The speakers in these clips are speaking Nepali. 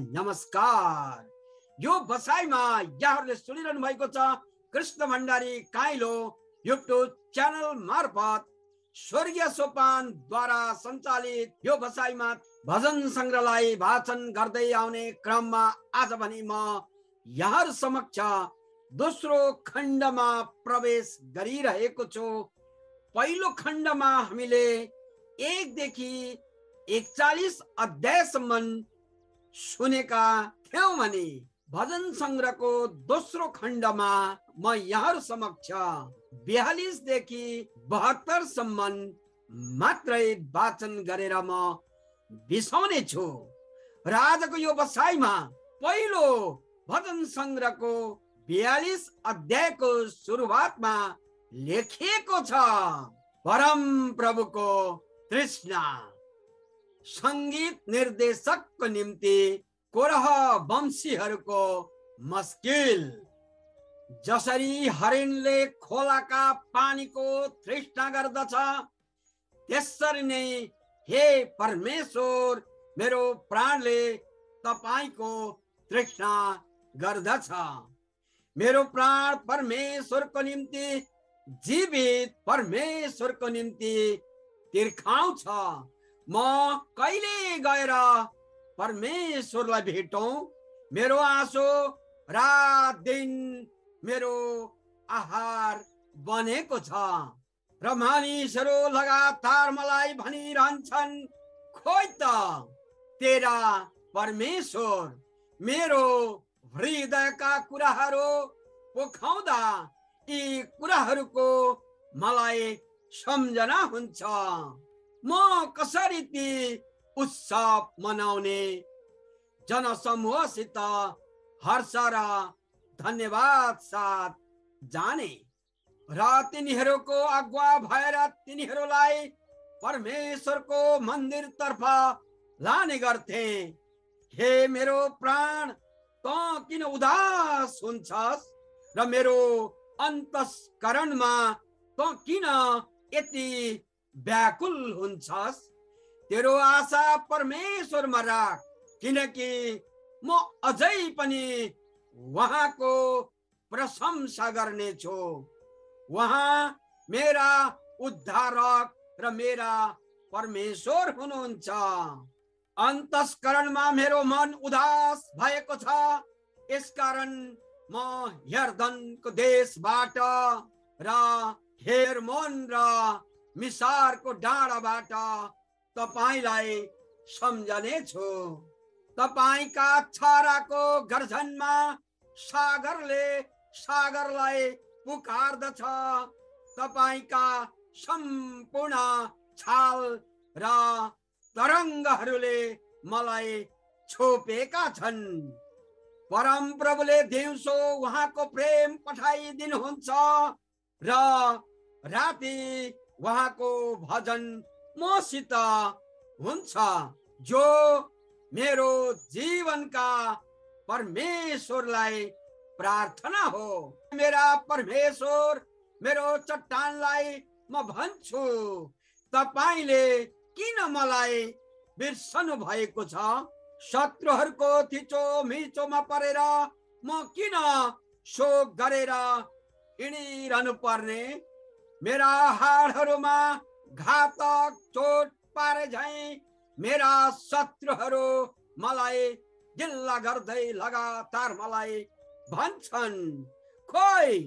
नमस्कार। यो बसाइमा यहाँहरूले सुनिरहनु भएको छ Krishna Bhandari Kylo YouTube channel मार्फत स्वर्गीय सोपानद्वारा सञ्चालित यो बसाइमा भजन सङ्ग्रहलाई वाचन गर्दै आउने क्रममा आज भने म यहाँहरू समक्ष दोस्रो खण्डमा प्रवेश गरिरहेको छु। पहिलो खण्डमा हामीले एकदेखि एकचालिस अध्यायसम्म सुनेका थियौँ भने भजन सङ्ग्रहको दोस्रो खण्डमा म यहाँहरू समक्ष बयालिसदेखि बहत्तरसम्म मात्रै वाचन गरेर म बिसाउने छु र आजको यो बसाइमा पहिलो भजन सङ्ग्रहको बयालिस अध्यायको सुरुवातमा लेखिएको छ परम प्रभुको तृष्णा। सङ्गीत निर्देशकको निम्ति कोरह वंशीहरूको मस्किल। जसरी हरिणले खोलाका पानीको तृष्णा गर्दछ त्यसरी नै हे परमेश्वर मेरो प्राणले तपाईँको तृष्णा गर्दछ। मेरो प्राण परमेश्वरको निम्ति जीवित परमेश्वरको निम्ति तिर्खाउँछ। म कहिले गएर परमेश्वरलाई भेटौँ। मेरो आँसो रात दिन मेरो आहार बनेको छ। र मानिसहरू लगातार मलाई भनिरहन्छन् खोइ त तेरा परमेश्वर मेरो हृदयका कुराहरू पोखाउँदा यी कुराहरूको मलाई सम्झना हुन्छ। म कसरी ती उत्सव मनाउने जनसमूहसित हर्ष र धन्यवाद साथ जाने। र तिनीहरूको अगुवा भएर तिनीहरूलाई परमेश्वरको मन्दिरतर्फ लाने गर्थे। हे मेरो प्राण त किन उदास हुन्छस्? र मेरो अन्तस्करणमा त किन यति व्याकुल हुन्छस्। तेरो आशा परमेश्वरमा राख किनकि म अझै पनि उहाँको प्रशंसा गर्नेछु। उहाँ मेरा उद्धारक र मेरा परमेश्वर हुनुहुन्छ। अन्तस्करणमा मेरो मन उदास भएको छ। यसकारण म हेर्दनको देशबाट र हेरमोन र मिसारको डाँडाबाट तपाईँलाई सम्झने छु। तपाईँका छाराको गर्जनमा सागरले सागरलाई पुकार्दछ तपाईँका सम्पूर्ण छाल र तरङ्गहरूले मलाई छोपेका छन्। परम प्रभुले दिउँसो उहाँको प्रेम पठाइदिनुहुन्छ। र राति उहाँको भजन मसित हुन्छ जो मेरो जीवनका परमेश्वरलाई प्रार्थना हो। मेरा परमेश्वर मेरो चट्टानलाई म भन्छु तपाईँले किन मलाई बिर्सनु भएको छ? शत्रुहरूको थिचो मिचोमा परेर म किन शोक गरेर हिँडिरहनु पर्ने? मेरा हाडहरूमा घातक चोट पारे झै मेरा शत्रुहरू मलाई गिल्ला गर्दै लगातार मलाई भन्छन् खोइ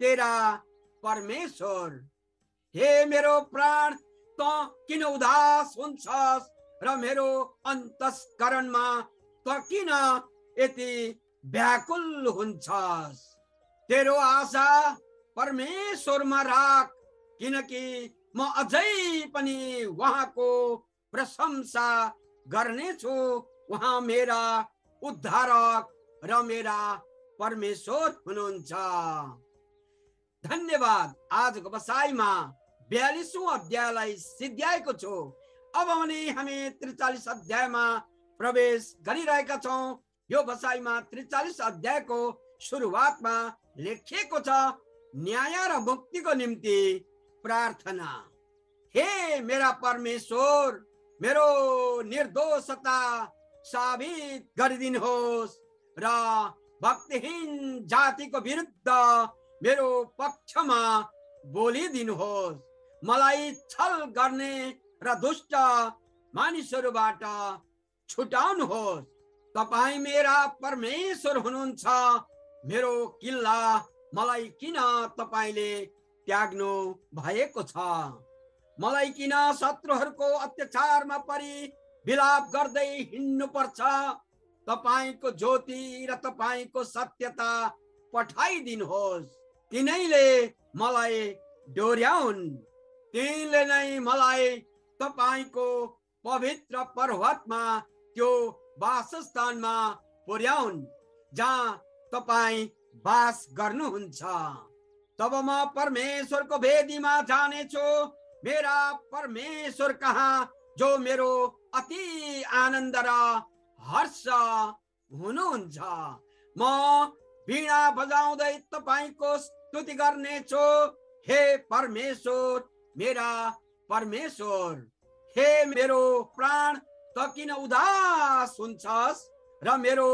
तेरा परमेश्वर। हे मेरो प्राण त किन उदास हुन्छस् र मेरो अन्तस्करणमा त किन यति व्याकुल हुन्छस्? तेरो आशा परमेश्वरमा राख किनकि म अझै पनि उहाँको प्रशंसा गर्नेछु। उहाँ मेरा उद्धारक र मेरा परमेश्वर हुनुहुन्छ। धन्यवाद। आजको बसाइमा बयालिसौँ अध्यायलाई सिद्ध्याएको छु। अब भने हामी त्रिचालिस अध्यायमा प्रवेश गरिरहेका छौँ। यो बसाइमा त्रिचालिस अध्यायको सुरुवातमा लेखिएको छ न्याय र मुक्तिको निम्ति प्रार्थना। हे मेरा परमेश्वर मेरो निर्दोषता साबित गरिदिनुहोस् र भक्तिहीन जातिको विरुद्ध मेरो पक्षमा बोलिदिनुहोस्। मलाई छल गर्ने र दुष्ट मानिसहरूबाट छुटाउनुहोस्। तपाईँ मेरा परमेश्वर हुनुहुन्छ मेरो किल्ला मलाई किन तपाईँले त्याग्नु भएको छ? मलाई किन शत्रुहरूको अत्याचारमा परि विलाप गर्दै हिँड्नु पर्छ तपाईँको ज्योति र तपाईँको सत्यता पठाइदिनुहोस्। तिनैले मलाई डोर्याउन्। तिनले नै मलाई तपाईँको पवित्र पर्वतमा त्यो वासस्थानमा पुर्याउन् जहाँ तपाईँ बास गर्नुहुन्छ। तब म परमेश्वरको वेदीमा जानेछु मेरा परमेश्वर कहाँ जो मेरो अति आनन्द र हर्ष हुनुहुन्छ। म वीणा बजाउँदै तपाईँको स्तुति गर्नेछु। हे परमेश्वर मेरा परमेश्वर हे मेरो प्राण त किन उदास हुन्छस् र मेरो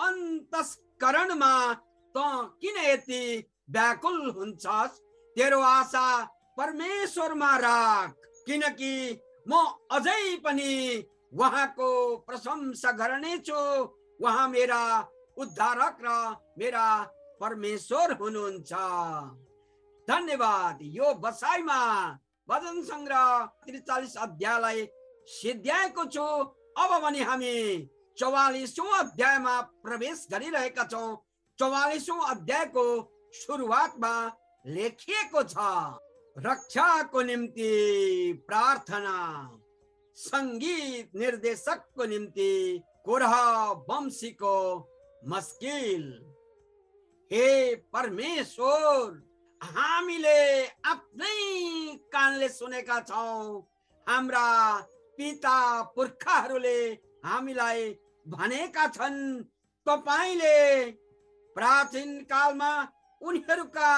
अन्तस्करणमा किन यति व्याकुल हुन्छस्? तेरो आशा परमेश्वरमा राख किनकि म अझै पनि उहाँको प्रशंसा गर्नेछु। उहाँ मेरा उद्धारक र मेरा परमेश्वर हुनुहुन्छ। धन्यवाद। यो बसाइमा भजन सङ्ग्रह त्रिचालिस अध्यायलाई सिद्ध्याएको छु। अब भने हामी चौवालिसौँ अध्यायमा प्रवेश गरिरहेका छौँ। चौवालिसौँ अध्यायको सुरुवातमा लेखिएको छ। रक्षाको निम्ति प्रार्थना सङ्गीत निर्देशकको निम्ति कोरह वंशीको मस्किल। हे परमेश्वर हामीले आफ्नै कानले सुनेका छौँ। हाम्रा पिता पुर्खाहरूले हामीलाई भनेका छन् तपाईँले प्राचीन कालमा उनीहरूका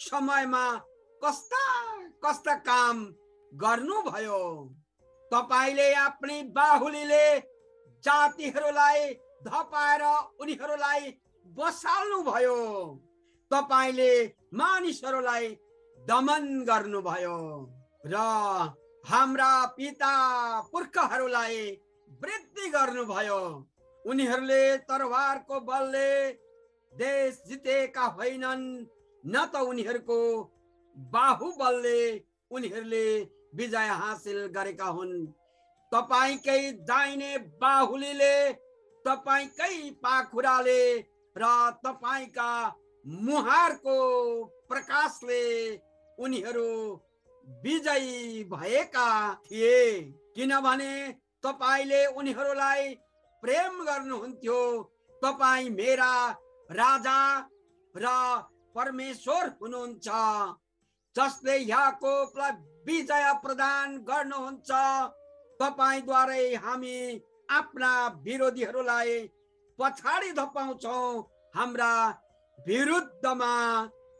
समयमा कस्ता कस्ता काम गर्नुभयो। तपाईँले आफ्नै बाहुलीले जातिहरूलाई धपाएर उनीहरूलाई बसाल्नु भयो तपाईँले मानिसहरूलाई दमन गर्नुभयो र हाम्रा पिता पुर्खाहरूलाई वृद्धि गर्नुभयो। उनीहरूले तरवारको बलले देश जितेका होइनन् न त उनीहरूको बाहुबलले उनीहरूले विजय हासिल गरेका हुन्। तपाईँकै दाहिने बाहुलीले तपाईँकै पाखुराले र तपाईँका मुहारको प्रकाशले उनीहरू विजयी भएका थिए। किनभने तपाईँले उनीहरूलाई प्रेम गर्नुहुन्थ्यो। तपाईँ मेरा राजा र परमेश्वर हुनुहुन्छ जसले याकोबलाई विजय प्रदान गर्नुहुन्छ। तपाईँद्वारै हामी आफ्ना विरोधीहरूलाई पछाडि धपाउँछौँ। हाम्रा विरुद्धमा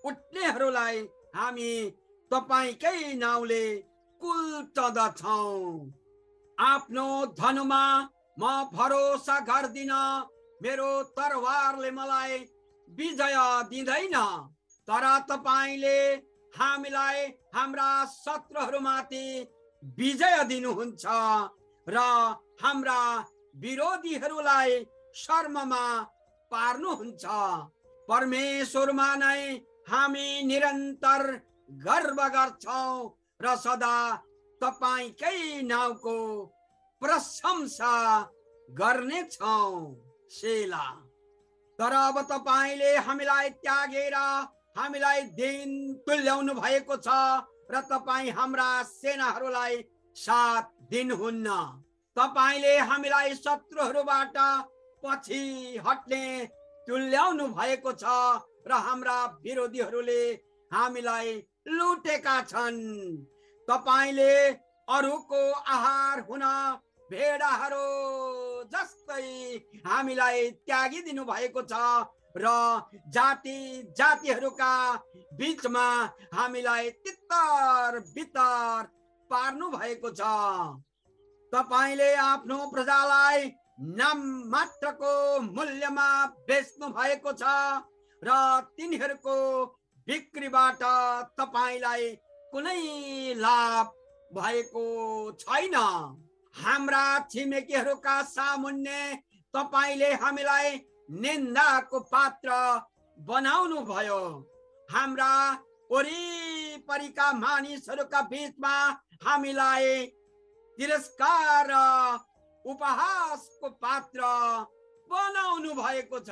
उठ्नेहरूलाई हामी तपाईँकै नाउँले कुल्चदछौँ आफ्नो धनुमा म भरोसा गर्दिन। मेरो तरवारले मलाई विजय दिँदैन। तर तपाईँले हामीलाई हाम्रा शत्रुहरूमाथि विजय दिनुहुन्छ र हाम्रा विरोधीहरूलाई शर्ममा पार्नुहुन्छ। परमेश्वरमा नै हामी निरन्तर गर्व गर्छौँ र सदा तपाईँकै नाउँको प्रशंसा गर्नेछौँ। सेला तर अब तपाईँले हामीलाई त्यागेर हामीलाई दिन तुल्याउनु भएको छ र तपाईँ हाम्रा सेनाहरूलाई साथ दिनुहुन्न तपाईँले हामीलाई शत्रुहरूबाट पछि हट्ने तुल्याउनु भएको छ र हाम्रा विरोधीहरूले हामीलाई लुटेका छन् तपाईँले अरूको आहार हुन भेडाहरू जस्तै हामीलाई त्यागिदिनु भएको छ र जाति जातिहरूका बिचमा हामीलाई तितर बितर पार्नु भएको छ। तपाईँले आफ्नो प्रजालाई नाम मात्रको मूल्यमा बेच्नु भएको छ र तिनीहरूको बिक्रीबाट तपाईँलाई कुनै लाभ भएको छैन। हाम्रा छिमेकीहरूका सामुन्ने तपाईँले हामीलाई निन्दाको पात्र बनाउनु भयो हाम्रा वरिपरिका मानिसहरूका बिचमा हामीलाई तिरस्कार र उपहासको पात्र बनाउनु भएको छ।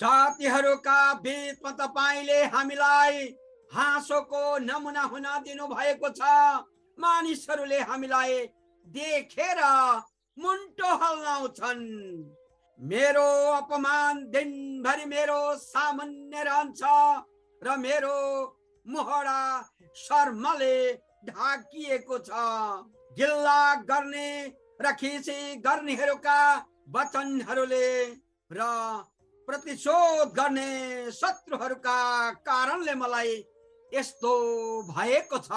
जातिहरूका बिचमा तपाईँले हामीलाई हाँसोको नमुना हुन दिनु भएको छ। मानिसहरूले हामीलाई देखेर मुन्टो हल्लाउँछन्। मेरो अपमान दिनभरि मेरो सामान्य रहन्छ र मेरो मोहडा शर्मले ढाकिएको छ। गिल्ला गर्ने र खिसी गर्नेहरूका वचनहरूले र प्रतिशोध गर्ने शत्रुहरूका कारणले मलाई यस्तो भएको छ।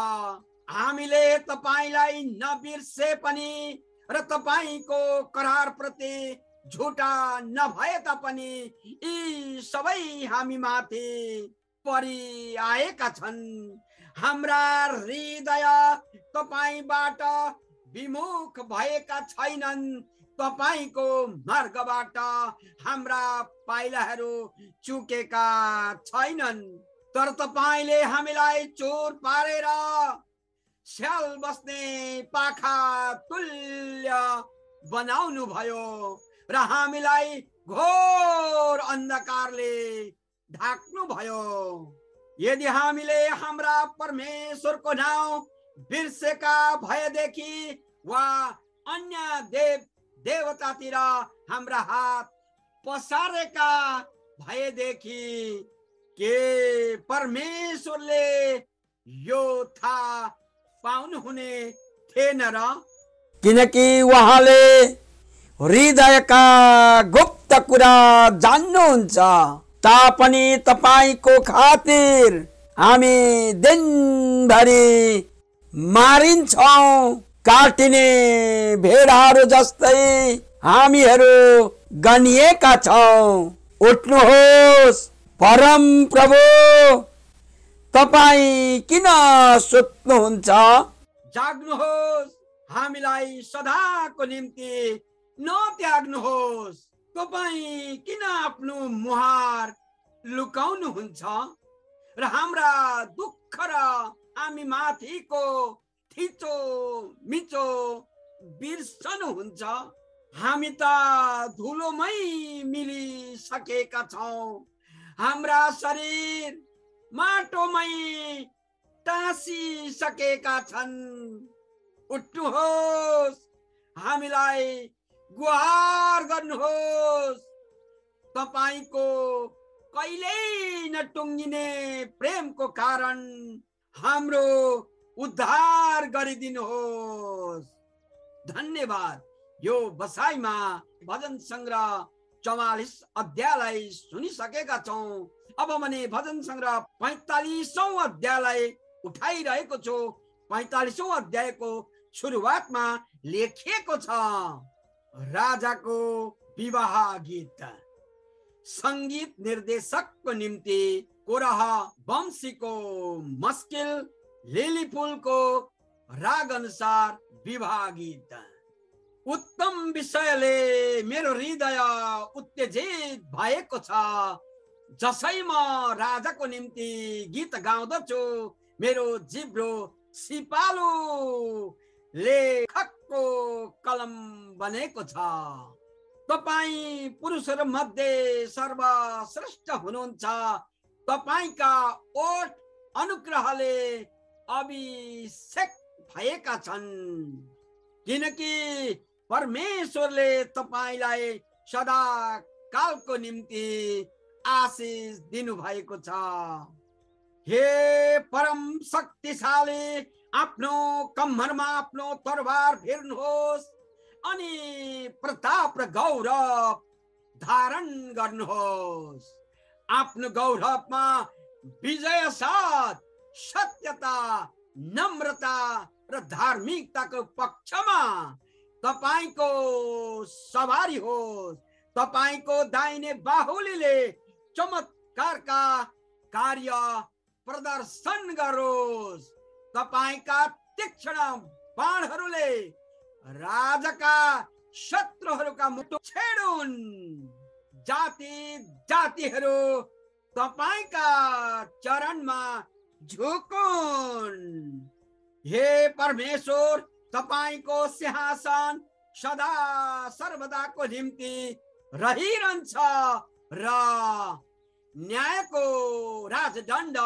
हामीले तपाईँलाई नबिर्से पनि र तपाईँको करार प्रति झुटा नभए तापनि यी सबै हामी माथि परिआएका छन्। हाम्रा हृदय तपाईँबाट विमुख भएका छैनन्। तपाईँको मार्गबाट हाम्रा पाइलाहरू चुकेका छैनन्। तर तपाईँले हामीलाई चोर पारेर स्याल बस्ने पाखा तुल्य बनाउनु भयो। र हामीलाई घोर अन्धकारले ढाक्नु भयो। यदि हामीले हाम्रा परमेश्वरको नाउँ बिर्सेका भएदेखि वा अन्य देव देवतातिर हाम्रा हात पसारेका भएदेखि के परमेश्वरले यो थाहा पाउनुहुने थिएन र? किनकि उहाँले हृदयका गुप्त कुरा जान्नुहुन्छ। तापनि तपाईँको खातिर हामी दिनभरि मारिन्छौँ। काटिने भेडाहरू जस्तै हामीहरू गनिएका छौँ। उठ्नुहोस् परम प्रभु! तपाईँ किन सुत्नुहुन्छ? जाग्नुहोस्। हामीलाई सदाको निम्ति नत्याग्नुहोस्। तपाईँ किन आफ्नो मुहार लुकाउनुहुन्छ? र हाम्रा दुःख र हामी माथिको थिचो मिचो बिर्सनुहुन्छ। हामी त धुलोमै मिलिसकेका छौँ। हाम्रा शरीर माटोमै टाँसिसकेका छन्। उठ्नुहोस् हामीलाई गुहार गर्नुहोस्। तपाईँको कहिल्यै नटुङ्गिने प्रेमको कारण हाम्रो उद्धार गरिदिनुहोस्। धन्यवाद। यो बसाइमा भजन सङ्ग्रह चौवालिस अध्यायलाई सुनिसकेका छौँ। अब भने भजन सङ्ग्रह पैँतालिसौँ अध्यायलाई उठाइरहेको छु पैँतालिसौँ अध्यायको सुरुवातमा लेखिएको छ राजाको विवाह गीत सङ्गीत निर्देशकको निम्ति कोरह वंशीको मस्किल लिली फुलको राग अनुसार विवाह गीत उत्तम विषयले मेरो हृदय उत्तेजित भएको छ जसै म राजाको निम्ति गीत गाउँदछु मेरो जिब्रो सिपालु लेखकको कलम बनेको छ। तपाईँ पुरुषहरू मध्ये सर्वश्रेष्ठ हुनुहुन्छ। तपाईँका ओठ अनुग्रहले अभिषेक भएका छन्। किनकि परमेश्वरले तपाईँलाई सदा कालको निम्ति आशिष दिनुभएको छ। हे परम शक्तिशाली आफ्नो कम्मरमा आफ्नो तरबार फेर्नुहोस् अनि प्रताप र गौरव धारण गर्नुहोस्। आफ्नो गौरवमा विजय साथ सत्यता नम्रता र धार्मिकताको पक्षमा तपाईँको सवारी होस्। तपाईँको दाहिने बाहुलीले चमत्कारका कार्य प्रदर्शन गरोस् तपाईँका तीक्ष्ण बाणहरूले राजाका शत्रुहरूका मुटु छेडुन्। जाति जातिहरू तपाईँका चरणमा झुकुन्। हे परमेश्वर तपाईँको सिंहासन सदा सर्वदाको निम्ति रहिरहन्छ। र न्यायको राजदण्ड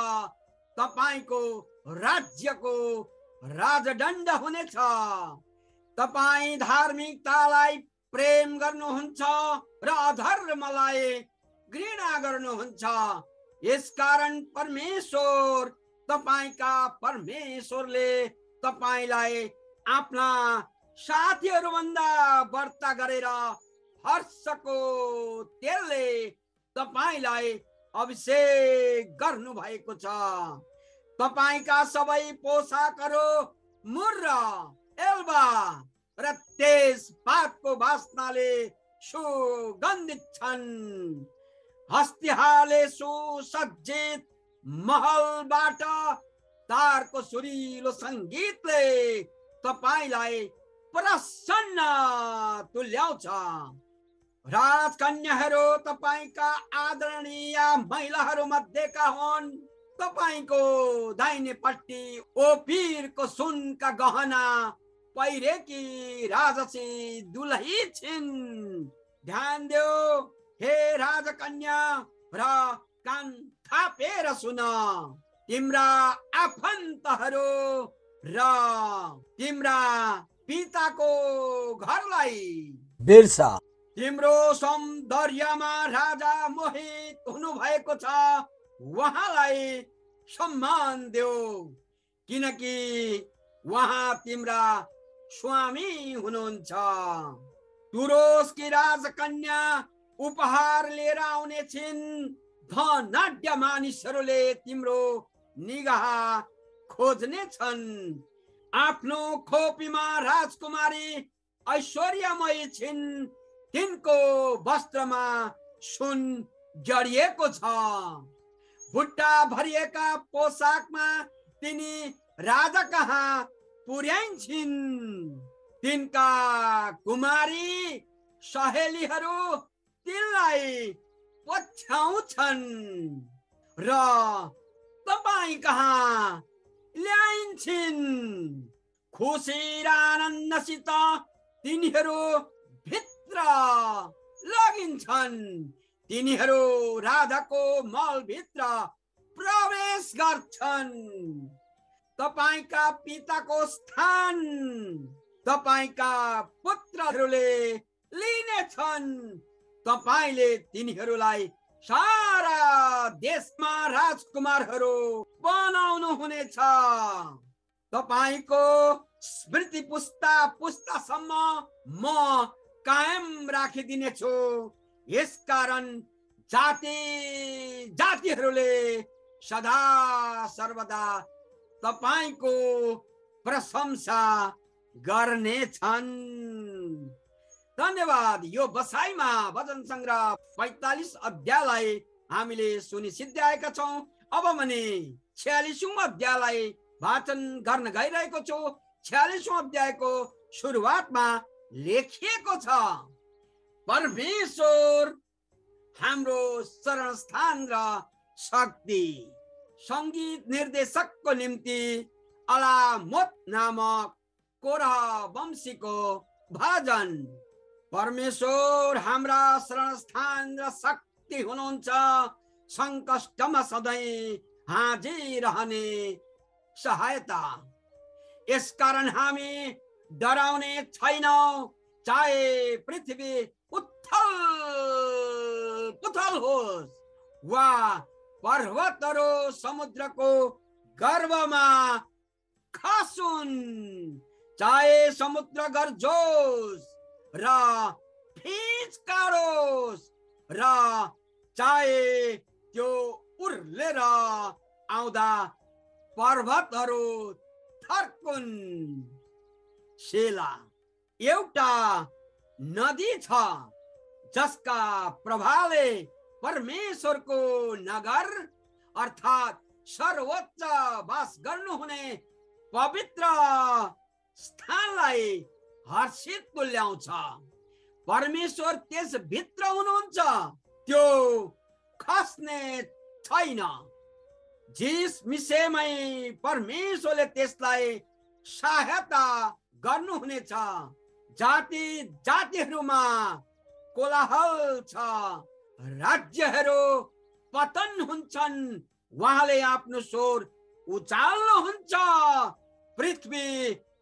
तपाईँको राज्यको राजदण्ड हुनेछ। तपाईँ धार्मिकतालाई प्रेम गर्नुहुन्छ र अधर्मलाई घृणा गर्नुहुन्छ। यसकारण परमेश्वर तपाईँका परमेश्वरले तपाईँलाई आफ्ना साथीहरूभन्दा व्रत गरेर हर्षको तेलले तपाईँलाई अभिषेक गर्नु भएको छ। तपाईँका सबै पोसाकहरू मुर्र एल्बा र तेज पातको बास्नाले सुगन्धित छन्। हस्तिहाले सुसज्जित महलबाट तारको सुरिलो सङ्गीतले तपाईँलाई प्रसन्न तुल्याउँछ। राजकन्याहरू तपाईँका आदरणीय महिलाहरू मध्येका हुन्? तपाईँको दाहिनेपट्टि ओपिरको सुनका गहना पहिरेकी राजसी दुलही छिन्। ध्यान देऊ हे राजकन्या र कान थापेर सुन। तिम्रा आफन्तहरू र तिम्रा पिताको घरलाई। बिर्सा। तिम्रो सौन्दर्यमा राजा मोहित हुनु भएको छ उहाँलाई सम्मान देऊ। किनकि उहाँ तिम्रा स्वामी हुनुहुन्छ। तुरोसकी राजकन्या उपहार लिएर आउने छिन् मानिसहरूले तिम्रो निगाह खोज्ने छन् आफ्नो खोपीमा राजकुमारी ऐश्वर्यमय छिन्। तिनको वस्त्रमा सुन जडिएको छ। भुट्टा भरिएका पोसाकमा तिनी राजा कहाँ पुर्याइन्छन्? तिनका कुमारी सहेलीहरू तिनलाई पछ्याउँछन्। र तपाईँ कहाँ ल्याइन्छन्? खुसी र आनन्दसित तिनीहरू भित्र लगिन्छन्। तिनीहरू राधाको मलभित्र प्रवेश गर्छन्। तपाईँका पिताको स्थान तपाईँका पुत्रहरूले लिनेछन्। तपाईँले तिनीहरूलाई सारा देशमा राजकुमारहरू बनाउनु हुनेछ। तपाईँको स्मृति पुस्ता पुस्तासम्म म कायम राखिदिनेछु यसकारण जाति जातिहरूले सदा सर्वदा तपाईँको प्रशंसा गर्नेछन्। धन्यवाद। यो बसाइमा वचन सङ्ग्रह पैतालिस अध्यायलाई हामीले सुनि सिद्ध्याएका छौँ। अब भने छ्यालिसौँ अध्यायलाई वाचन गर्न गइरहेको छु। छ्यालिसौँ अध्यायको सुरुवातमा लेखिएको छ। परमेश्वर हाम्रो शरण स्थान र शक्ति। सङ्गीत निर्देशकको निम्ति अलामोत नामक कोरह वंशीको भजन। परमेश्वर हाम्रा शरणस्थान र शक्ति हुनुहुन्छ। सङ्कष्टमा सधैँ हाजिर रहने सहायता। यसकारण हामी डराउने छैनौँ। चाहे पृथ्वी उथल पुथल होस् वा पर्वतहरू समुद्रको गर्भमा खसुन्। चाहे समुद्र गर्जोस् र फिचकारोस् र चाहे त्यो उर्लेर आउँदा पर्वतहरू खर्कुन सेला एउटा नदी छ जसका प्रभावले परमेश्वरको नगर अर्थात् सर्वोच्च वास गर्नुहुने पवित्र स्थानलाई हर्षित तुल्याउँछ। परमेश्वर त्यस भित्र हुनुहुन्छ त्यो खस्ने छैन। जिस विषयमै परमेश्वरले त्यसलाई सहायता गर्नुहुनेछ। जाति जातिहरूमा कोलाहल छ। राज्यहरू पतन हुन्छन्। उहाँले आफ्नो स्वर उचाल्नुहुन्छ पृथ्वी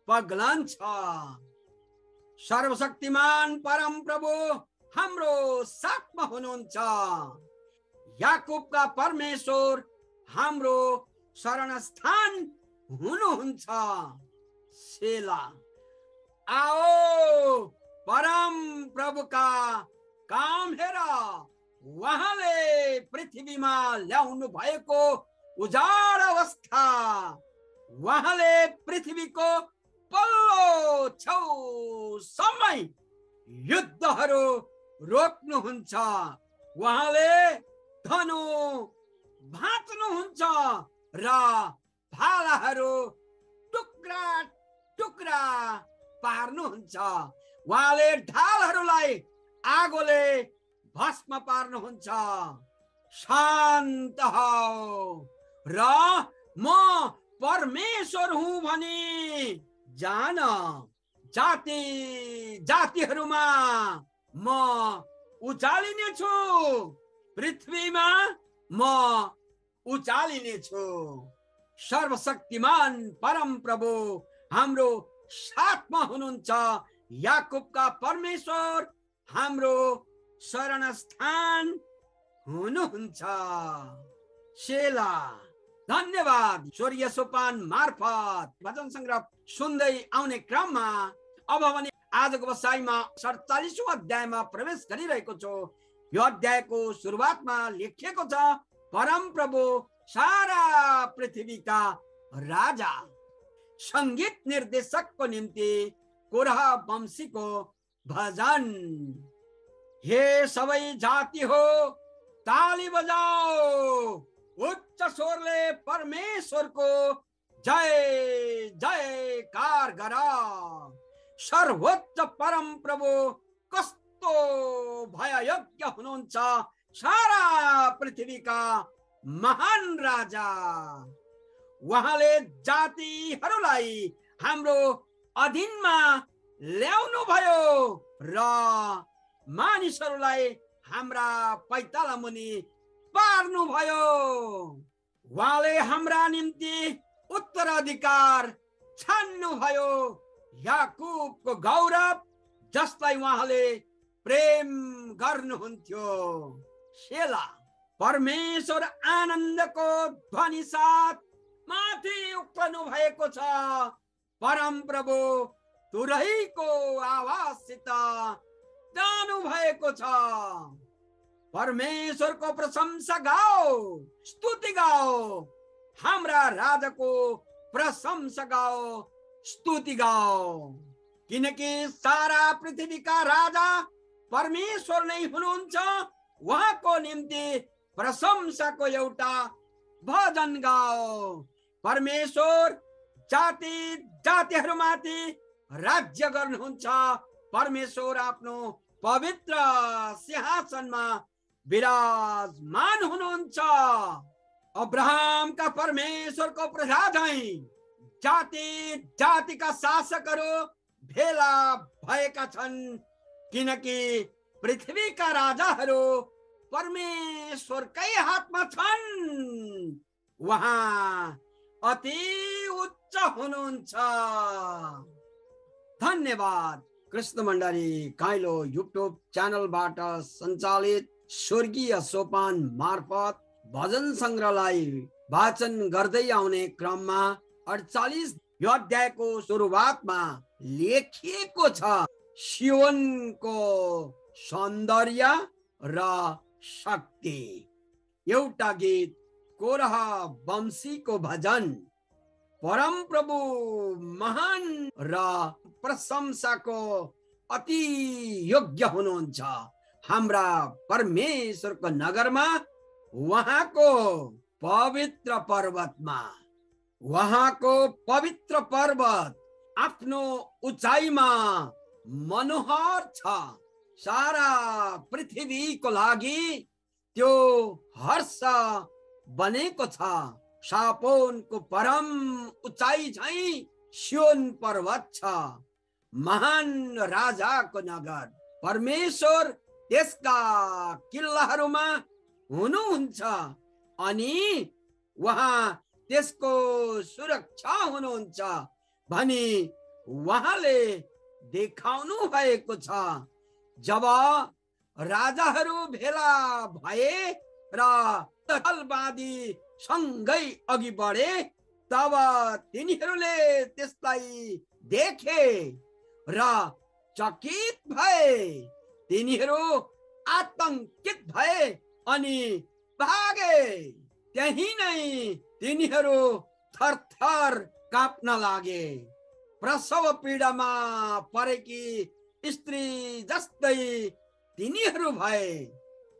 पग्लन्छ सर्वशक्तिमान परम प्रभु हाम्रो साथमा हुनुहुन्छ। याकुबका परमेश्वर हाम्रो शरणस्थान हुनुहुन्छ। सेला। आओ परम प्रभुका काम हेर उहाँले पृथ्वीमा ल्याउनु भएको उजाड अवस्था। उहाँले पृथ्वीको पल्लो छेउ समय युद्धहरू रोक्नुहुन्छ उहाँले धनु भाँच्नुहुन्छ र भालाहरू टुक्रा टुक्रा पार्नुहुन्छ। उहाँले ढालहरूलाई आगोले भस्म पार्नुहुन्छ। शान्त र म परमेश्वर हुँ भने जान जाति जातिहरूमा म उचालिने छु पृथ्वीमा म उचालिने छु सर्वशक्तिमान परम प्रभु हाम्रो साथमा हुनुहुन्छ याकुबका परमेश्वर। हाम्रो शरणस्थान हुनुहुन्छ। सेला धन्यवाद स्वर्गीय सोपान मार्फत। भजन सङ्ग्रह सुन्दै आउने क्रममा अब भने आजको बसाइमा सडचालिसौँ अध्यायमा प्रवेश गरिरहेको छु। यो अध्यायको सुरुवातमा लेखिएको छ परम प्रभु सारा पृथ्वीका राजा। सङ्गीत निर्देशकको निम्ति कोरह वंशीको भजन। हे सबै जाति हो, ताली बजाओ। उच्च स्वरले परमेश्वरको जय जयकार गर सर्वोच्च परम प्रभु, कस्तो भययोग्य हुनुहुन्छ सारा पृथ्वीका महान राजा। उहाँले जातिहरूलाई हाम्रो अधीनमा ल्याउनु भयो र मानिसहरूलाई हाम्रा पैताला मुनि पार्नु भयो उहाँले हाम्रा निम्ति उत्तराधिकार छान्नु भयो याकुबको गौरव जसलाई उहाँले प्रेम गर्नुहुन्थ्यो। सेला परमेश्वर आनन्दको ध्वनि साथ माथि उक्लनु भएको छ। परम प्रभु तुरहीको आवाजसित जानु भएको छ। परमेश्वरको प्रशंसा गाओ स्तुति गाओ हाम्रा राजाको प्रशंसा गाओ स्तुति गाओ। किनकि सारा पृथ्वीका राजा परमेश्वर नै हुनुहुन्छ उहाँको निम्ति प्रशंसाको एउटा भजन गाओ। परमेश्वर जाति जातिहरूमाथि राज्य गर्नुहुन्छ। परमेश्वर आफ्नो पवित्र सिंहासनमा विराजमान हुनुहुन्छ। अब्राहमका परमेश्वरको प्रजा जाति जातिका शासकहरू भेला भएका छन्। किनकि पृथ्वीका राजाहरू परमेश्वरकै हातमा छन्। उहाँ अति उच्च हुनुहुन्छ। धन्यवाद। कृष्ण मण्डली काइलो युट्युब च्यानलबाट सञ्चालित स्वर्गीय सोपान मार्फत भजन सङ्ग्रहलाई वाचन गर्दै आउने क्रममा अडचालिस यो अध्यायको सुरुवातमा लेखिएको छ। सियोनको सौन्दर्य र शक्ति। एउटा गीत कोरह वंशीको भजन। परम प्रभु महान र प्रशंसाको अति योग्य हुनुहुन्छ हाम्रा परमेश्वरको नगरमा उहाँको पवित्र पर्वतमा उहाँको पवित्र पर्वत आफ्नो उचाइमा मनोहर छ। सारा पृथ्वीको लागि त्यो हर्ष बनेको छ। सापोनको परम उचाइ झै सियोन पर्वत छ। महान राजाको नगर परमेश्वर त्यसका किल्लाहरूमा हुनुहुन्छ अनि उहाँ त्यसको सुरक्षा हुनुहुन्छ भनी उहाँले देखाउनु भएको छ। जब राजाहरू भेला भए र बाँधी सँगै अघि बढे तब तिनीहरूले त्यसलाई देखे र चकित भए। तिनीहरू आतंकित भए अनि भागे। त्यही नै तिनीहरू थरथर काप्न लागे। प्रसव पीडामा परेकी स्त्री जस्तै तिनीहरू भए।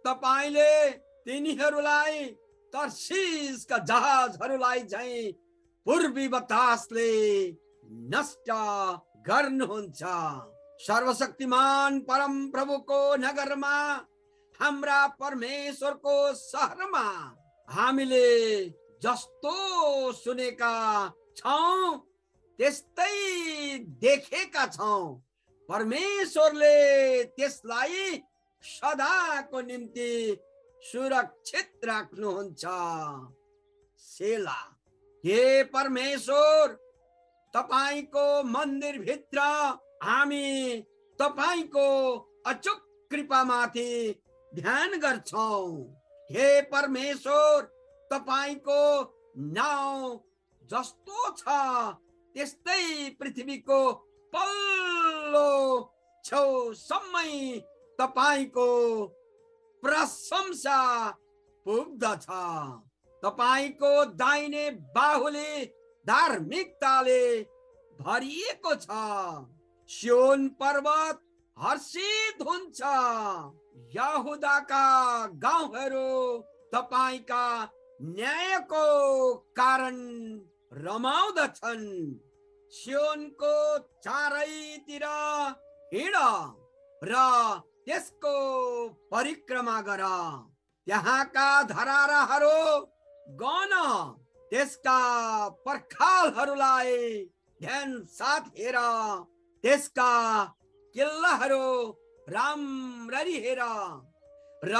तपाईँले तिनीहरूलाई तर्सिसका जहाजहरूलाई झै पूर्वी बतासले नष्ट गर्नुहुन्छ। सर्वशक्तिमान परम प्रभुको नगरमा हाम्रा परमेश्वरको सहरमा हामीले जस्तो सुनेका छौँ त्यस्तै देखेका छौँ। परमेश्वरले त्यसलाई सदाको निम्ति सुरक्षित राख्नुहुन्छ सेला हे परमेश्वर तपाईँको मन्दिरभित्र हामी तपाईँको अचुक कृपामाथि ध्यान गर्छौँ। हे परमेश्वर तपाईँको नाउँ जस्तो छ त्यस्तै पृथ्वीको पल्लो छेउसम्मै तपाईँको प्रशंसा पुग्दछ तपाईँको दाहिने बाहुले धार्मिकताले भरिएको छ। सियोन पर्वत हर्षित हुन्छ। यहुदाका गाउँहरू तपाईँका न्यायको कारण रमाउँदछन्। सियोनको चारैतिर हिँड र त्यसको परिक्रमा गर। त्यहाँका धराराहरू गन। त्यसका पर्खालहरूलाई ध्यान साथ हेर। त्यसका किल्लाहरू राम्ररी हेर। र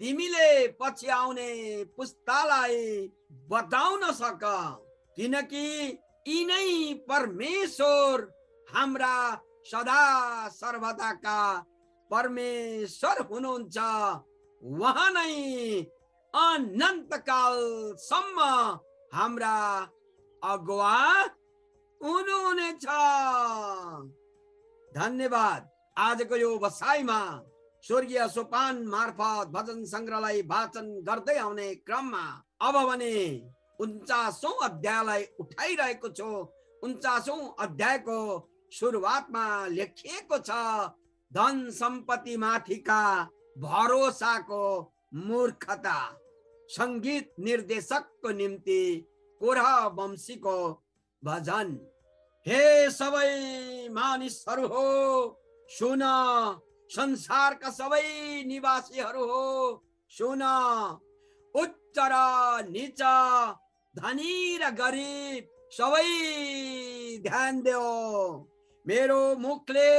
तिमीले पछि आउने पुस्तालाई बताउन सक किनकि यिनै परमेश्वर हाम्रा सदा सर्वदाका परमेश्वर हुनुहुन्छ। उहाँ नै अनन्तकालसम्म हाम्रा अगुवा हुनुहुनेछ। धन्यवाद। आजको यो बसाइमा स्वर्गीय सोपान मार्फत भजन सङ्ग्रहलाई वाचन गर्दै आउने क्रममा अब भने उन्चासौँ अध्यायलाई उठाइरहेको छु। उन्चासौँ अध्यायको सुरुवातमा लेखिएको छ धन सम्पत्ति माथिका भरोसाको मूर्खता। सङ्गीत निर्देशकको निम्ति कोरह वंशीको भजन। हे सबै मानिसहरू हो सुन। संसारका सबै निवासीहरू हो सुन। उच्च र निच धनी र गरिब सबै ध्यान देऊ मेरो मुखले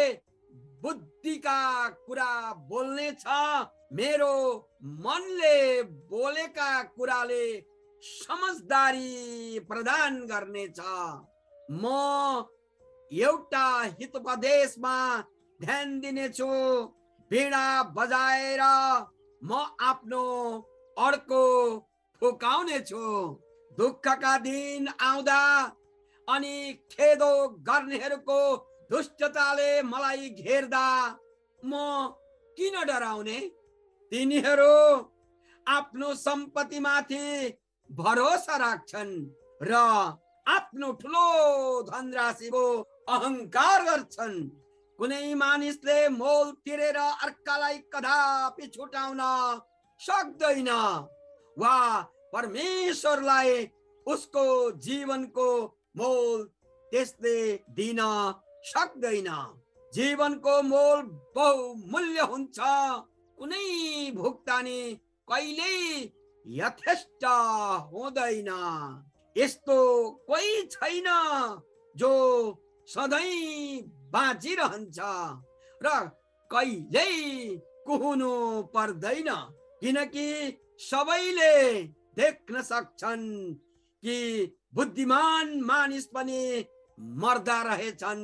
बुद्धिका कुरा बोल्ने छ। मेरो मनले बोलेका कुराले समझदारी प्रदान गर्नेछ। म एउटा हितोपदेशमा ध्यान दिनेछु। वीणा बजाएर म आफ्नो अर्को फुकाउने छु दुःखका दिन आउँदा अनि खेदो गर्नेहरूको दुष्टताले मलाई घेर्दा म किन डराउने? तिनीहरू आफ्नो सम्पत्तिमाथि भरोसा राख्छन् र आफ्नो ठुलो धनराशिको अहङ्कार गर्छन्। कुनै मानिसले मोल तिरेर अर्कालाई कदापि छुटाउन सक्दैन वा परमेश्वरलाई उसको जीवनको मोल त्यसले दिन सक्दैन जीवनको मोल बहुमूल्य हुन्छ। कुनै भुक्तानी कहिल्यै यथेष्ट हुँदैन। यस्तो कोही छैन जो सधैँ बाँचिरहन्छ र कहिल्यै कुहुनु पर्दैन। किनकि सबैले देख्न सक्छन् कि बुद्धिमान मानिस पनि मर्दा रहेछन्।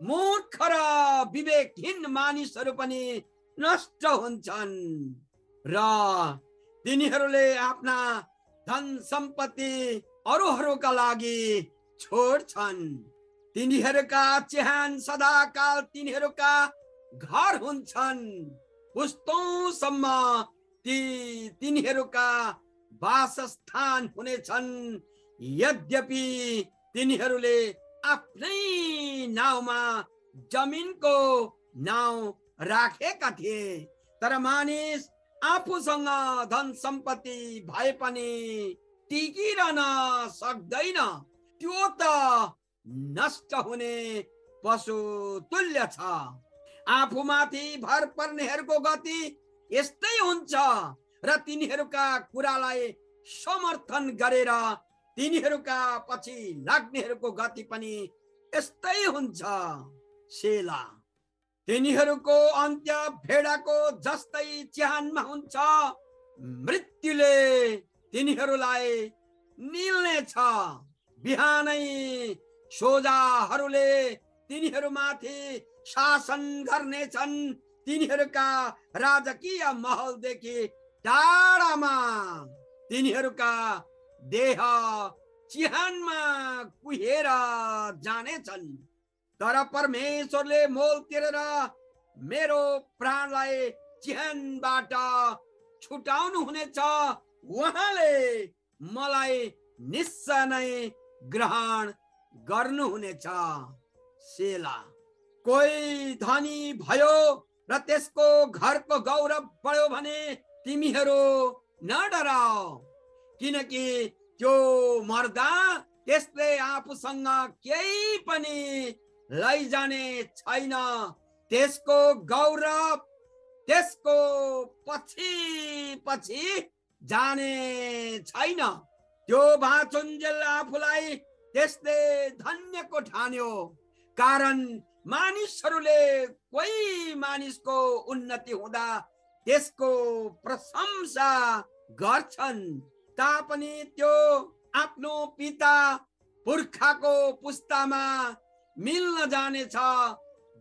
मूर्ख र विवेकहीन मानिसहरू पनि नष्ट हुन्छन्। र तिनीहरूले आफ्ना धन सम्पत्ति अरूहरूका लागि छोड्छन्। तिनीहरूका चिहान सदाकाल तिनीहरूका घर हुन्छन्। पुस्तौसम्म ती तिनीहरूका वासस्थान हुनेछन्। यद्यपि तिनीहरूले आफ्नै नाउँमा जमिनको नाउँ राखेका थिए। तर मानिस आफूसँग धन सम्पत्ति भए पनि टिकिरहन सक्दैन। त्यो त नष्ट हुने पशु तुल्य छ। आफूमाथि भर पर्नेहरूको गति यस्तै हुन्छ र तिनीहरूका कुरालाई समर्थन गरेर तिनीहरूका पछि लाग्नेहरूको गति पनि यस्तै हुन्छ सेला तिनीहरूको अन्त्य भेडाको जस्तै चिहानमा हुन्छ। मृत्युले तिनीहरूलाई निल्नेछ। बिहानै सोझाहरूले तिनीहरूमाथि शासन गर्नेछन्। तिनीहरूका राजकीय महलदेखि टाढामा तिनीहरूका देह चिहानमा कुहेर जानेछन्। तर परमेश्वरले मोल तिरेर मेरो प्राणलाई चिहानबाट छुटाउनु हुनेछ। उहाँले मलाई निश्चय नै ग्रहण गर्नुहुनेछ। सेला कोही धनी भयो र त्यसको घरको गौरव बढ्यो भने तिमीहरू न डराओ किनकि त्यो मर्दा त्यसले आफूसँग केही पनि लैजाने छैन। त्यसको गौरव त्यसको पछि पछि जाने छैन। त्यो भाचुन्जेल आफूलाई त्यसले धन्यको ठान्यो। कारण मानिसहरूले कोही मानिसको उन्नति हुँदा त्यसको प्रशंसा गर्छन्। तापनि त्यो आफ्नो पिता पुर्खाको पुस्तामा मिल्न जानेछ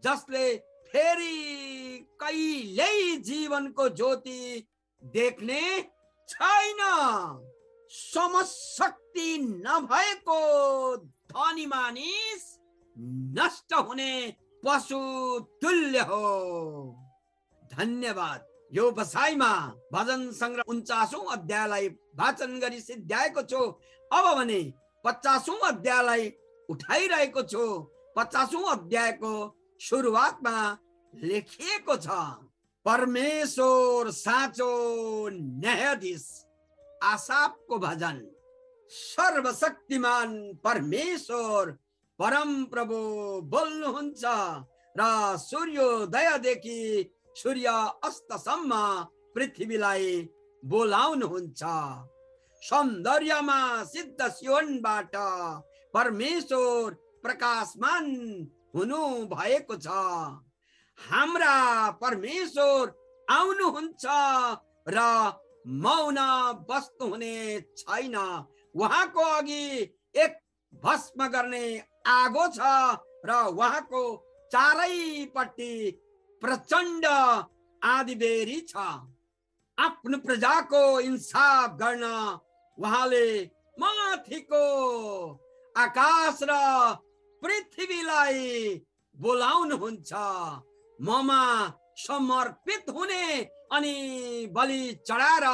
जसले फेरि कहिल्यै जीवनको ज्योति देख्ने छैन। समशक्ति नभएको धनी मानिस नष्ट हुने पशु तुल्य हो। धन्यवाद। यो बसाइमा भजन सङ्ग्रह उन्चासौँ अध्यायलाई वाचन गरी सिद्ध्याएको छु। अब भने पचासौँ अध्यायलाई उठाइरहेको छु। पचासौँ अध्यायको सुरुवातमा लेखिएको छ परमेश्वर साँचो न्यायाधीश आसापको भजन सर्वशक्तिमान परमेश्वर परम प्रभु बोल्नुहुन्छ र सूर्योदयदेखि सूर्य अस्तसम्म पृथ्वीलाई बोलाउनुहुन्छ। सौन्दर्यमा सिद्ध सियोनबाट परमेश्वर प्रकाशमान हुनु भएको छ। हाम्रा परमेश्वर आउनुहुन्छ र मौन बस्नु हुने छैन। उहाँको अघि एक भस्म गर्ने आगो छ र उहाँको चारैपट्टि प्रचण्ड आदिबेरी छ। आफ्नो प्रजाको इन्साफ गर्न उहाँले माथिको आकाश र पृथ्वीलाई बोलाउनुहुन्छ। ममा समर्पित हुने अनि बलि चढाएर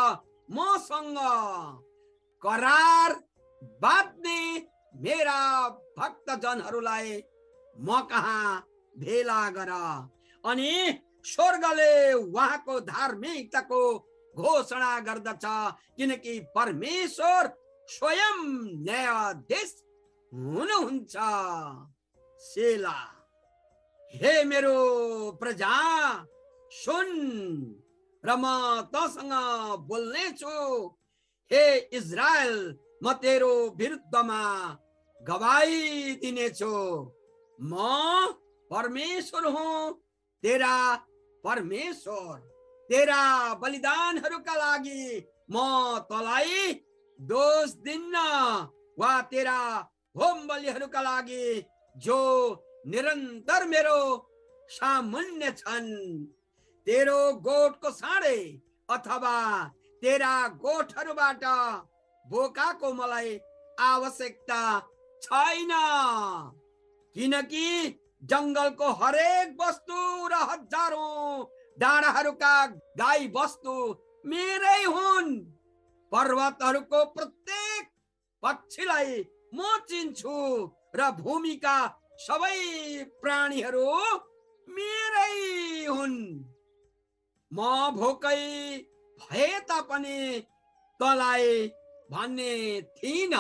मसँग करार बाँध्ने मेरा भक्तजनहरूलाई म कहाँ भेला गर। अनि स्वर्गले उहाँको धार्मिकताको घोषणा गर्दछ किनकि परमेश्वर स्वयं न्यायाधीश हुनुहुन्छ। सेला हे मेरो प्रजा सुन र म तसँग बोल्नेछु। हे इजरायल म तेरो विरुद्धमा गवाई दिनेछु। म परमेश्वर हुँ तेरा परमेश्वर। तेरा बलिदानहरूका लागि म तँलाई दोष दिन्न। वा तेरा होम बलिहरूका लागि जो निरन्तर मेरो सामुन्य छन्। तेरो गोठको साँडे अथवा तेरा गोठहरूबाट बोकाको मलाई आवश्यकता छैन। किनकि जङ्गलको हरेक वस्तु र हजारौं डाँडाहरूका गाई वस्तु मेरै हुन्। पर्वतहरूको प्रत्येक पक्षीलाई म चिन्छु र भूमिका सबै प्राणीहरू मेरै हुन्। म भोकै भए तापनि तँलाई भन्ने थिइन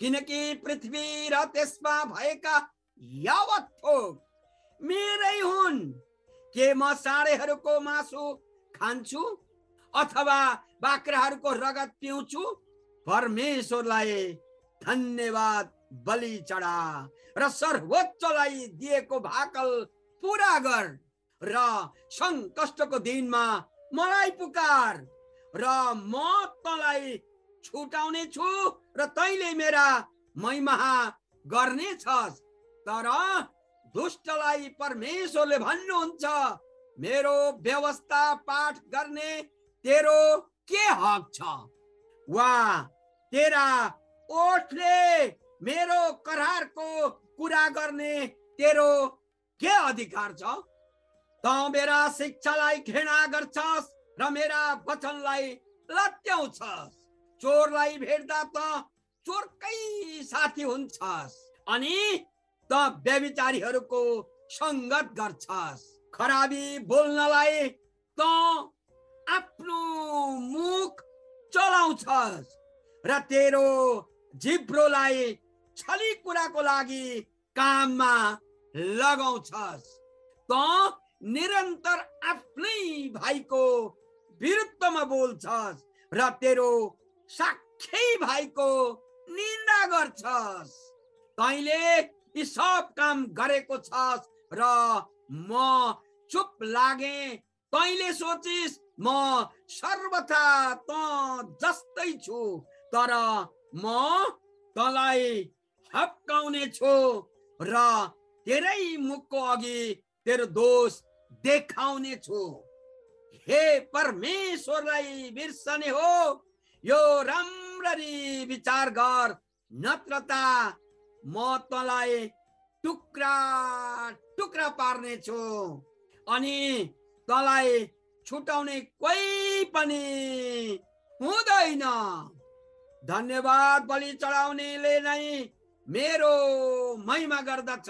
किनकि पृथ्वी र त्यसमा भएका यावत थोक मेरै हुन्। के म साँडेहरूको मासु खान्छु अथवा बाख्राहरूको रगत पिउँछु परमेश्वरलाई धन्यवाद बलि चढा र सर्वोच्चलाई दिएको भाकल पुरा गर र सङ्कष्टको दिनमा मलाई पुकार र म तँलाई छुटाउने छु र तैँले मेरा मैमहा गर्नेछस्। तर दुष्टलाई परमेश्वरले भन्नुहुन्छ मेरो व्यवस्था पाठ गर्ने तेरो के हक छ? वा तेरा ओठले मेरो करारको कुरा गर्ने तेरो के अधिकार छ? त मेरा शिक्षालाई घृणा गर्छस् र मेरा वचनलाई लत्याउँछस् चोरलाई भेट्दा त चोरकै साथी हुन्छस्। अनि त व्यविचारीहरूको सङ्गत गर्छस्। खराबी बोल्नलाई त आफ्नो मुख चलाउँछस् र तेरो जिब्रोलाई छली कुराको लागि काममा लगाउँछस्। त निरन्तर आफ्नै भाइको विरुद्धमा बोल्छस् र तेरो साक्षी भाइको निन्दा गर्छस्। तैँले यी सब काम गरेको छस् र म चुप लागे तैँले सोचिस् म सर्वथा त जस्तै छु तर म तँलाई हप्काउने छु र तेरै मुखको अघि तेरो दोष देखाउने छु हे परमेश्वरलाई बिर्सने हो यो राम्ररी विचार गर नत्रता म तँलाई टुक्रा टुक्रा पार्ने छु अनि तँलाई छुटाउने कोही पनि हुँदैन। धन्यवाद बलि चढाउनेले नै मेरो महिमा गर्दछ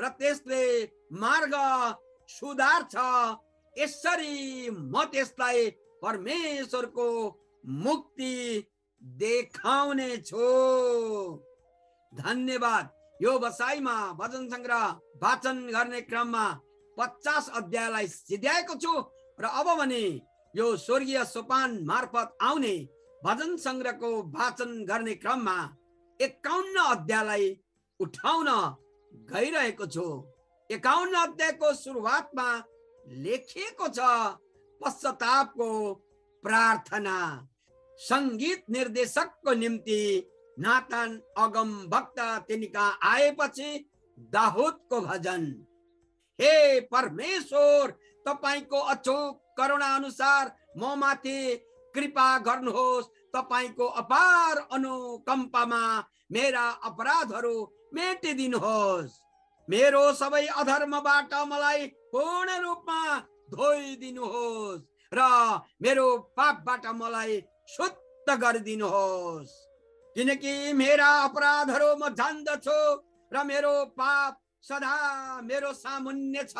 र त्यसले मार्ग सुधार्छ। यसरी म त्यसलाई परमेश्वरको मुक्ति देखाउने छु धन्यवाद। यो बसाइमा भजन सङ्ग्रह वाचन गर्ने क्रममा पचास अध्यायलाई सिध्याएको छु र अब भने यो स्वर्गीय सोपान मार्फत आउने भजन सङ्ग्रहको वाचन गर्ने क्रममा एकाउन्न अध्यायलाई उठाउन गइरहेको छु। एकाउन्न अध्यायको सुरुवातमा लेखिएको छ पश्चातापको प्रार्थना। सङ्गीत निर्देशकको निम्ति नातान अगम भक्त तिनका आएपछि दाहुदको भजन। हे परमेश्वर तपाईँको अचोक करुणा अनुसार म माथि कृपा गर्नुहोस्। तपाईँको अपार अनुकम्पामा मेरा अपराधहरू मेटिदिनुहोस्। मेरो सबै अधर्मबाट मलाई पूर्ण रूपमा धोइदिनुहोस् र मेरो पापबाट मलाई शुद्ध गरिदिनुहोस्। किनकि मेरा अपराधहरू म जान्दछु र मेरो पाप सदा मेरो सामुन्य छ।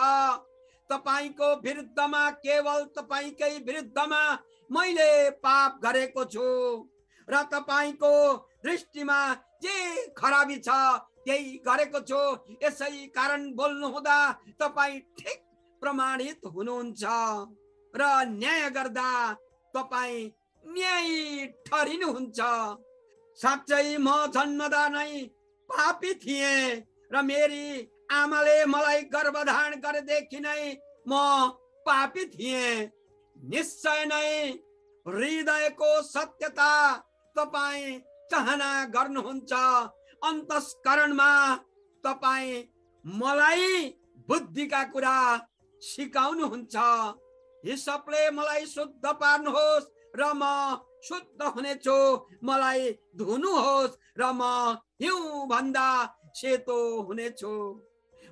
तपाईँको विरुद्धमा केवल तपाईँकै विरुद्धमा मैले पाप गरेको छु। र तपाईँको दृष्टिमा जे खराबी छ त्यही गरेको छु। यसै कारण बोल्नु हुँदा तपाईँ ठिक प्रमाणित हुनुहुन्छ। र न्याय गर्दा तपाईँ न्याय ठहरिनुहुन्छ साँच्चै म जन्मदा नै पापी थिएँ र मेरी आमाले मलाई गर्भधारण गरेदेखि नै म पापी थिएँ। निश्चय नै हृदयको सत्यता तपाईँ चाहना गर्नुहुन्छ। अन्तस्करणमा तपाईँ मलाई बुद्धिका कुरा सिकाउनुहुन्छ। हिसाबले मलाई शुद्ध पार्नुहोस् र म शुद्ध हुनेछु। मलाई धुनुहोस् र म हिउँ भन्दा सेतो हुनेछु।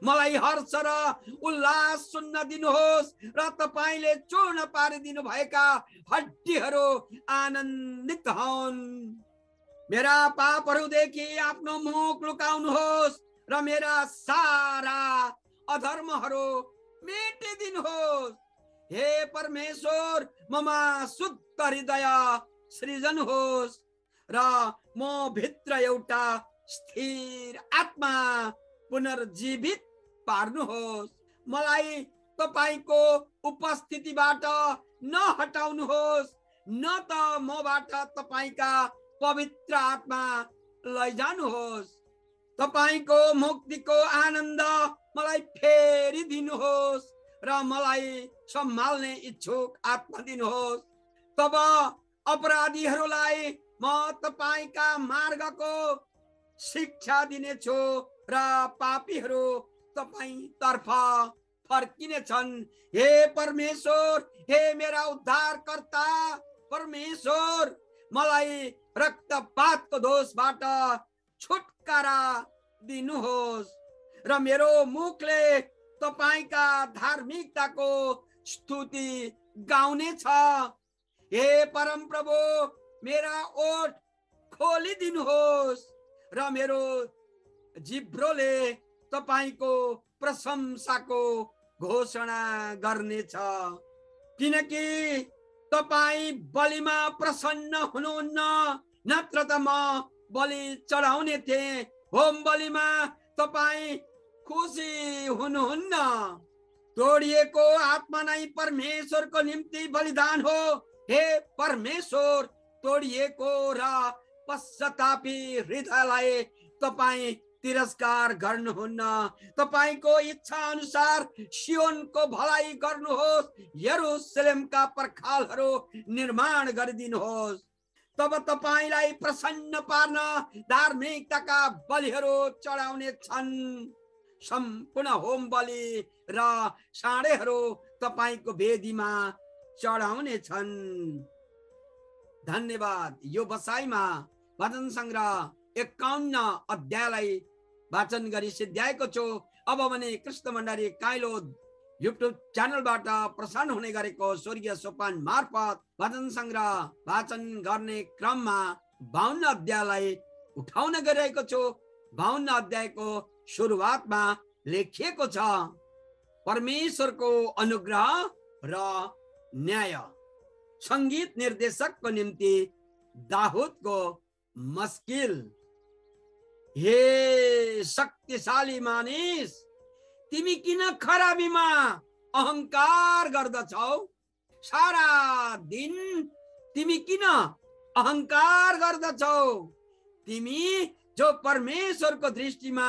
मलाई हर्ष र उल्लास सुन्न दिनुहोस् र तपाईँले चूर्ण पारिदिनु भएका हड्डीहरू आनन्दित हुन्। मेरा पापहरूदेखि आफ्नो मुख लुकाउनुहोस् र मेरा सारा अधर्महरू मेटिदिनुहोस्। हे परमेश्वर ममा शुद्ध हृदय सृजन होस् र म भित्र एउटा स्थिर आत्मा पुनर्जीवित पार्नुहोस्। मलाई तपाईँको उपस्थितिबाट नहटाउनुहोस्। न त मबाट तपाईँका पवित्र आत्मा लैजानुहोस्। तपाईँको मुक्तिको आनन्द मलाई फेरि दिनुहोस् र मलाई सम्हाल्ने इच्छुक आत्मा दिनुहोस्। तब अपराधीहरूलाई म तपाईँका मार्गको शिक्षा दिनेछु र पापीहरू तपाईँतर्फ फर्किनेछन्। हे परमेश्वर हे मेरा उद्धारकर्ता परमेश्वर मलाई रक्तपातको दोषबाट छुटकारा दिनुहोस् र मेरो मुखले तपाईँका धार्मिकताको स्तुति गाउने छ हे परम प्रभु मेरा ओठ खोलिदिनुहोस् र मेरो जिब्रोले तपाईँको प्रशंसाको घोषणा गर्नेछ। किनकि तपाईँ बलिमा प्रसन्न हुनुहुन्न नत्र त म बलि चढाउने थिएँ। होम बलिमा तपाईँ खुसी हुनुहुन्न। तोडिएको आत्मा नै परमेश्वरको निम्ति बलिदान हो। हे परमेश्वर तोडिएको र पश्चातापी हृदयलाई तपाईँ तिरस्कार गर्नुहुन्न। तपाईँको इच्छा अनुसार सियोनको भलाइ गर्नुहोस् यरुसलेमका पर्खालहरू निर्माण गरिदिनुहोस्। तब तपाईँलाई प्रसन्न पार्न धार्मिकताका बलिहरू चढाउने छन्। सम्पूर्ण होम बलि र साँडेहरू तपाईँको वेदीमा चढाउने छन्। धन्यवाद। यो बसाइमा भजन सङ्ग्रह एकाउन्न अध्यायलाई वाचन गरी सिद्ध्याएको छु। अब भने कृष्ण भण्डारी काइलो युट्युब च्यानलबाट प्रसारण हुने गरेको स्वर्गीय सोपान मार्फत भजन सङ्ग्रह वाचन गर्ने क्रममा बाहुन्न अध्यायलाई उठाउन गइरहेको छु। बाहुन्न अध्यायको सुरुवातमा लेखिएको छ परमेश्वरको अनुग्रह र न्याय। सङ्गीत निर्देशकको निम्ति दाहुदको मस्किल। हे शक्तिशाली मानिस तिमी किन खराबीमा अहङ्कार गर्दछौ? सारा दिन तिमी किन अहङ्कार गर्दछौ? तिमी जो परमेश्वरको दृष्टिमा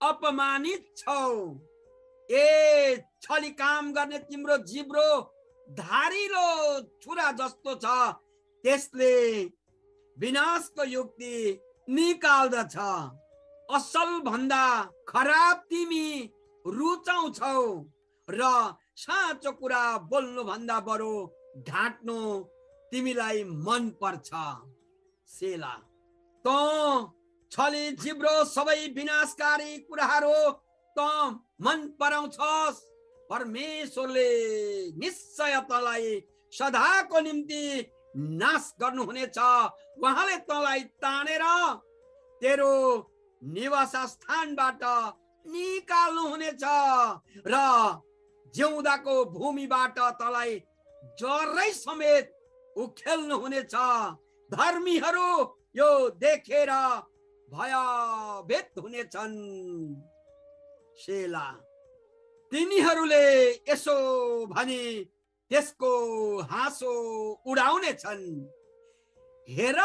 अपमानित छौ ए छली काम गर्ने तिम्रो जिब्रो धारिलो छुरा जस्तो छ। त्यसले विनाशको युक्ति निकाल्दछ। असल भन्दा खराब तिमी रुचाउँछौ र साँचो कुरा बोल्नु भन्दा बरु ढाँट्नु तिमीलाई मन पर्छ। सेला त छली जिब्रो सबै विनाशकारी कुराहरू त मन परमेश्वरले निश्चय तलाई सदाको निम्ति नाश गर्नुहुनेछ। उहाँले तँलाई तानेर तेरो निवास स्थानबाट निकाल्नुहुनेछ र जिउँदाको भूमिबाट तँलाई जरै समेत उखेल्नुहुनेछ। धर्मीहरू यो देखेर भयभीत हुनेछन्। सेला तिनीहरूले यसो भने त्यसको हाँसो उडाउने छन्। हेर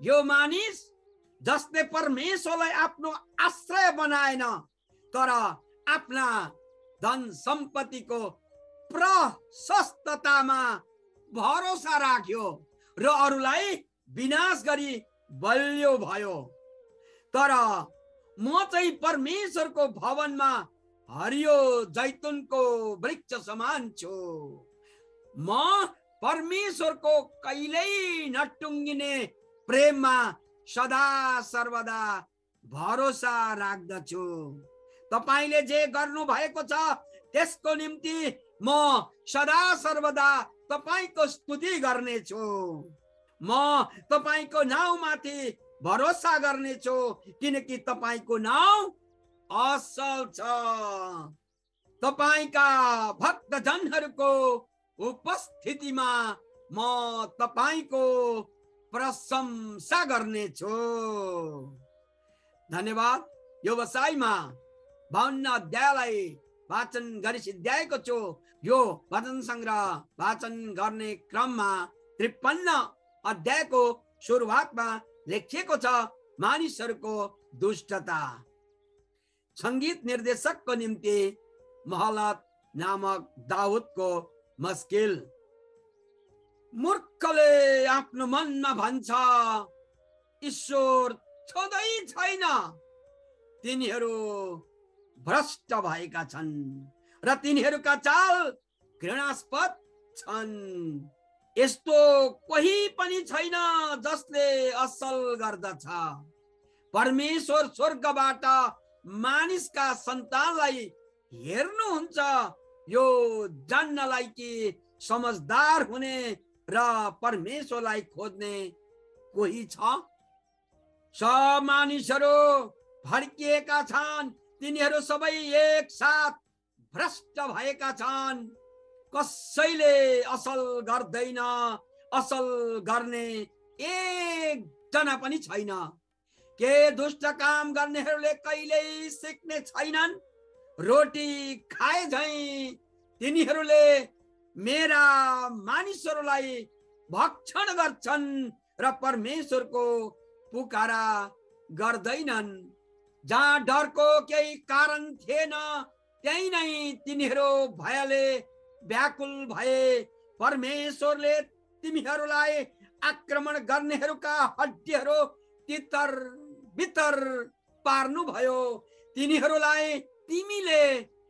यो मानिस जसले परमेश्वरलाई आफ्नो आश्रय बनाएन तर आफ्ना धन सम्पत्तिको प्रशस्ततामा भरोसा राख्यो र अरूलाई विनाश गरी बलियो भयो। तर म चाहिँ परमेश्वरको भवनमा हरियो जैतुनको वृक्ष समान छु म परमेश्वरको कहिल्यै नटुङ्गिने प्रेममा सदा सर्वदा भरोसा राख्दछु। तपाईँले जे गर्नु भएको छ त्यसको निम्ति म सदा सर्वदा तपाईँको स्तुति गर्नेछु। म तपाईँको नाउँमाथि भरोसा गर्नेछु किनकि तपाईँको नाउँ असल छ तपाईँका भक्तजनहरूको उपस्थितिमा म तपाईँको प्रशंसा गर्नेछु। धन्यवाद। यो व्यवसायमा बाहन्न अध्यायलाई वाचन गरी सिद्ध्याएको छु। यो वचन सङ्ग्रह वाचन गर्ने क्रममा त्रिपन्न अध्यायको सुरुवातमा लेखिएको छ मानिसहरूको दुष्टता। सङ्गीत निर्देशकको निम्ति महलत नामक दाउदको मस्किल। मूर्खले आफ्नो मनमा भन्छ ईश्वर छँदै छैन। तिनीहरू भ्रष्ट भएका छन् र तिनीहरूका चाल घृणास्पद छन्। यस्तो कोही पनि छैन जसले असल गर्दछ। परमेश्वर स्वर्गबाट मानिसका सन्तानलाई हेर्नुहुन्छ। यो जान्नलाई कि समझदार हुने र परमेश्वरलाई खोज्ने कोही छ? सब मानिसहरू फर्किएका छन्। तिनीहरू सबै एक साथ भ्रष्ट भएका छन्। कसैले असल गर्दैन। असल गर्ने एकजना पनि छैन। के दुष्ट काम गर्नेहरूले कहिल्यै सिक्ने छैनन् रोटी खाए झै तिनीहरूले मेरा मानिसहरूलाई भक्षण गर्छन् र परमेश्वरको पुकारा गर्दैनन् जहाँ डरको केही कारण थिएन त्यही नै तिनीहरू भयले व्याकुल भए परमेश्वरले तिमीहरूलाई आक्रमण गर्नेहरूका हड्डीहरू तितर बितर पार्नु भयो तिनीहरूलाई तिमीले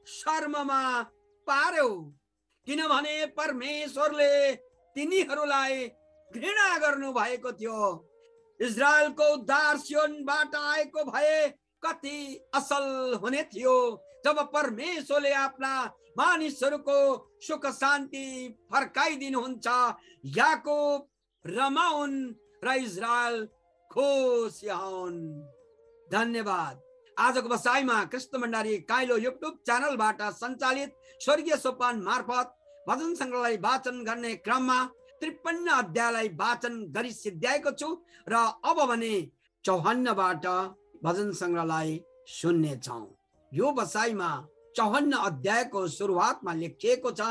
शर्ममा पार्यौ। किनभने परमेश्वरले तिनीहरूलाई घृणा गर्नु भएको थियो। इजरायलको उद्धार सियोनबाट आएको भए कति असल हुने थियो। जब परमेश्वरले आफ्ना मानिसहरूको सुख शान्ति फर्काइदिनुहुन्छ याको रमाउन् र इजरायल खुसी धन्यवाद। आजको बसाइमा कृष्ण भण्डारी काइलो युट्युब च्यानलबाट सञ्चालित स्वर्गीय सोपान मार्फत भजन सङ्ग्रहलाई वाचन गर्ने क्रममा त्रिपन्न अध्यायलाई वाचन गरी सिद्ध्याएको छु र अब भने चौहन्नबाट भजन सङ्ग्रहलाई सुन्नेछौँ। यो बसाइमा चौहन्न अध्यायको सुरुवातमा लेखिएको छ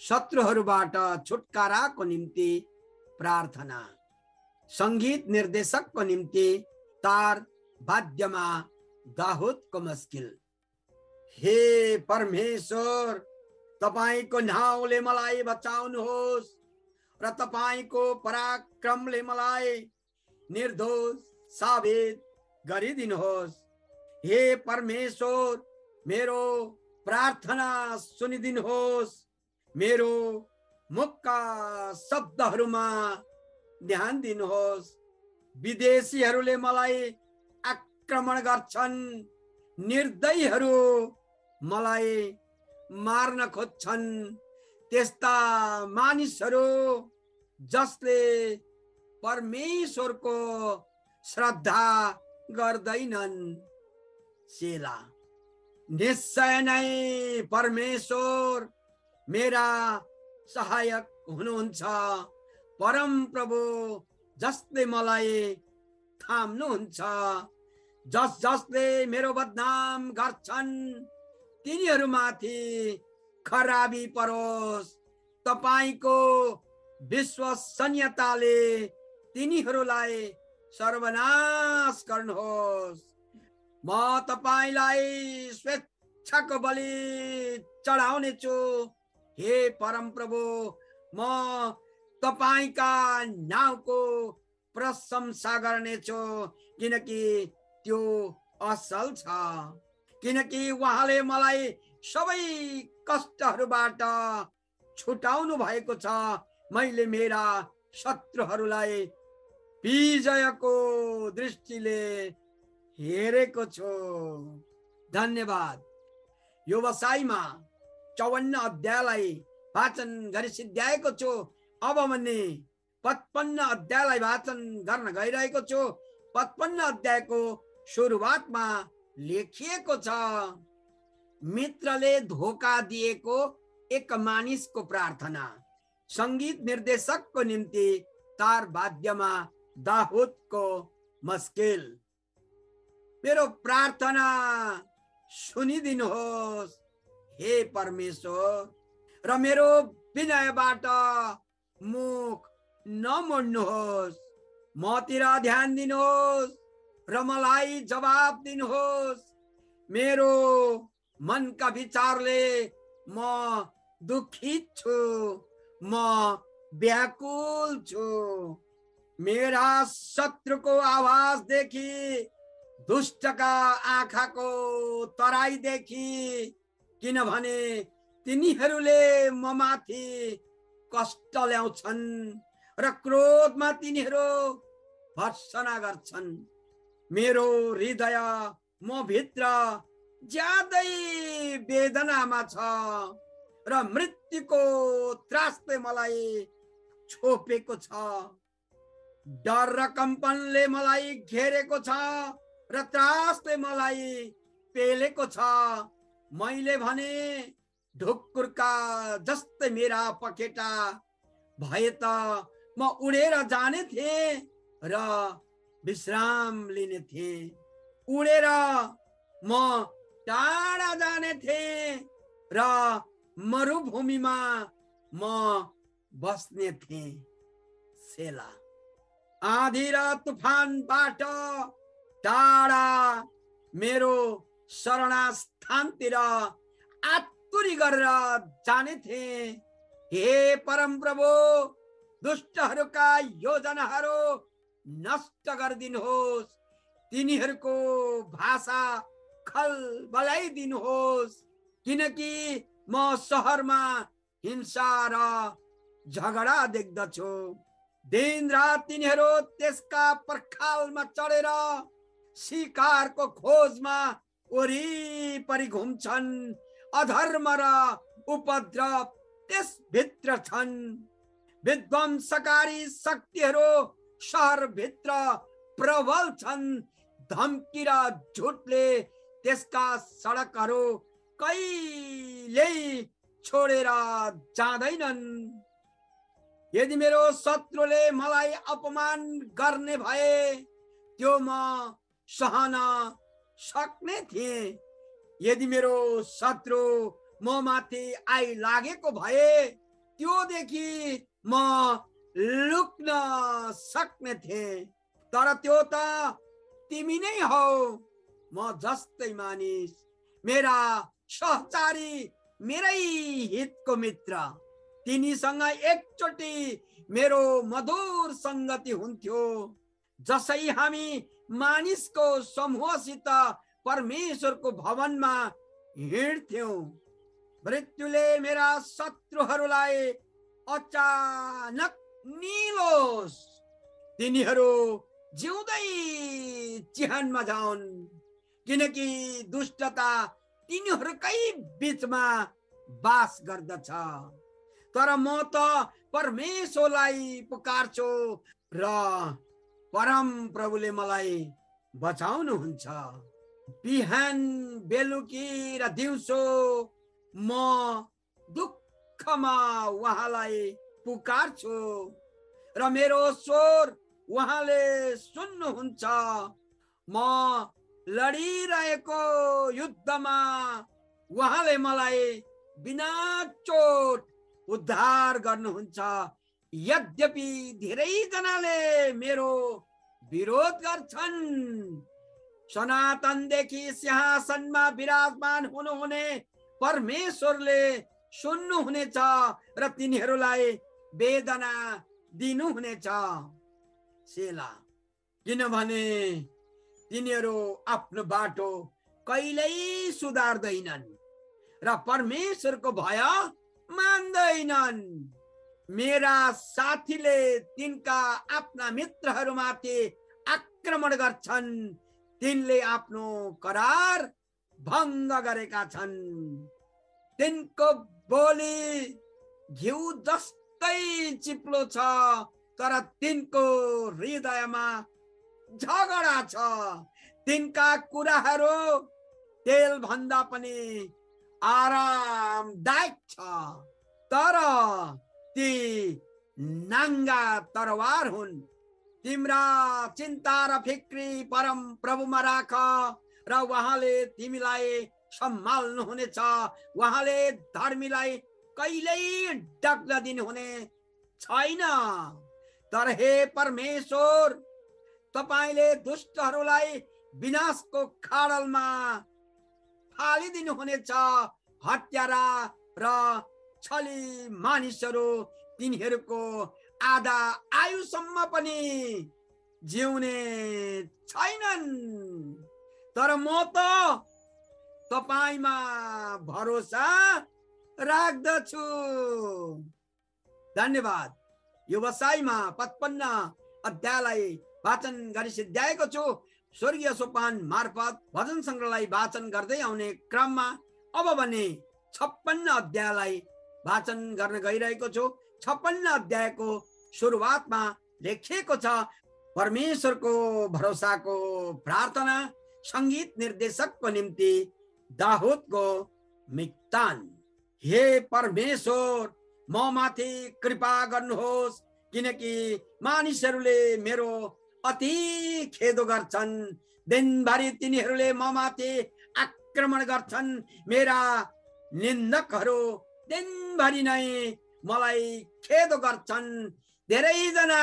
शत्रुहरूबाट छुटकाराको निम्ति प्रार्थना। सङ्गीत निर्देशकको निम्ति तार वाद्यमा दाहुदको मुस्किल हे परमेश्वर तपाईँको नाउँले मलाई बचाउनुहोस् र तपाईँको पराक्रमले मलाई निर्दोष साबित गरिदिनुहोस्। हे परमेश्वर मेरो प्रार्थना सुनिदिनुहोस्। मेरो मुखका शब्दहरूमा ध्यान दिनुहोस्। विदेशीहरूले मलाई आक्रमण गर्छन्। निर्दयीहरू मलाई मार्न खोज्छन्। त्यस्ता मानिसहरू जसले परमेश्वरको श्रद्धा गर्दैनन्। सेला निश्चय नै परमेश्वर मेरा सहायक हुनुहुन्छ। परम प्रभु जसले मलाई थाम्नुहुन्छ जस जसले मेरो बदनाम गर्छन् तिनीहरूमाथि खराबी परोस्। तपाईँको विश्वसनीयताले तिनीहरूलाई सर्वनाश गर्नुहोस्। म तपाईँलाई स्वेच्छाको बलि चढाउने छु हे परम प्रभु म तपाईँका नाउँको प्रशंसा गर्नेछु किनकि त्यो असल छ। किनकि उहाँले मलाई सबै कष्टहरूबाट छुटाउनु भएको छ। मैले मेरा शत्रुहरूलाई विजयको दृष्टिले हेरेको छु। धन्यवाद। यो वसाईमा चौवन्न अध्यायलाई वाचन गरी सिद्ध्याएको छु। अब भने पचपन्न अध्यायलाई वाचन गर्न गइरहेको छु। पचपन्न अध्यायको सुरुवातमा लेखिएको छ मित्रले धोका दिएको एक मानिसको प्रार्थना। सङ्गीत निर्देशकको निम्ति तार वाद्यमा दाहुदको मस्किल। मेरो प्रार्थना सुनिदिनुहोस् हे परमेश्वर र मेरो विनयबाट मुख नमोड्नुहोस् मतिर ध्यान दिनुहोस् र मलाई जवाब दिनुहोस् मेरो मनका विचारले म दुखित छु म व्याकुल छु। मेरा शत्रुको आवाजदेखि दुष्टका आँखाको तराईदेखि किनभने तिनीहरूले म माथि कष्ट ल्याउँछन् र क्रोधमा तिनीहरू भर्सना गर्छन्। मेरो हृदय म भित्र ज्यादै वेदनामा छ र मृत्युको त्रासले मलाई छोपेको छ। डर र कम्पनले मलाई घेरेको छ र त्रासले मलाई पेलेको छ। मैले भने ढुकुरका जस्तै मेरा पखेटा भए त म उडेर जाने थिएँ र विश्राम लिने थिएँ। उडेर म टाढा जाने थिएँ र मरुभूमिमा म बस्ने थिएँ। सेला आधी र तुफानबाट टाढा मेरो शरणास्थानतिर आतुरी गरेर जाने थिएँ हे परम प्रभु दुष्टहरूका योजनाहरू नष्ट गरिदिनुहोस्। तिनीहरूको भाषा खल बलाइदिनुहोस्। किनकि म सहरमा हिंसा र झगडा देख्दछु। दिन रात तिनीहरू त्यसका पर्खालमा चढेर शिकारको खोजमा वरिपरि घुम्छन्। अधर्म र उपद्रव त्यसभित्र छन् विध्वंसकारी शक्तिहरू सहरभित्र प्रबल छन् धम्की र झुटले त्यसका सडकहरू कहिल्यै छोडेर जाँदैनन्। यदि मेरो शत्रुले मलाई अपमान गर्ने भए त्यो म सहन सक्ने थिएँ। यदि मेरो शत्रु म माथि आइलागेको भए त्योदेखि म लुक्न सक्ने थिएँ। तर त्यो त तिमी नै हौ। म जस्तै मानिस मेरा सहचारी मेरै हितको मित्र। तिनीसँग एकचोटि मेरो मधुर सङ्गति हुन्थ्यो जसै हामी मानिसको समूहसित परमेश्वरको भवनमा हिँड्थ्यौँ। मृत्युले मेरा शत्रुहरूलाई अचानक निलोस्। तिनीहरू जिउँदै चिहानमा जाउन्। किनकि दुष्टता तिनीहरूकै बिचमा बास गर्दछ। तर म त परमेश्वरलाई पुकार्छु र परम प्रभुले मलाई बचाउनुहुन्छ। बिहान बेलुकी र दिउँसो म दुःखमा उहाँलाई पुकार्छु र मेरो स्वर उहाँले सुन्नुहुन्छ म लडिरहेको युद्धमा उहाँले मलाई बिना चोट उद्धार गर्नुहुन्छ यद्यपि धेरैजनाले मेरो विरोध गर्छन् सनातनदेखि सिंहासनमा विराजमान हुनुहुने परमेश्वरले सुन्नुहुनेछ र तिनीहरूलाई वेदना दिनुहुनेछ सेला किनभने तिनीहरू आफ्नो बाटो कहिल्यै सुधार्दैनन् र परमेश्वरको भय मान्दैनन्। मेरा साथीले तिनका आफ्ना मित्रहरूमाथि आक्रमण गर्छन् तिनले आफ्नो करार भङ्ग गरेका छन्। तिनको बोली घिउ जस्तै चिप्लो छ तर तिनको हृदयमा झगडा छ। तिनका कुराहरू तेल भन्दा पनि आरामदायक छ। तर ती नाङ्गा तरवार हुन्। तिम्रा चिन्ता र फिक्री परम प्रभुमा राख र उहाँले तिमीलाई सम्हाल्नु हुनेछ उहाँले धर्मीलाई कहिल्यै डग्न दिनुहुने छैन तर हे परमेश्वर तपाईँले दुष्टहरूलाई विनाशको खाडलमा फालिदिनु हुनेछ हत्यारा र छली मानिसहरू तिनीहरूको आधा आयुसम्म पनि जिउने छैनन्। तर म त तपाईँमा भरोसा राख्दछु। धन्यवाद। यो वसाइमा पचपन्न अध्यायलाई वाचन गरी सिद्ध्याएको छु। स्वर्गीय सोपान मार्फत भजन सङ्ग्रहलाई वाचन गर्दै आउने क्रममा अब भने छप्पन्न अध्यायलाई वाचन गर्न गइरहेको छु। छप्पन्न अध्यायको सुरुवातमा लेखिएको छ परमेश्वरको भरोसाको प्रार्थना सङ्गीत निर्देशकको निम्ति दाहुदको मिक्तान हे परमेश्वर म माथि कृपा गर्नुहोस् किनकि मानिसहरूले मेरो अति खेदो गर्छन्। दिनभरि तिनीहरूले म माथि आक्रमण गर्छन्। मेरा निन्दकहरू दिनभरि नै मलाई खेदो गर्छन्। धेरैजना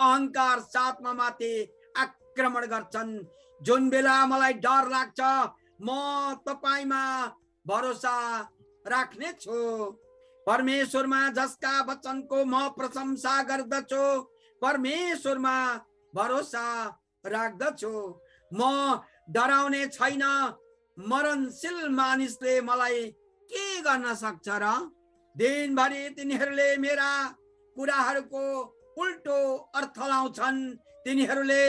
अहङ्कार साथमा माथि आक्रमण गर्छन्। जुन बेला मलाई डर लाग्छ म तपाईँमा भरोसा राख्नेछु परमेश्वरमा जसका वचनको म प्रशंसा गर्दछु परमेश्वरमा भरोसा राख्दछु। म डराउने छैन मरणशील मानिसले मलाई के गर्न सक्छ र? दिनभरि तिनीहरूले मेरा कुराहरूको उल्टो अर्थ लाउँछन्। तिनीहरूले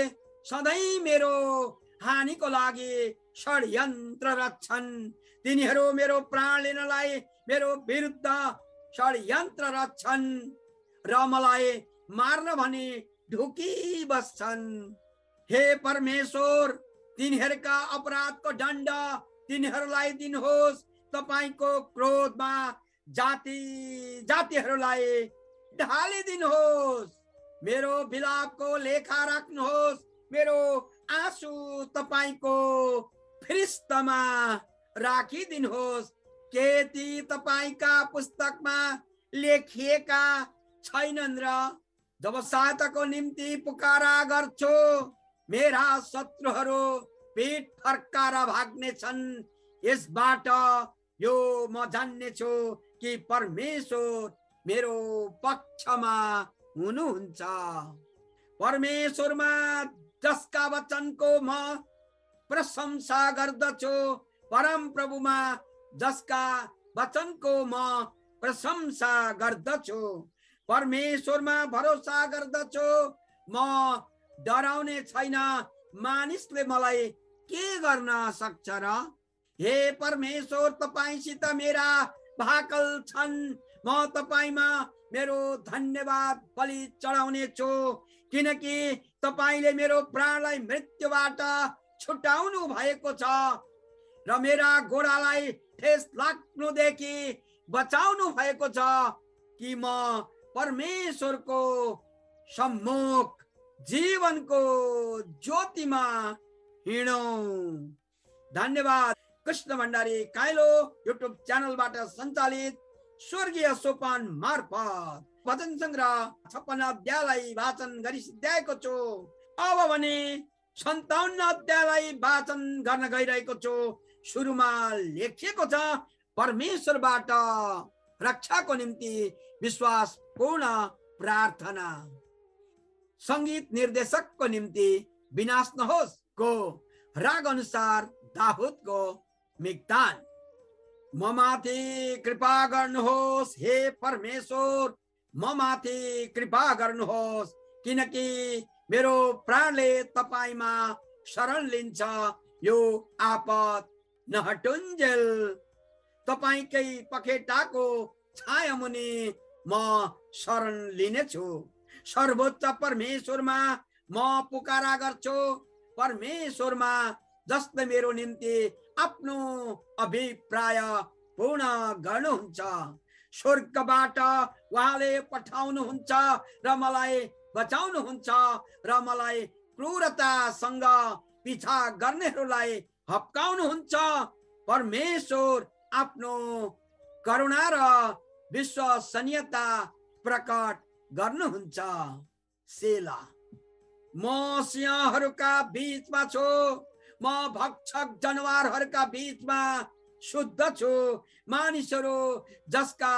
सधैँ मेरो हानिको लागि षड्यन्त्र रच्छन् तिनीहरू मेरो प्राण लिनलाई मेरो विरुद्ध षड्यन्त्र रच्छन् र मलाई मार्न भनी ढुकी बस्छन्। हे परमेश्वर तिनीहरूका अपराधको दण्ड तिनीहरूलाई दिनुहोस्। तपाईँको क्रोधमा जाति जातिहरूलाई ढालिदिनुहोस् मेरो विलापको लेखा राख्नुहोस् मेरो आँसु तपाईँको फिरिस्तमा राखिदिनुहोस् के ती तपाईँका पुस्तकमा लेखिएका छैनन् र जब सहायताको निम्ति पुकारा गर्छु मेरा शत्रुहरू पेट फर्काएर भाग्ने छन् यसबाट यो म जान्नेछु कि परमेश्वर मेरो पक्षमा हुनुहुन्छ। परमेश्वरमा जसका वचनको म प्रशंसा गर्दछु परम प्रभुमा जसका वचनको म प्रशंसा गर्दछु परमेश्वरमा भरोसा गर्दछु। म डराउने छैन मानिसले मलाई के गर्न सक्छ र? हे परमेश्वर तपाईँसित मेरा भाकल छन्। म तपाईँमा मेरो धन्यवाद बलि चढाउने छु किनकि तपाईँले मेरो प्राणलाई मृत्युबाट छुटाउनु भएको छ र मेरा घोडालाई ठेस लाग्नुदेखि बचाउनु भएको छ कि म परमेश्वरको सम्मुख जीवनको ज्योतिमा हिँडौँ। धन्यवाद। कृष्ण भण्डारी काइलो युट्युब च्यानलबाट सञ्चालित स्वर्गीय सोपान मार्फत भजन सङ्ग्रह छप्पन्न अध्यायलाई वाचन गरी सिद्ध्याएको छु। अब भने सन्ताउन्न अध्यायलाई वाचन गर्न गइरहेको छु। सुरुमा लेखिएको छ परमेश्वरबाट रक्षाको निम्ति विश्वास पूर्ण प्रार्थना। सङ्गीत निर्देशकको निम्ति विनाश नहोस् को राग अनुसार दाहुदको मिगदान। म माथि कृपा गर्नुहोस् हे परमेश्वर। म माथि कृपा गर्नुहोस् किनकि मेरो प्राणले तपाईँमा शरण लिन्छ। यो आपत नहटुन्जेल तपाईँकै पखेटाको छाया मुनि म शरण लिनेछु। सर्वोच्च परमेश्वरमा म पुकारा गर्छु। परमेश्वरमा जसले मेरो निम्ति आफ्नो अभिप्राय पूर्ण गर्नुहुन्छ। स्वर्गबाट उहाँले पठाउनुहुन्छ र मलाई बचाउनुहुन्छ र मलाई क्रूरतासँग पिछा गर्नेहरूलाई हप्काउनुहुन्छ। परमेश्वर आफ्नो करुणा र विश्वसनीयता प्रकट गर्नुहुन्छ। सेला म सिंहहरूका बिचमा छु। म भक्षक जनावरहरूका बिचमा शुद्ध छु। मानिसहरू जसका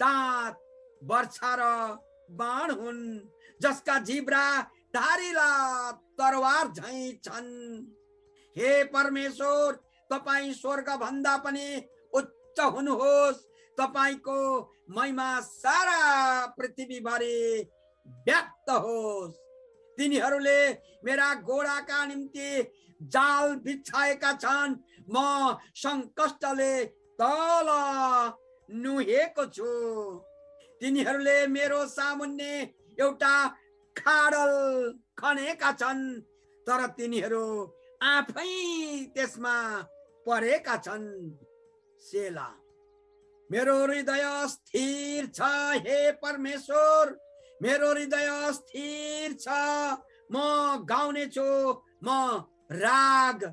दाँत वर्षा र बाण हुन् जसका जिब्रा धारिला तरवार झै छन्। हे परमेश्वर तपाईँ स्वर्ग भन्दा पनि उच्च हुनुहोस्। तपाईँको महिमा सारा पृथ्वीभरि व्याप्त होस्। तिनीहरूले मेरा घोडाका निम्ति जाल बिछाएका छन्। म सङ्कष्टले तल नुहेको छु। तिनीहरूले मेरो सामुन्ने एउटा खाडल खनेका छन् तर तिनीहरू आफै त्यसमा परेका छन्। सेला मेरो हृदय स्थिर छ हे परमेश्वर! मेरो हृदय स्थिर छ। म गाउने छु म राग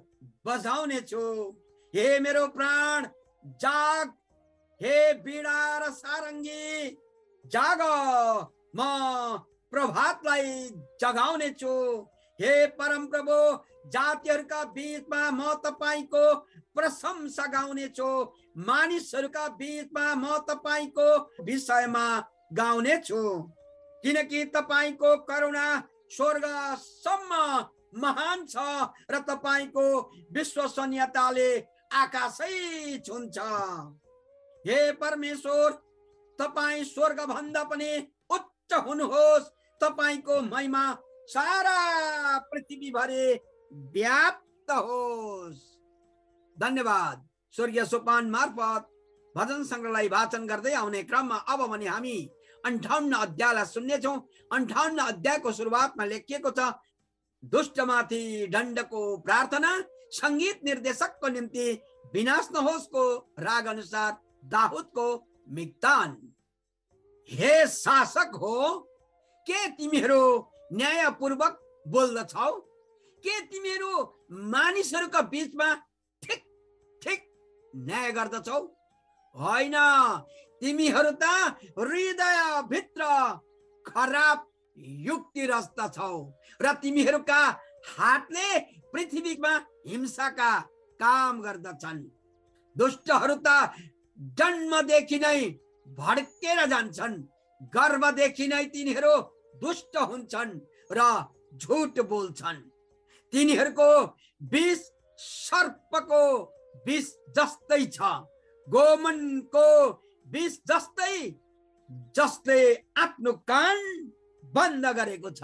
बजाउने छु। हे मेरो प्राण जाग। हे बिडा र सारङ्गी जाग। म प्रभातलाई जगाउने छु। हे परम प्रभु जातिहरूका बिचमा म तपाईँको प्रशंसा गाउने छु। मानिसहरूका बिचमा म तपाईँको विषयमा गाउने छु। किनकि तपाईँको करुणा स्वर्गसम्म महान छ र तपाईँको विश्वसनीयताले आकाशै छुन्छ। हे परमेश्वर तपाईँ स्वर्ग भन्दा पनि उच्च हुनुहोस्। तपाईँको महिमा सारा पृथ्वीभरि व्याप्त होस्। धन्यवाद। स्वर्गीय सोपान मार्फत भजन सङ्ग्रहलाई वाचन गर्दै आउने क्रममा अब भने हामी अन्ठाउन्न अध्यायलाई सुन्नेछौँ। अन्ठाउन्न अध्यायको सुरुवातमा लेखिएको छ दुष्टमाथि दण्डको प्रार्थना सङ्गीत निर्देशकको निम्ति विनाश नहोस्को राग अनुसार दाहुदको मिगतान हे शासक हो के तिमीहरू न्यायपूर्वक बोल्दछौ? के तिमीहरू मानिसहरूका बिचमा ठिक ठिक न्याय गर्दछौ? होइन तिमीहरू त हृदय भित्र खराब युक्ति रस्त छौ। र तिमीहरूका हातले पृथ्वीमा हिंसाका काम गर्दछन्। दुष्टहरू त जन्मदेखि नै भड्केर जान्छन्। गर्भदेखि नै तिनीहरू दुष्ट हुन्छन् र झुट बोल्छन्। तिनीहरूको विष सर्पको विष जस्तै छ। गोमनको विष जस्तै जसले आफ्नो कान बन्द गरेको छ।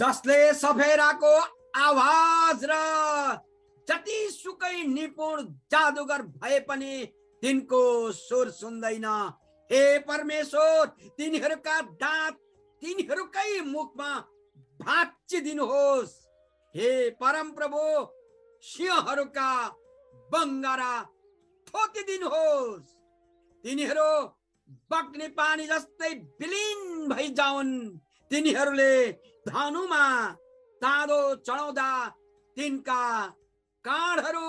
जसले सफेराको आवाज र जति सुकै निपुण जादुगर भए पनि तिनको स्वर सुन्दैन। हे परमेश्वर तिनीहरूका दाँत तिनीहरूकै मुखमा भाँचिदिनुहोस्। हे परम प्रभु सिंहहरूका बङ्गारा ठोकिदिनुहोस्। तिनीहरू बग्ने पानी जस्तै विलिन भइजाउन्। तिनीहरूले धनुमा ताँदो चढाउँदा तिनका काँडहरू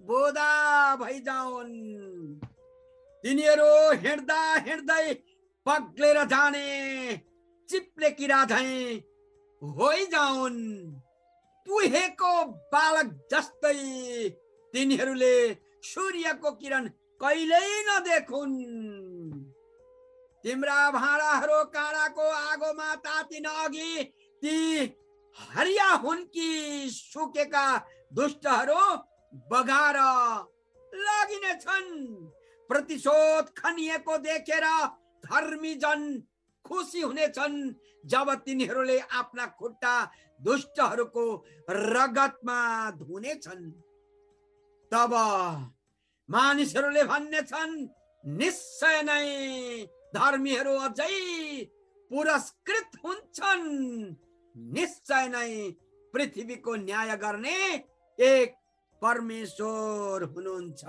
बोधा भइजाउन् तिनीहरू हिँड्दा हिँड्दै पग्लेर जाने चिप्ले किरा झैँ होइजाउन्। पुहेको बालक जस्तै तिनीहरूले सूर्यको किरण कहिल्यै नदेखुन्। तिम्रा भाँडाहरू काँडाको आगोमा तातिन अघि ती हरिया हुन् कि सुकेका दुष्टहरू बगाएर लगिनेछन्। प्रतिशोध खनिएको देखेर धर्मी जन खुसी हुनेछन् जब तिनीहरूले आफ्ना खुट्टा दुष्टहरूको रगतमा धुनेछन्। तब मानिसहरूले भन्नेछन् निश्चय नै धर्मीहरू अझै पुरस्कृत हुन्छन्। निश्चय नै पृथ्वीको न्याय गर्ने एक परमेश्वर हुनुहुन्छ।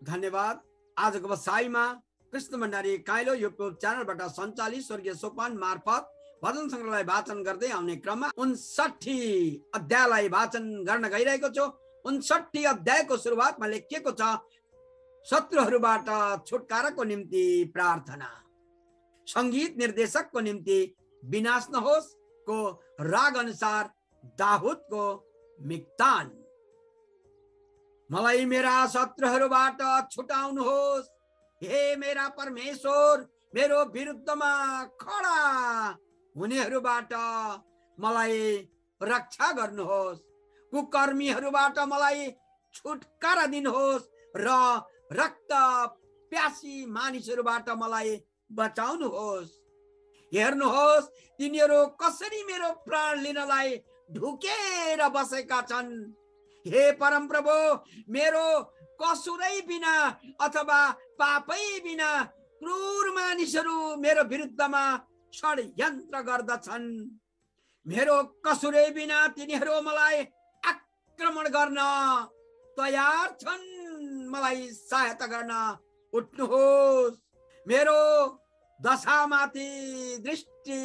धन्यवाद। आजको बसाइमा कृष्ण भण्डारी काइलो युट्युब च्यानलबाट सञ्चालित स्वर्गीय सोपान मार्फत भजन सङ्ग्रहलाई वाचन गर्दै आउने क्रममा उन्साठी अध्यायलाई वाचन गर्न गइरहेको छु। उन्साठी अध्यायको सुरुवातमा लेखिएको छ शत्रुहरूबाट छुटकाराको निम्ति प्रार्थना। सङ्गीत निर्देशकको निम्ति विनाश नहोस् को राग अनुसार दाहुदको मिक्तान मलाई मेरा शत्रुहरूबाट छुटाउनुहोस् हे मेरा परमेश्वर मेरो विरुद्धमा खडा हुनेहरूबाट मलाई रक्षा गर्नुहोस् कुकर्मीहरूबाट मलाई छुटकारा दिनुहोस् र रक्त प्यासी मानिसहरूबाट मलाई बचाउनुहोस् हेर्नुहोस् तिनीहरू कसरी मेरो प्राण लिनलाई ढुकेर बसेका छन्? हे परम प्रभु मेरो कसुरै बिना अथवा पापै बिना क्रूर मानिसहरू मेरो विरुद्धमा षड्यन्त्र गर्दछन्। मेरो कसुरै बिना तिनीहरू मलाई आक्रमण गर्न तयार छन्। मलाई सहायता गर्न उठ्नुहोस्। मेरो दशामाथि दृष्टि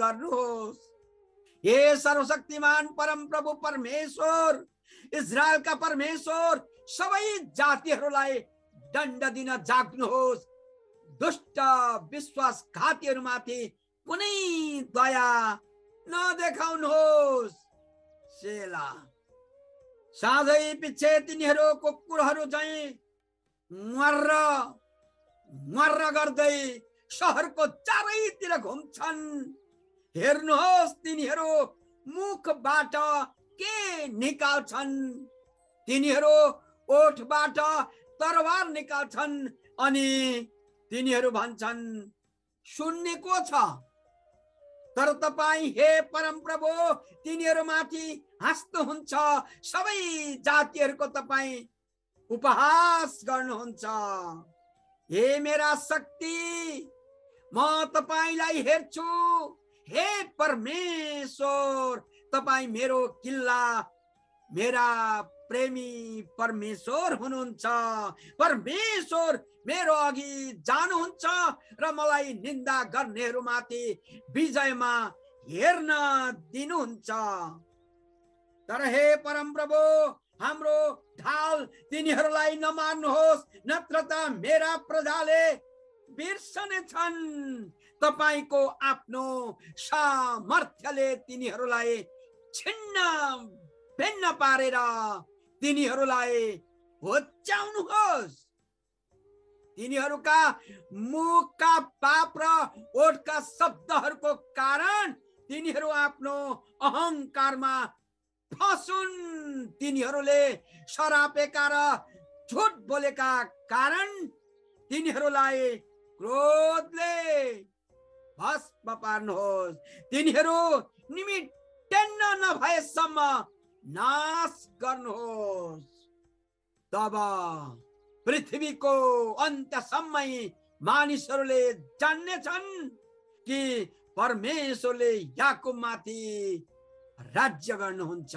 गर्नुहोस्। हे सर्वशक्तिमान परम प्रभु परमेश्वर इजरायलका परमेश्वर सबै जातिहरूलाई दण्ड दिन जाग्नुहोस्। दुष्ट विश्वासघातीहरूमाथि कुनै दया नदेखाउनुहोस्। सेला साँझै पछि तिनीहरू कुकुरहरू चाहिँ मर्र मर्र गर्दै सहरको चारैतिर घुम्छन्। हेर्नुहोस् तिनीहरू मुखबाट के निकाल्छन्? तिनीहरू ओठबाट तरवार निकाल्छन् अनि तिनीहरू भन्छन् सुन्ने को छ? तर तपाईँ हे परम प्रभु तिनीहरूमाथि हाँस्नुहुन्छ सबै जातिहरूको तपाईँ उपहास गर्नुहुन्छ। हे मेरा शक्ति! म तपाईँलाई हेर्छु। हे परमेश्वर तपाईँ मेरो किल्ला मेरा प्रेमी परमेश्वर हुनुहुन्छ। परमेश्वर मेरो अघि जानुहुन्छ र मलाई निन्दा गर्नेहरूमाथि विजयमा हेर्न दिनुहुन्छ। तर हे परम प्रभु हाम्रो ढाल तिनीहरूलाई नमार्नुहोस् नत्र त मेरा प्रजाले बिर्सने छन् तपाईँको आफ्नो सामर्थ्यले तिनीहरूलाई छिन्न भिन्न पारेर तिनीहरूलाई होच्याउनुहोस्। तिनीहरूका मुखका पाप र ओठका शब्दहरूको कारण तिनीहरू आफ्नो अहङ्कारमा फसुन्। तिनीहरूले सरापेका र झुट बोलेका कारण तिनीहरूलाई क्रोधले भस्म पार्नुहोस्। तिनीहरू निमिटेन्न नभएसम्म नाश गर्नुहोस्। तब पृथ्वीको अन्त्यसम्मै मानिसहरूले जान्नेछन् कि परमेश्वरले याकुबमाथि राज्य गर्नुहुन्छ।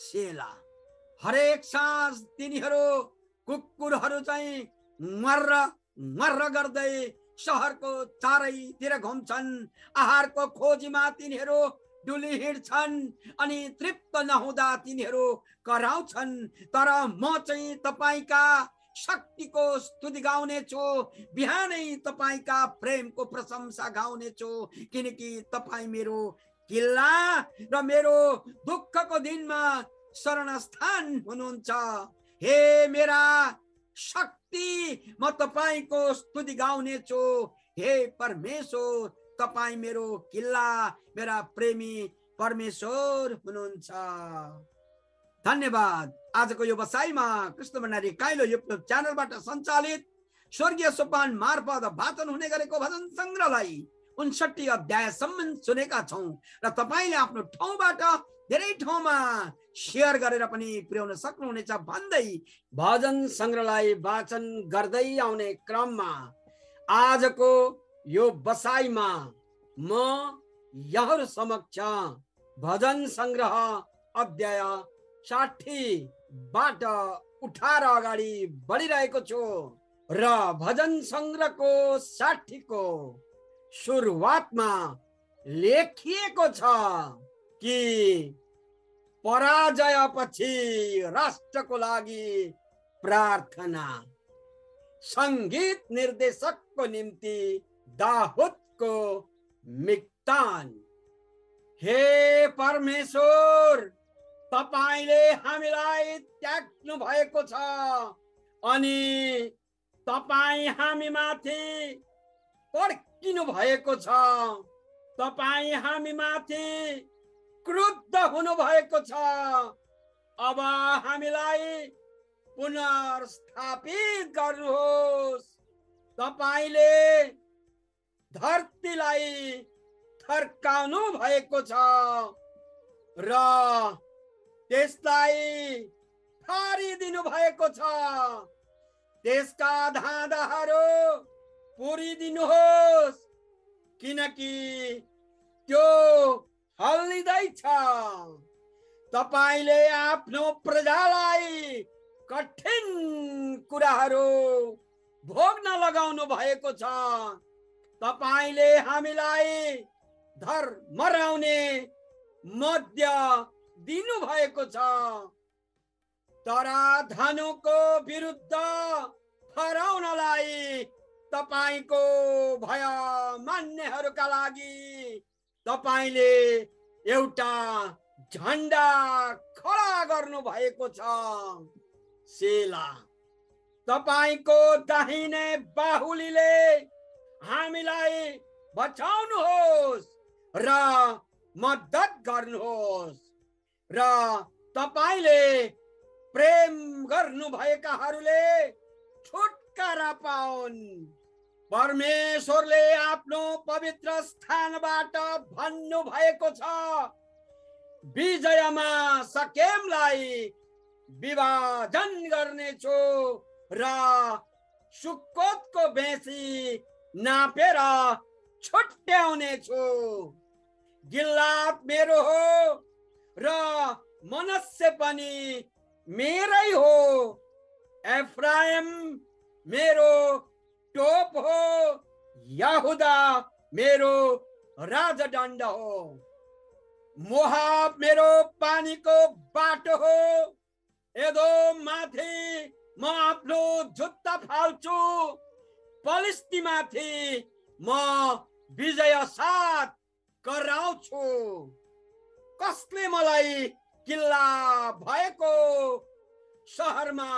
सेला हरेक साँझ तिनीहरू कुकुरहरू चाहिँ मर्र मर्र गर्दै सहरको चारैतिर घुम्छन् आहारको खोजीमा तिनीहरू डुली हिँड्छन् अनि तृप्त नहुँदा तिनीहरू कराउँछन्। तर म चाहिँ तपाईँका शक्तिको स्तुति गाउने छु बिहानै तपाईँका प्रेमको प्रशंसा गाउने छु किनकि तपाईँ मेरो किल्ला र मेरो दुःखको दिनमा शरणस्थान हुनुहुन्छ। हे मेरा शक्ति। म तपाईँको स्तुति गाउने छु हे परमेश्वर तपाईँ मेरो किल्ला मेरा प्रेमी परमेश्वर हुनुहुन्छ। धन्यवाद। आजको यो बसाइमा कृष्ण भण्डारी काइलो युट्युब च्यानलबाट सञ्चालित स्वर्गीय सोपान मार्फत वाचन हुने गरेको भजन सङ्ग्रहलाई उन्सठी अध्यायसम्म सुनेका छौँ र तपाईँले आफ्नो ठाउँबाट धेरै ठाउँमा सेयर गरेर पनि पुर्याउन सक्नुहुनेछ। भन्दै भजन सङ्ग्रहलाई वाचन गर्दै आउने क्रममा आजको यो बसाइमा म यहाँहरू समक्ष भजन सङ्ग्रह अध्याय साठी-बाट उठाएर अगाडि बढिरहेको छु र भजन सङ्ग्रहको साठीको सुरुवातमा लेखिएको छ कि पराजयपछि राष्ट्रको लागि प्रार्थना। सङ्गीत निर्देशकको निम्ति दाहुदको मिक्तान। हे परमेश्वर तपाईँले हामीलाई त्याग्नु भएको छ अनि तपाईँ हामीमाथि पर्किनु भएको छ। तपाईँ हामीमाथि क्रुद्ध हुनु भएको छ। अब हामीलाई पुनर्स्थापित गर्नुहोस्। तपाईँले धरतीलाई थर्काउनु भएको छ र त्यसलाई फारिदिनु भएको छ। त्यसका धाँधाहरू पुरिदिनुहोस्। किनकि त्यो हल्लिँदैछ। तपाईँले आफ्नो प्रजालाई कठिन कुराहरू भोग्न लगाउनु भएको छ। तपाईँले हामीलाई धर मराउने मध्य दिनु भएको छ। तर धनुको विरुद्ध फराउनलाई तपाईँको भय मान्नेहरूका लागि तपाईँले एउटा झन्डा खडा गर्नु भएको छ। सेला तपाईँको दाहिने बाहुलीले हामीलाई बचाउनुहोस् र मद्दत गर्नुहोस् र तपाईँले प्रेम गर्नुभएकाहरूले छुटकारा पाउन्। परमेश्वरले आफ्नो पवित्र स्थानबाट भन्नु भएको छ। विजयमा सकेमलाई विभाजन गर्नेछु र सुक्कोतको बेसी नापेर छुट्याउने छु गिल्लात मेरो हो र मनस्य पनि मेरै हो। एफ्राइम मेरो टोप हो यहुदा मेरो राजदण्ड हो। मोहाब मेरो पानीको बाटो हो। एदो माथि म आफ्नो जुत्ता फाल्छु। पलिस्तीमाथि म विजय साथ कराउँछु। कसले मलाई किल्ला भएको सहरमा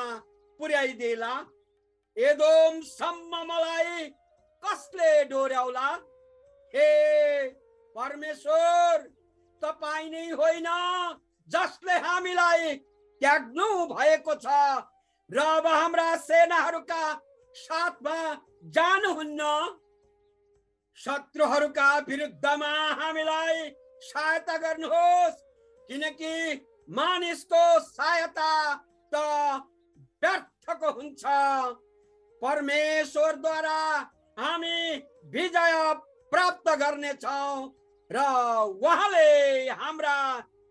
पुर्याइदिएला एदोमसम्म मलाई कसले डोर्याउला? हे परमेश्वर तपाईँ नै होइन जसले हामीलाई त्याग्नु भएको छ। र अब हाम्रा सेनाहरूका साथमा जानुहुन्न। शत्रुहरूका विरुद्धमा हामीलाई सहायता गर्नुहोस् किनकि मानिसको सहायता त व्यर्थ सामर्थ्यको हुन्छ। परमेश्वरद्वारा हामी विजय प्राप्त गर्नेछौँ र उहाँले हाम्रा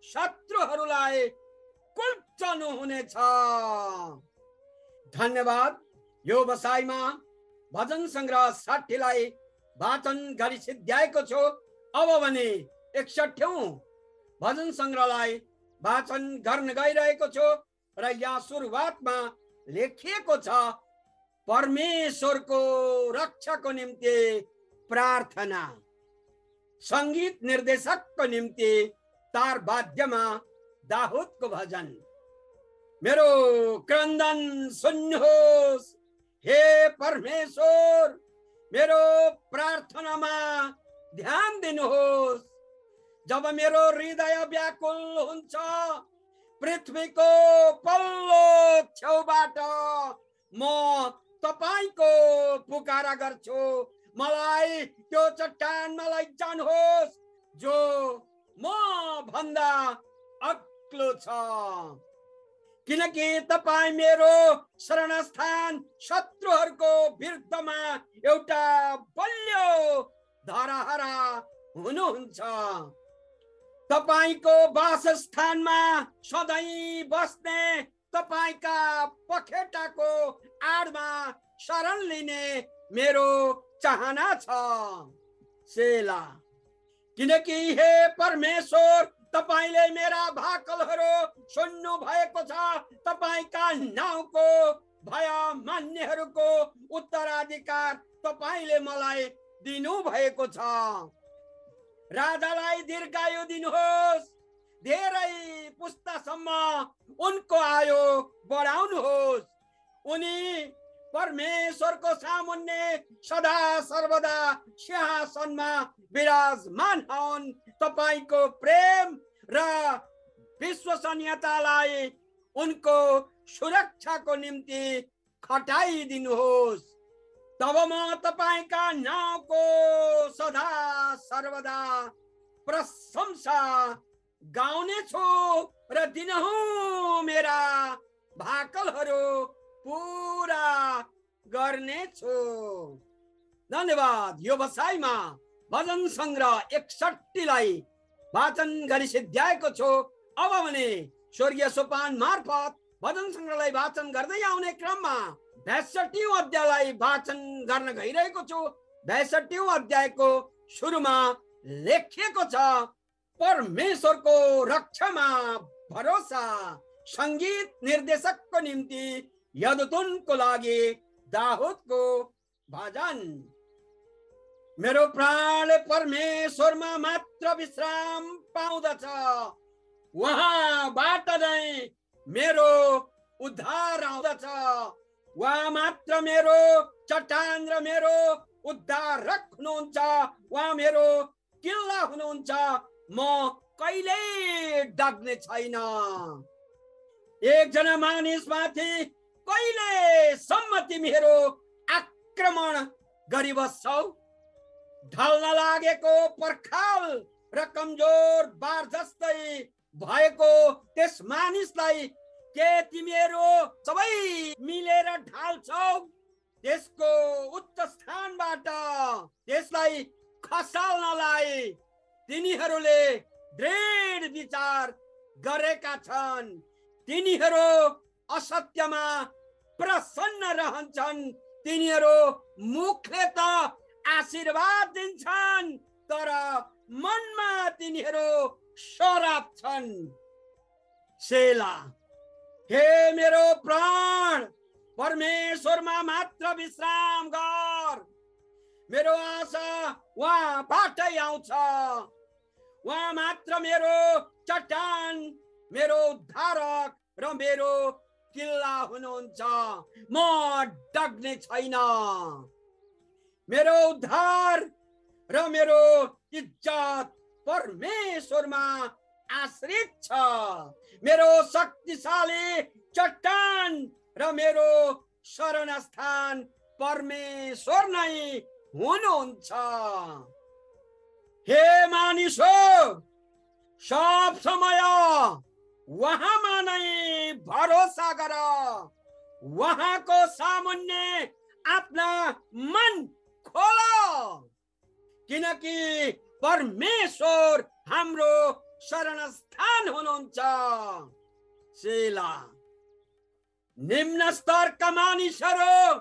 शत्रुहरूलाई कुल्चनु हुनेछ। धन्यवाद। यो बसाइमा भजन सङ्ग्रह साठीलाई वाचन गरी सिद्ध्याएको छु। अब भने एकसठौँ भजन सङ्ग्रहलाई वाचन गर्न गइरहेको छु र यहाँ सुरुवातमा लेखिएको छ परमेश्वरको रक्षाको निम्ति प्रार्थना सङ्गीत निर्देशकको निम्ति तार वाद्यमा दाहुदको भजन। मेरो क्रन्दन सुन्नुहोस् हे परमेश्वर मेरो प्रार्थनामा ध्यान दिनुहोस्। जब मेरो हृदय व्याकुल हुन्छ पृथ्वीको पल्लो छेउबाट म तपाईँको पुकारा गर्छु मलाई त्यो चट्टानमा लैजानुहोस् जो म भन्दा अग्लो छ। किनकि तपाईँ मेरो शरणस्थान शत्रुहरूको विरुद्धमा एउटा बलियो धराहरा हुनुहुन्छ। तपाईँको वासस्थानमा सधैँ बस्ने तपाईँका पखेटाको आडमा शरण लिने मेरो चाहना छ सेला। किनकि हे परमेश्वर तपाईँले मेरा भाकलहरू सुन्नु भएको छ तपाईँका नाउँको भय मान्नेहरूको उत्तराधिकार तपाईँले मलाई दिनु भएको छ। राजालाई दीर्घायु दिनुहोस् धेरै पुस्तासम्म उनको आयु बढाउनुहोस्। उनी परमेश्वरको सामुन्ने सदा सर्वदा सिंहासनमा विराजमान हन् तपाईँको प्रेम र विश्वसनीयतालाई उनको सुरक्षाको निम्ति खटाइदिनुहोस् तब म तपाईँका नाउँको सदा सर्वदा प्रशंसा गाउने छु र दिनहुँ मेरा भाकलहरू पुरा गर्नेछु धन्यवाद। यो बसाइमा भजन सङ्ग्रह एकसट्ठीलाई वाचन गरी सिद्ध्याएको छु। अब भने स्वर्गीय सोपान मार्फत भजन सङ्ग्रहलाई वाचन गर्दै आउने क्रममा बैसठी अध्यायलाई वाचन गर्न गइरहेको छु। बैसठी अध्यायको सुरुमा लेखिएको छ परमेश्वरको रक्षामा भरोसा सङ्गीत निर्देशकको निम्ति यदुतुनको लागि दाहुदको भजन। मेरो प्राण परमेश्वरमा मात्र विश्राम पाउँदछ। उहाँबाट नै मेरो उद्धार आउँदछ। उहाँ मात्र मेरो चट्टान र मेरो उद्धारक हुनुहुन्छ। उहाँ मेरो किल्ला हुनुहुन्छ। म कहिल्यै डग्ने छैन। एकजना मानिसमाथि कहिलेसम्म तिमीहरू आक्रमण गरिबस्छौ? ढल्न लागेको पर्खाल र कमजोर बार जस्तै भएको त्यस मानिसलाई के तिमीहरू सबै मिलेर ढाल्छौ? त्यसको उच्च स्थानबाट त्यसलाई खसाल्नलाई तिनीहरूले दृढ विचार गरेका छन्। तिनीहरू असत्यमा प्रसन्न रहन्छन्। तिनीहरू मुखले त आशीर्वाद दिन्छन् तर मनमा तिनीहरू शराब छन्। सेला हे मेरो प्राण परमेश्वरमा मात्र विश्राम गर। मेरो आशा उहाँबाटै आउँछ। उहाँ मात्र मेरो चट्टान मेरो उद्धारक र मेरो किल्ला हुनुहुन्छ म डग्ने छैन मेरो उद्धार र मेरो इज्जत परमेश्वरमा आश्रित छ। मेरो शक्तिशाली चट्टान र मेरो शरण स्थान परमेश्वर नै हुनुहुन्छ। हे मानिस सब समय उहाँमा नै भरोसा गर। उहाँको सामुन्ने आफ्ना मन खोल। किनकि परमेश्वर हाम्रो शरण स्थान हुनुहुन्छ। सेला निम्न स्तरका मानिसहरू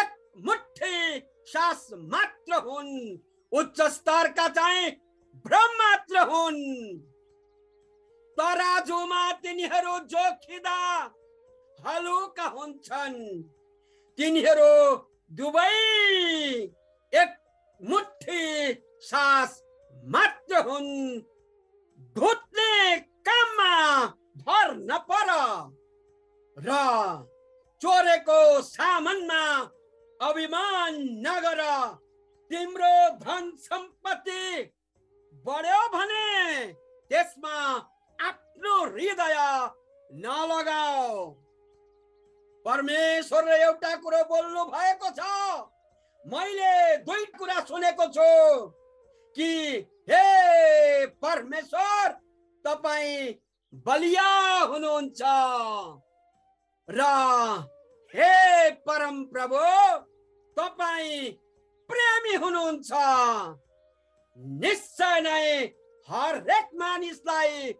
एक मुठी सास मात्र हुन्। उच्च स्तरका चाहिँ भ्रम मात्र हुन्। तराजुमा तिनीहरू जोखिँदा हलुका हुन्छन्। तिनीहरू दुवै एक मुठी सास मात्र हुन्। घुट्ने काममा भर नपर। र चोरेको सामानमा अभिमान नगर। तिम्रो धन सम्पत्ति बढ्यो भने त्यसमा आफ्नो हृदय नलगाऊ परमेश्वरले एउटा कुरो बोल्नु भएको छ। मैले दुई कुरा सुनेको छु कि हे परमेश्वर तपाईँ बलिया हुनुहुन्छ र हे परम प्रभु तपाईँ प्रेमी हुनुहुन्छ। निश्चय नै हरेक मानिसलाई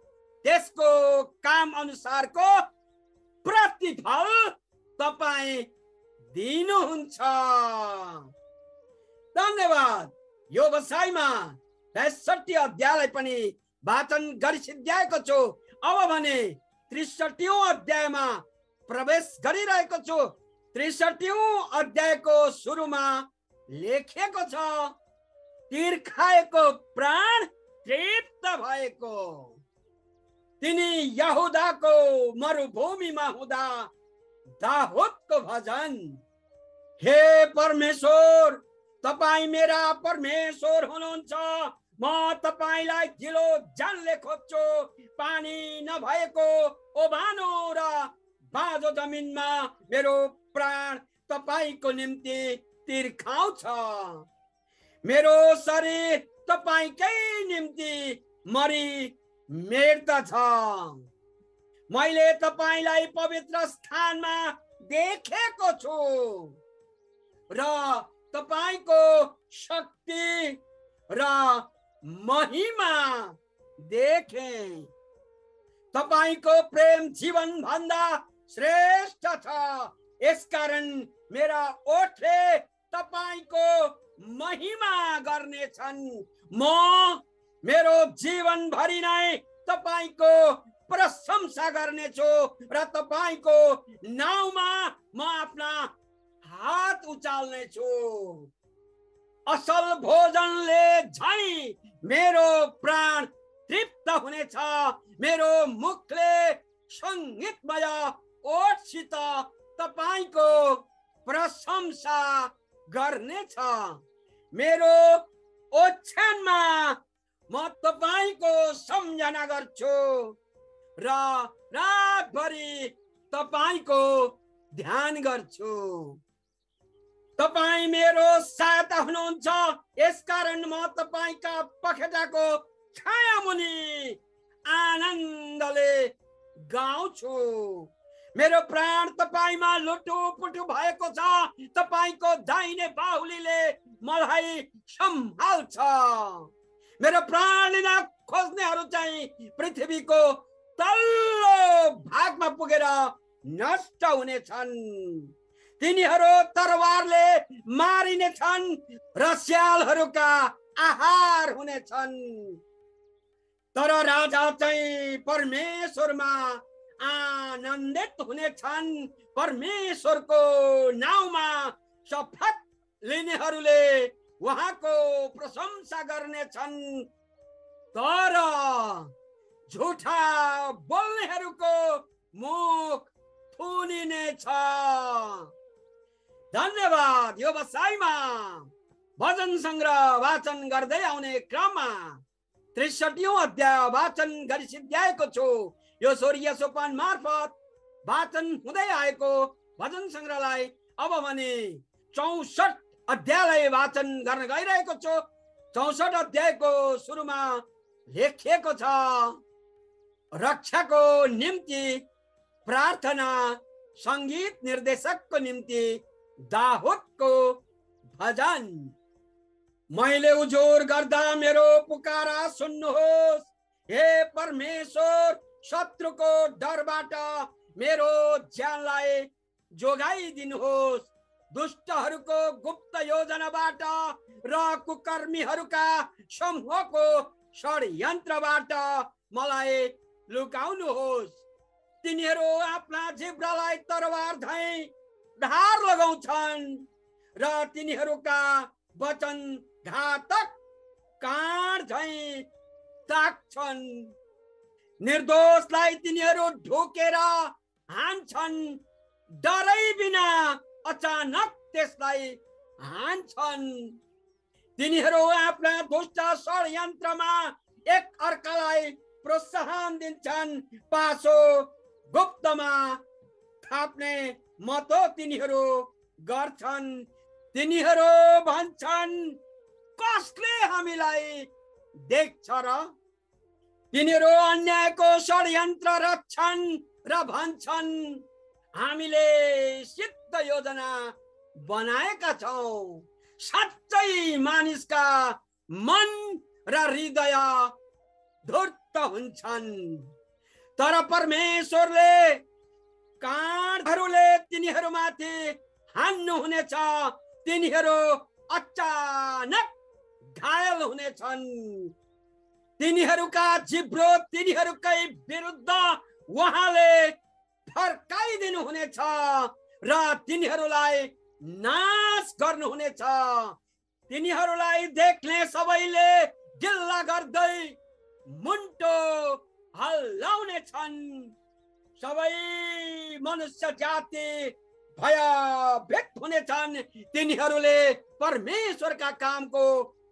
त्यसको काम अनुसारको प्रतिफल तपाईँ दिनुहुन्छ। धन्यवाद। यो बसाइमा पैसठी अध्यायलाई पनि वाचन गरिसिद्ध्याएको छु। अब भने त्रिसठीौँ अध्यायमा प्रवेश गरिरहेको छु। त्रिसठीौँ अध्यायको सुरुमा लेखिएको छ तिर खाएको प्राण तृप्त भएको। तिनी यहुदाको मरुभूमिमा हुँदा दाहोदको भजन हे परमेश्वर तपाईँ मेरा परमेश्वर हुनुहुन्छ। म तपाईँलाई ढिलो जानले खोज्छु। पानी नभएको ओभानो र बाँझो जमिनमा मेरो प्राण तपाईँको निम्ति तिर्खाउँछ। मेरो शरीर तपाईँकै निम्ति मरि मेट्दछ मैले तपाईँलाई पवित्र स्थानमा देखेको छु। र तपाईँको शक्ति र महिमा देखे। तपाईँको प्रेम जीवन भन्दा श्रेष्ठ छ। यसकारण मेरा ओठले तपाईँको महिमा गर्नेछन्। म मेरो जीवनभरि नै तपाईँको प्रशंसा गर्नेछु र तपाईँको नाउँमा म आफ्ना हात उचाल्नेछु। असल भोजनले झै मेरो प्राण तृप्त हुनेछ। मेरो मुखले सङ्गीतमय ओठसित तपाईँको प्रशंसा गर्नेछ। मेरो ओछ्यानमा म तपाईँको सम्झना गर्छु। र रातभरि तपाईँको ध्यान गर्छु। तपाईँ मेरो साथ हुनुहुन्छ। यसकारण म तपाईँका पखेटाको छाया मुनि आनन्दले गाउँछु। मेरो प्राण तपाईँमा लुटु पुटु भएको छ। तपाईँको दाहिने बाहुलीले मलाई सम्हाल्छ। मेरो प्राण खोज्नेहरू चाहिँ पृथ्वीको तल्लो भागमा पुगेर नष्ट हुनेछन्। तिनीहरू तरवारले मारिनेछन् र स्यालहरूका आहार हुनेछन्। तर राजा चाहिँ परमेश्वरमा आनन्दित हुनेछन्। परमेश्वरको नाउँमा शपथ लिनेहरूले उहाँको प्रशंसा गर्नेछन्। तर झुठा बोल्नेहरूको मुख थुनिनेछ। धन्यवाद यो बसाइमा भजन सङ्ग्रह वाचन गर्दै आउने क्रममा त्रिसठीौँ अध्याय वाचन गरिसिद्ध्याएको छु। यो स्वर्गीय सोपान मार्फत वाचन हुँदै आएको भजन सङ्ग्रहलाई अब भने चौसठ अध्यायलाई वाचन गर्न गइरहेको छु। चौसठ अध्यायको सुरुमा लेखिएको छ रक्षाको निम्ति प्रार्थना सङ्गीत निर्देशकको निम्ति दाहुदको भजन। मैले उजोर गर्दा मेरो पुकारा सुन्नुहोस्। हे परमेश्वर शत्रुको डरबाट मेरो ज्यानलाई जोगाइदिनुहोस्। दुष्टहरूको गुप्त योजनाबाट र कुकर्मीहरूका समूहको षड्यन्त्रबाट मलाई लुकाउनुहोस्। तिनीहरू आफ्ना जिब्रालाई तरवार झै धार लगाउँछन् र तिनीहरूका वचन घातक काँड झै ताक्छन्। निर्दोषलाई तिनीहरू ढोकेर हान्छन् डरै बिना अचानक त्यसलाई हान्छन्। तिनीहरू आफ्ना दुष्ट षड्यन्त्रमा एक अर्कालाई प्रोत्साहन दिन्छन्। पासो गुप्तमा थाप्ने मतो तिनीहरू गर्छन्। तिनीहरू भन्छन् कसले हामीलाई देख्छ र? तिनीहरू अन्यायको षड्यन्त्र रच्छन् र भन्छन् हामीले सिद्ध योजना बनाएका छौँ। साँच्चै मानिसका मन र हृदय धूर्त हुन्छन्। तर परमेश्वरले काँडहरूले तिनीहरूमाथि हान्नु हुनेछ तिनीहरू अचानक घायल हुनेछन्। तिनीहरूका जिब्रो तिनीहरूकै विरुद्ध उहाँले फर्काइदिनु हुनेछ र तिनीहरूलाई नाश गर्नुहुनेछ। तिनीहरूलाई देख्ने सबैले गिल्ला गर्दै मुन्टो हल्लाउने छन् सबै मनुष्य जाति भयभीत हुनेछन्। तिनीहरूले परमेश्वरका कामको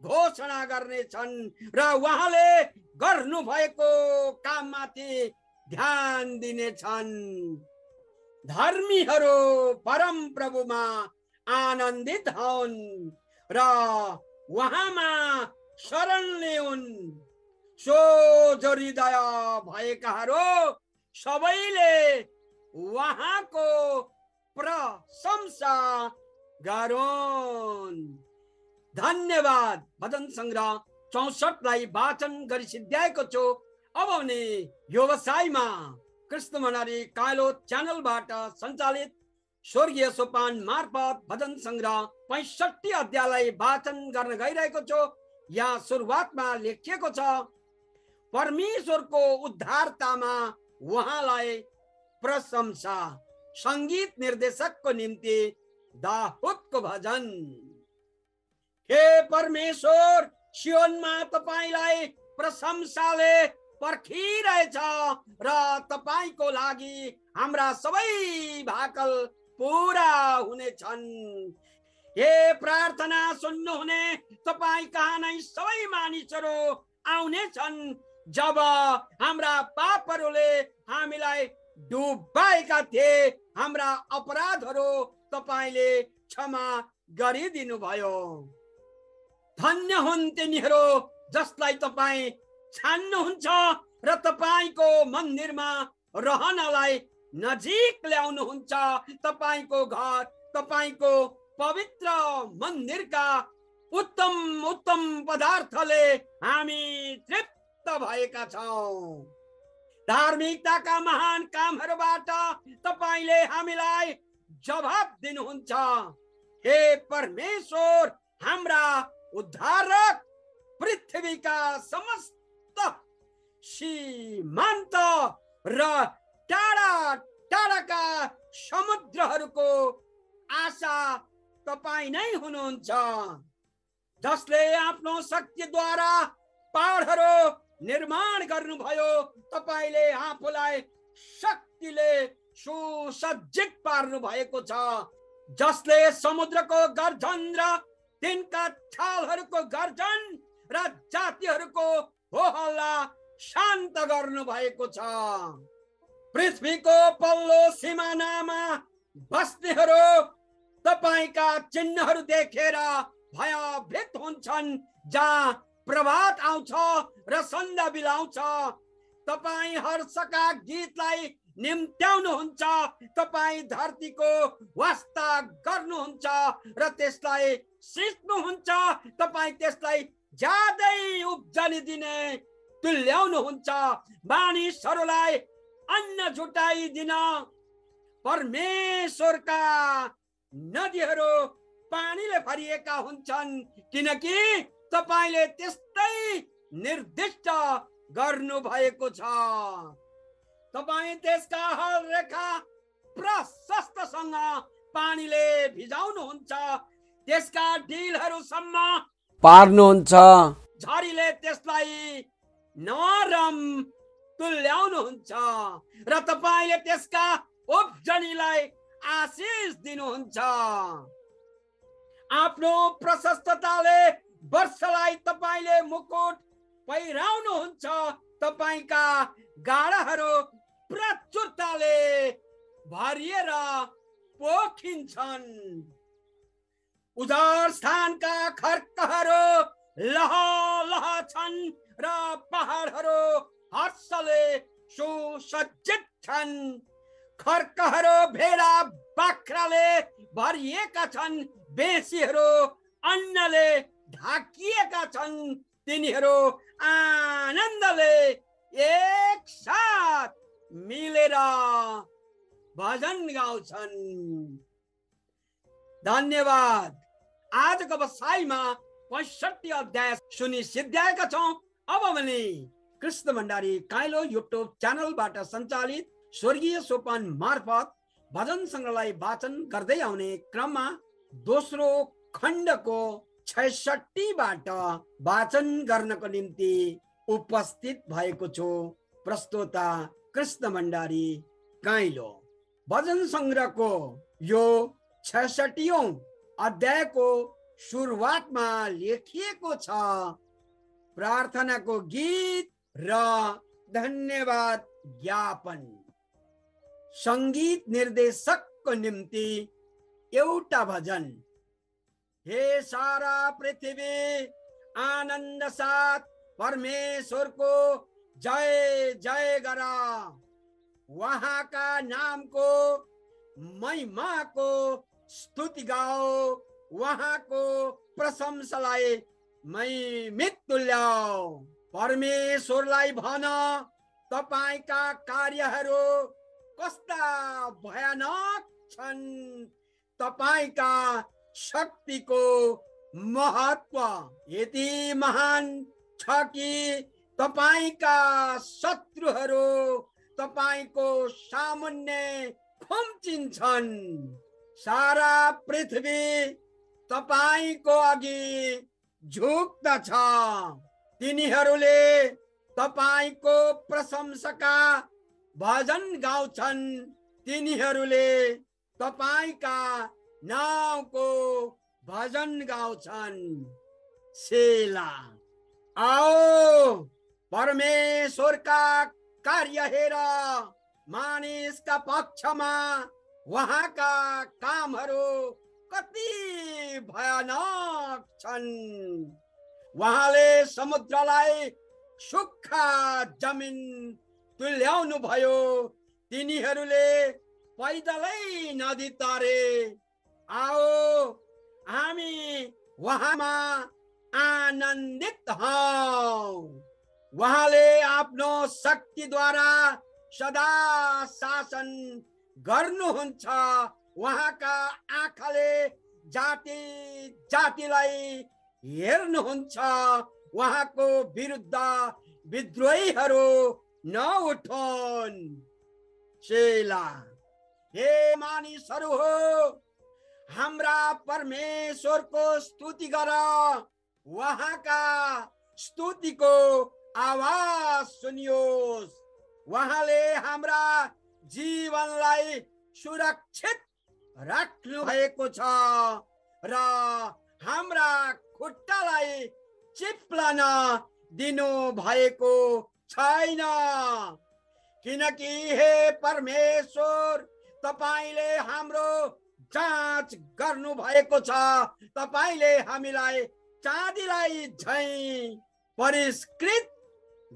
घोषणा गर्नेछन् र उहाँले गर्नु भएको काममाथि ध्यान दिनेछन्। धर्मीहरू परम प्रभुमा आनन्दित हुन्। र उहाँमा शरण लिउन्। सोझो हृदय भएकाहरू सबैले उहाँको प्रशंसा गरून्। धन्यवाद भजन सङ्ग्रह चौसठलाई वाचन गरी सिद्ध्याएको छु। अब भने व्यवसायमा कृष्ण भण्डारी कालो च्यानलबाट सञ्चालित स्वर्गीय सोपान मार्फत भजन सङ्ग्रह पैसठी अध्यायलाई वाचन गर्न गइरहेको छु यहाँ सुरुवातमा लेखिएको छ परमेश्वरको उद्धारतामा उहाँलाई प्रशंसा सङ्गीत निर्देशकको निम्ति दाहुदको भजन हे परमेश्वर सियोनमा तपाईँलाई प्रशंसाले पर्खिरहेछ र तपाईँको लागि हाम्रा सबै भाकल पुरा हुनेछन्। हे प्रार्थना सुन्नुहुने तपाईँ कहाँ नै सबै मानिसहरू आउनेछन् जब हाम्रा पापहरूले हामीलाई डुबाएका थिए हाम्रा अपराधहरू तपाईँले क्षमा गरिदिनु भयो धन्य हुन् तिनीहरू जसलाई तपाईँ छान्नुहुन्छ र तपाईँको मन्दिरमा रहनलाई नजिक ल्याउनुहुन्छ। तपाईँको घर तपाईँको पवित्र मन्दिरका उत्तम उत्तम पदार्थले हामी तृप्त भएका छौँ। धार्मिकताका महान कामहरूबाट तपाईँले हामीलाई जवाब दिनुहुन्छ। हे परमेश्वर हाम्रा उद्धारक पृथ्वीका समस्त सीमान्त र टाढा टाढाका समुद्रहरूको आशा तपाईँ नै हुनुहुन्छ जसले आफ्नो शक्तिद्वारा पहाडहरू निर्माण गर्नुभयो। तपाईँले आफूलाई शक्तिले सुसज्जित पार्नु भएको छ जसले समुद्रको गर्जन र तिनका छालहरूको गर्जन र जातिहरूको हो हल्ला शान्त गर्नु भएको छ। पृथ्वीको पल्लो सिमानामा बस्नेहरू तपाईँका चिन्हहरू देखेर भयभीत हुन्छन्। जहाँ प्रभात आउँछ र सन्ध्या बिलाउँछ तपाईँ हर्षका गीतलाई निम्त्याउनुहुन्छ तपाईँ धरतीको वास्ता गर्नुहुन्छ र त्यसलाई सिच्नुहुन्छ तपाईँ त्यसलाई ज्यादै उब्जनी दिने तुल्याउनुहुन्छ मानिसहरूलाई अन्न जुटाइदिन परमेश्वरका नदीहरू पानीले भरिएका हुन्छन्। किनकि तपाईँले त्यस्तै निर्दिष्ट गर्नु भएको छ। तपाईँ त्यसका हर रेखा प्रशस्तसँग पानीले भिजाउनुहुन्छ। त्यसका डिलहरूसम्म पार्नुहुन्छ। झरीले त्यसलाई नरम तुल्याउनुहुन्छ र तपाईँले त्यसका उब्जनीलाई आशिष दिनुहुन्छ। आफ्नो प्रशस्तताले वर्षलाई तपाईँले मुकुट पहिराउनुहुन्छ। तपाईँका गाडाहरू प्रचुरताले भरिएर पोखिन्छन्। उदार स्थानका खर्कहरू लह लह छन् र पहाडहरू हर्षले सुसज्जित छन् खर्कहरू भेडा बाख्राले भरिएका छन् बेसीहरू अन्नले ढाकिएका छन्। तिनीहरू आनन्दले एकसाथ मिलेर भजन गाउँछन्। धन्यवाद। आजको बसाइमा पैसठी अध्याय सुनि सिद्ध्याएका छौँ। अब भने कृष्ण भण्डारी काइलो युट्युब च्यानलबाट सञ्चालित स्वर्गीय सोपान मार्फत भजन सङ्ग्रहलाई वाचन गर्दै आउने क्रममा दोस्रो खण्डको छैसठीबाट वाचन गर्नको निम्ति उपस्थित भएको छु प्रस्तोता कृष्ण भण्डारी काइलो। भजन सङ्ग्रहको यो छैसठीौँ अध्यायको सुरुवातमा लेखिएको छ प्रार्थनाको गीत र धन्यवाद ज्ञापन। सङ्गीत निर्देशकको निम्ति एउटा भजन। हे सारा पृथ्वी आनन्द साथ परमेश्वरको जय जय गरा। उहाँका नामको महिमाको स्तुति गाओ। उहाँको प्रशंसालाई मैमित तुल्याओ परमेश्वरलाई भन तपाईँका कार्यहरू कस्ता भयानक छन्? तपाईँका शक्तिको महत्व यति महान छ कि तपाईँका शत्रुहरू तपाईँको सामुन्ने खुम्चिन्छन् सारा पृथ्वी तपाईँको अघि झुक्दछ तिनीहरूले तपाईँको प्रशंसका भजन गाउँछन्। तिनीहरूले तपाईँका नाउँको भजन गाउँछन्। सेला आओ परमेश्वरका कार्य हेर। मानिसका पक्षमा उहाँका कामहरू कति भयानक छन्। उहाँले समुद्रलाई सुक्खा जमिन तुल्याउनु भयो तिनीहरूले पैदलै नदी तरे। आओ हामी उहाँमा आनन्दित हौ। उहाँले आफ्नो शक्तिद्वारा सदा शासन गर्नुहुन्छ। उहाँका आँखाले जाति जातिलाई हेर्नुहुन्छ। उहाँको विरुद्ध विद्रोहीहरू नउठोन्। सेला हे मानिसहरू हो हाम्रा परमेश्वरको स्तुति गर। उहाँका स्तुतिको आवाज सुनियोस्। उहाँले हाम्रा जीवनलाई सुरक्षित राख्नु भएको छ र हाम्रा खुट्टालाई चिप्लन दिनु भएको छैन। किनकि हे परमेश्वर तपाईँले हाम्रो जाँच गर्नु भएको छ। तपाईँले हामीलाई चाँदीलाई झै परिष्कृत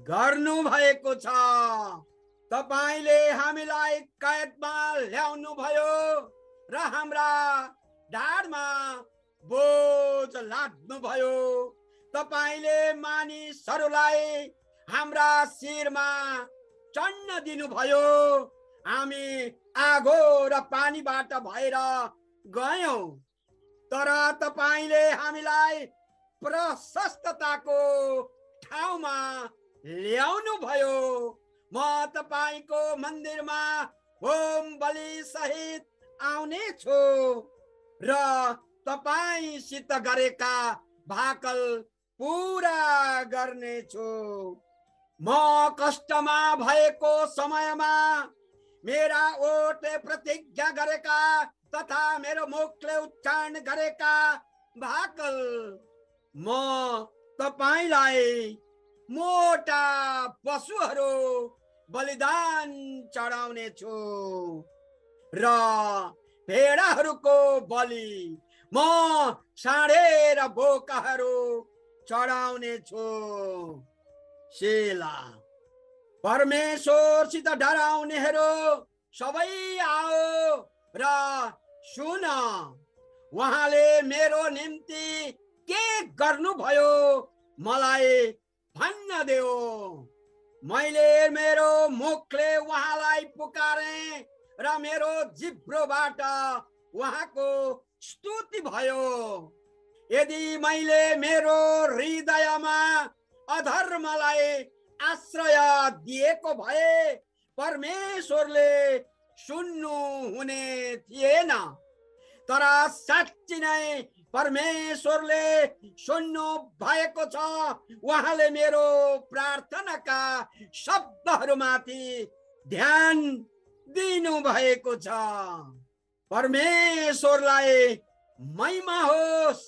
गर्नु भएको छ। तपाईँले हामीलाई कैदमा ल्याउनु भयो र हाम्रा ढाडमा बोझ लाद्नु भयो तपाईँले मानिसहरूलाई हाम्रा शिरमा चढ्न दिनुभयो। हामी आगो र पानीबाट भएर गयौँ। तर तपाईँले हामीलाई प्रशस्तताको ठाउँमा ल्याउनु भयो म तपाईँको मन्दिरमा होम बलि सहित आउने छु र तपाईँसित गरेका भाकल पुरा गर्नेछु। म कष्टमा भएको समयमा मेरा ओठले प्रतिज्ञा गरेका तथा मेरो मुखले उच्चारण गरेका भाकल म तपाईँलाई मोटा पशुहरू बलिदान चढाउने छु र भेडाहरूको बलि। म साँडे र बोकाहरू चढाउने छु सेला परमेश्वरसित डराउनेहरू सबै आओ र सुन। उहाँले मेरो निम्ति के गर्नुभयो मलाई भन्न देऊ। मैले मेरो मुखले उहाँलाई पुकारे। र मेरो जिब्रोबाट उहाँको स्तुति भयो। यदि मैले मेरो हृदयमा अधर्मलाई आश्रय दिएको भए परमेश्वरले सुन्नु हुने थिएन। तर साँच्ची नै परमेश्वरले सुन्नु भएको छ। उहाँले मेरो प्रार्थनाका शब्दहरूमाथि ध्यान दिनु भएको छ। परमेश्वरलाई महिमा होस्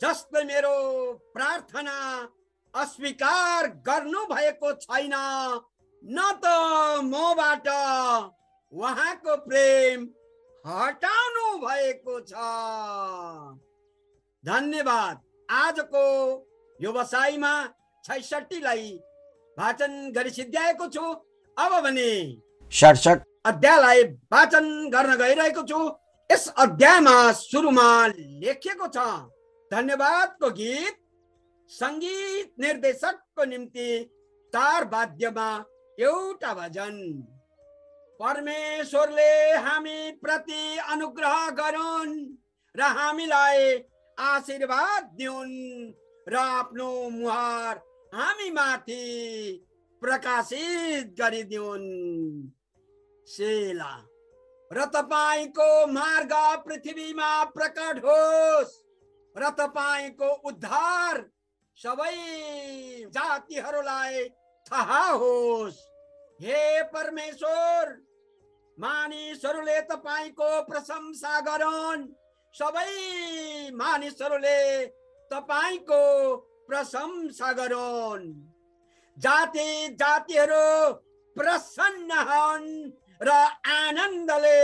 जसले मेरो प्रार्थना अस्वीकार गर्नु भएको छैन न त मबाट उहाँको प्रेम हटाउनु भएको छ। धन्यवाद। आजको व्यवसायमा छैसठीलाई वाचन गरी सिद्ध्याएको छु। अब भने सडसठ अध्यायलाई वाचन गर्न गइरहेको छु। यस अध्यायमा सुरुमा लेखिएको छ धन्यवादको गीत। सङ्गीत निर्देशकको निम्ति तार वाद्यमा एउटा भजन। परमेश्वरले हामी प्रति अनुग्रह गरून् र हामीलाई आशीर्वाद दिउन् र आफ्नो मुहार हामी माथि प्रकाशित गरिदिउन्। सेला र तपाईँको मार्ग पृथ्वीमा प्रकट होस् र तपाईँको उद्धार सबै जातिहरूलाई थाहा होस् हे परमेश्वर मानिसहरूले तपाईँको प्रशंसा गरून् सबै मानिसहरूले तपाईँको प्रशंसा गरून् जाति जातिहरू प्रसन्न हुन्। र आनन्दले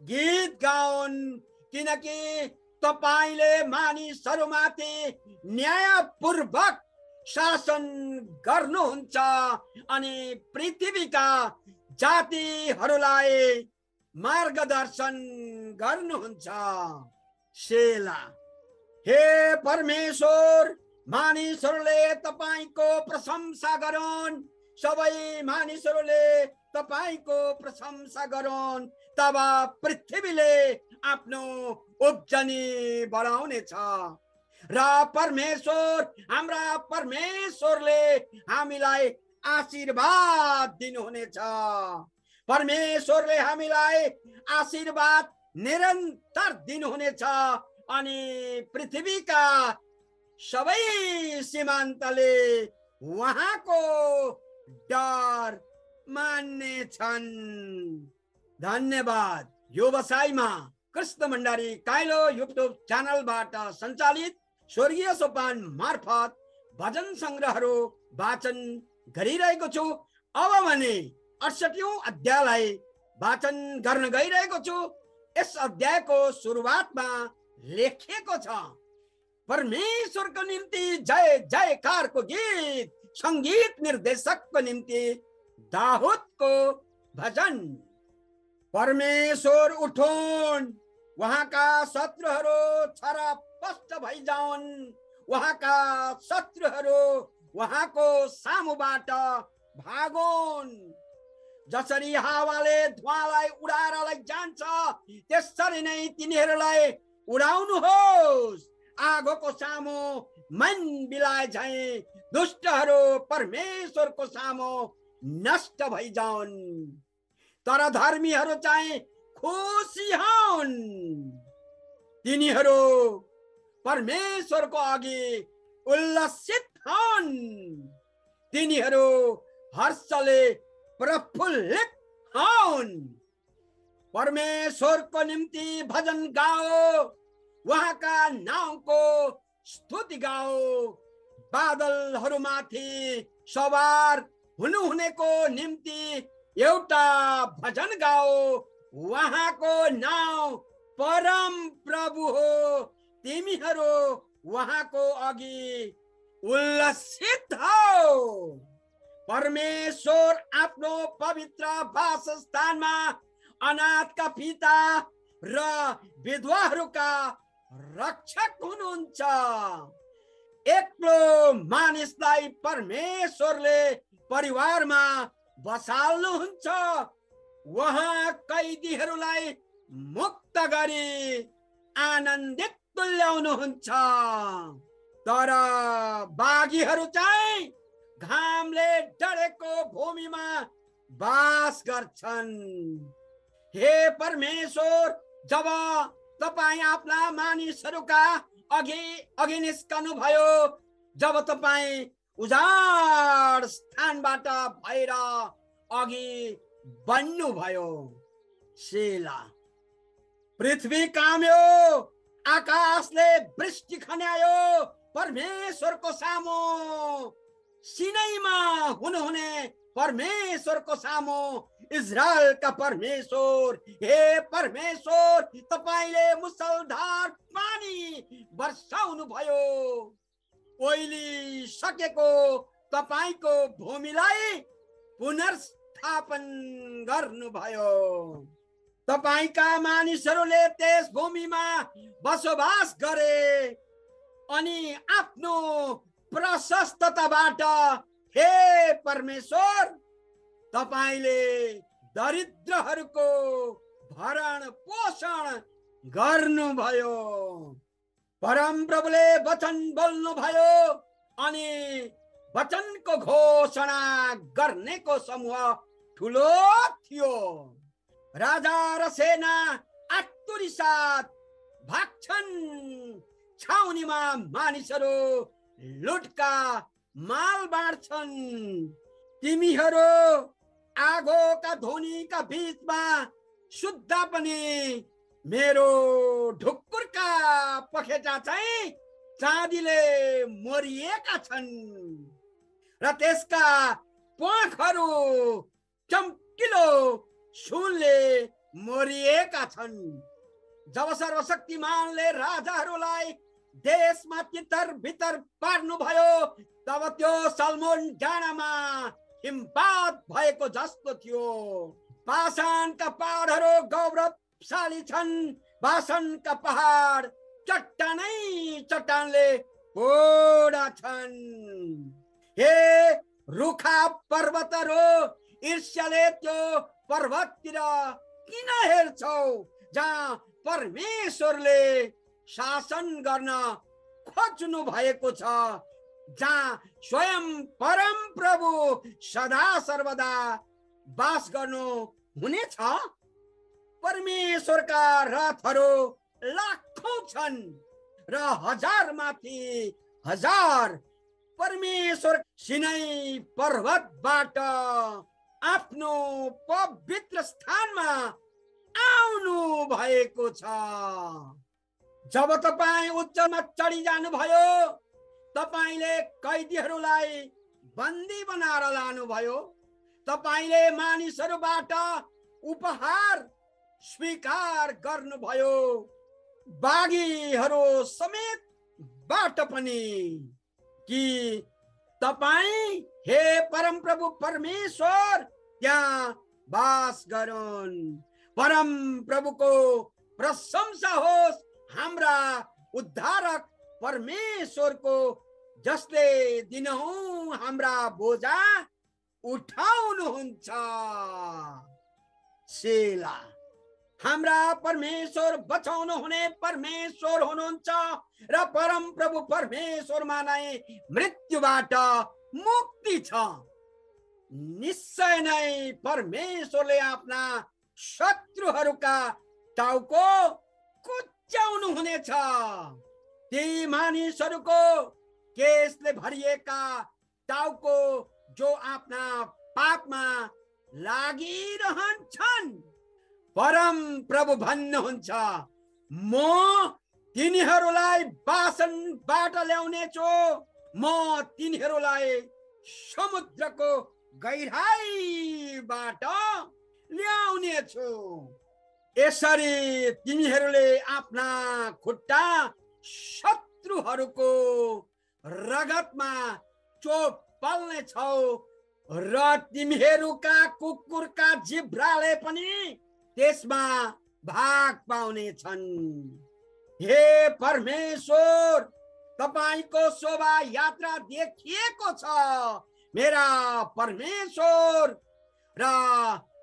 गीत गाउन्। किनकि तपाईँले मानिसहरूमाथि न्यायपूर्वक शासन गर्नुहुन्छ अनि पृथ्वीका जातिहरूलाई मार्गदर्शन गर्नुहुन्छ। सेला हे परमेश्वर मानिसहरूले तपाईँको प्रशंसा गरून्। सबै मानिसहरूले तपाईँको प्रशंसा गरून् तब पृथ्वीले आफ्नो उब्जनी बढाउनेछ। र परमेश्वर हाम्रा परमेश्वरले हामीलाई आशीर्वाद दिनुहुनेछ। परमेश्वरले हामीलाई आशीर्वाद निरन्तर दिनुहुनेछ अनि पृथ्वीका सबै सीमान्तले उहाँको डर मान्नेछन् धन्यवाद। यो बसाइमा कृष्ण भण्डारी काइलो युट्युब च्यानलबाट सञ्चालित स्वर्गीय सोपान मार्फत भजन सङ्ग्रहहरू वाचन गरिरहेको छु। अब भने अडसठौँ अध्यायलाई वाचन गर्न गइरहेको छु। यस अध्यायको सुरुवातमा लेखिएको छ परमेश्वरको निम्ति जय जयकारको गीत सङ्गीत निर्देशकको निम्ति दाहुदको भजन। परमेश्वर उठोन् उहाँका शत्रुहरू छरपष्ट भइजाउन् उहाँका शत्रुहरू उहाँको सामुबाट भागोन्। जसरी हावाले धुवालाई उडाएर जान्छ त्यसरी नै तिनीहरूलाई उडाउनुहोस्। आगोको सामु मन बिलाए झै दुष्टहरू परमेश्वरको सामु नष्ट भइजाउन् तर धर्मीहरू चाहिँ खुसी हुन् तिनीहरू परमेश्वरको अघि उल्लसित हुन् तिनीहरू हर्षले प्रफुल्लित हुन् परमेश्वरको निम्ति भजन गाओ। उहाँका नाउँको स्तुति गाओ। बादलहरूमाथि सवार हुनुहुनेको निम्ति एउटा भजन गाओ। उहाँको नाउँ परम प्रभु हो। तिमीहरू उहाँको अघि उल्लसित हो। परमेश्वर आफ्नो पवित्र वासस्थानमा अनाथका पिता र विधवाहरूका रक्षक हुनुहुन्छ। एक्लो मानिसलाई परमेश्वरले परिवारमा बसाल्नुहुन्छ उहाँ कैदीहरूलाई मुक्त गरी आनन्दित तुल्याउनुहुन्छ तर बाघीहरू चाहिँ घामले डढेको भूमिमा बास गर्छन्। हे परमेश्वर जब तपाईँ आफ्ना मानिसहरूका अघि अघि निस्कनु भयो जब तपाईँ उजाड स्थानबाट भएर अघि बन्नुभयो सेला पृथ्वी काम्यो आकाशले वृष्टि खन्यायो परमेश्वरको सामु। सिनैमा हुनुहुने परमेश्वरको सामु इजरायलका परमेश्वर। हे परमेश्वर तपाईँले मुसलधार पानी वर्षाउनु भयो ओइली सकेको तपाईँको भूमिलाई पुनर्स्थापन गर्नुभयो। तपाईँका मानिसहरूले त्यस भूमिमा बसोबास गरे अनि आफ्नो प्रशस्तताबाट हे परमेश्वर तपाईँले दरिद्रहरूको भरण पोषण गर्नुभयो। परम प्रभुले वचन बोल्नुभयो अनि वचनको घोषणा गर्नेको समूह ठुलो थियो। राजा र सेना आत्तुरी साथ भाग्छन्। छाउनीमा मानिसहरू लुटका माल बाँड्छन्। तिमीहरू आगोका ध्वनिका बिचमा शुद्ध पनि मेरो ढुक्कुरका पखेटा चाहिँ चाँदीले मरिएका छन् र त्यसका प्वाखहरू चम्किलो सुनले मरिएका छन्। जब सर्वशक्तिमानले राजाहरूलाई देशमा तितर भित्र पार्नुभयो तब त्यो सलमोन डाँडामा हिमपात भएको जस्तो थियो। पाषाणका पहाडहरू गौरवशाली छन् भाषणका पहाड चट्टानै चट्टानले पोडा छन्। हे रुखा पर्वतहरू ईर्ष्याले त्यो पर्वततिर किन हेर्छौ जहाँ परमेश्वरले शासन गर्न खोज्नु भएको छ जहाँ स्वयं परम प्रभु सदा सर्वदा बास गर्नु हुनेछ? परमेश्वरका रथहरू लाखौँ छन् र हजार माथि हजार परमेश्वर सिनै पर्वतबाट आफ्नो पवित्र स्थानमा आउनु भएको छ। जब तपाईँ उच्चमा चढिजानु भयो तपाईँले कैदीहरूलाई बन्दी बनाएर लानुभयो तपाईँले मानिसहरूबाट उपहार स्वीकार गर्नुभयो। बाघीहरू समेतबाट पनि कि तपाईँ हे परम प्रभु परमेश्वर त्यहाँ बास गरून्। परम प्रभुको प्रशंसा होस् हाम्रा उद्धारक परमेश्वरको जसले दिनहुँ हाम्रा बोझा उठाउनुहुन्छ। सेला। हाम्रा परमेश्वर बचाउनु हुने परमेश्वर हुनुहुन्छ र परम प्रभु परमेश्वरमा नै मृत्युबाट मुक्ति छ। निश्चय नै परमेश्वरले आफ्ना शत्रुहरूका टाउको कुच्याउनु हुनेछ। ती मानिसहरूको केसले भरिएका टाउको जो आफ्ना पापमा लागिरहन्छन्। परम प्रभु भन्नुहुन्छ। म तिनीहरूलाई बासनबाट ल्याउने छु म तिनीहरूलाई समुद्रको गहिराईबाट ल्याउने छु यसरी तिमीहरूले आफ्ना खुट्टा शत्रुहरूको रगतमा चोप पाल्ने छौ र तिमीहरूका कुकुरका जिब्राले पनि त्यसमा भाग पाउने छन्। हे परमेश्वर तपाईँको शोभा यात्रा देखिएको छ। मेरा परमेश्वर र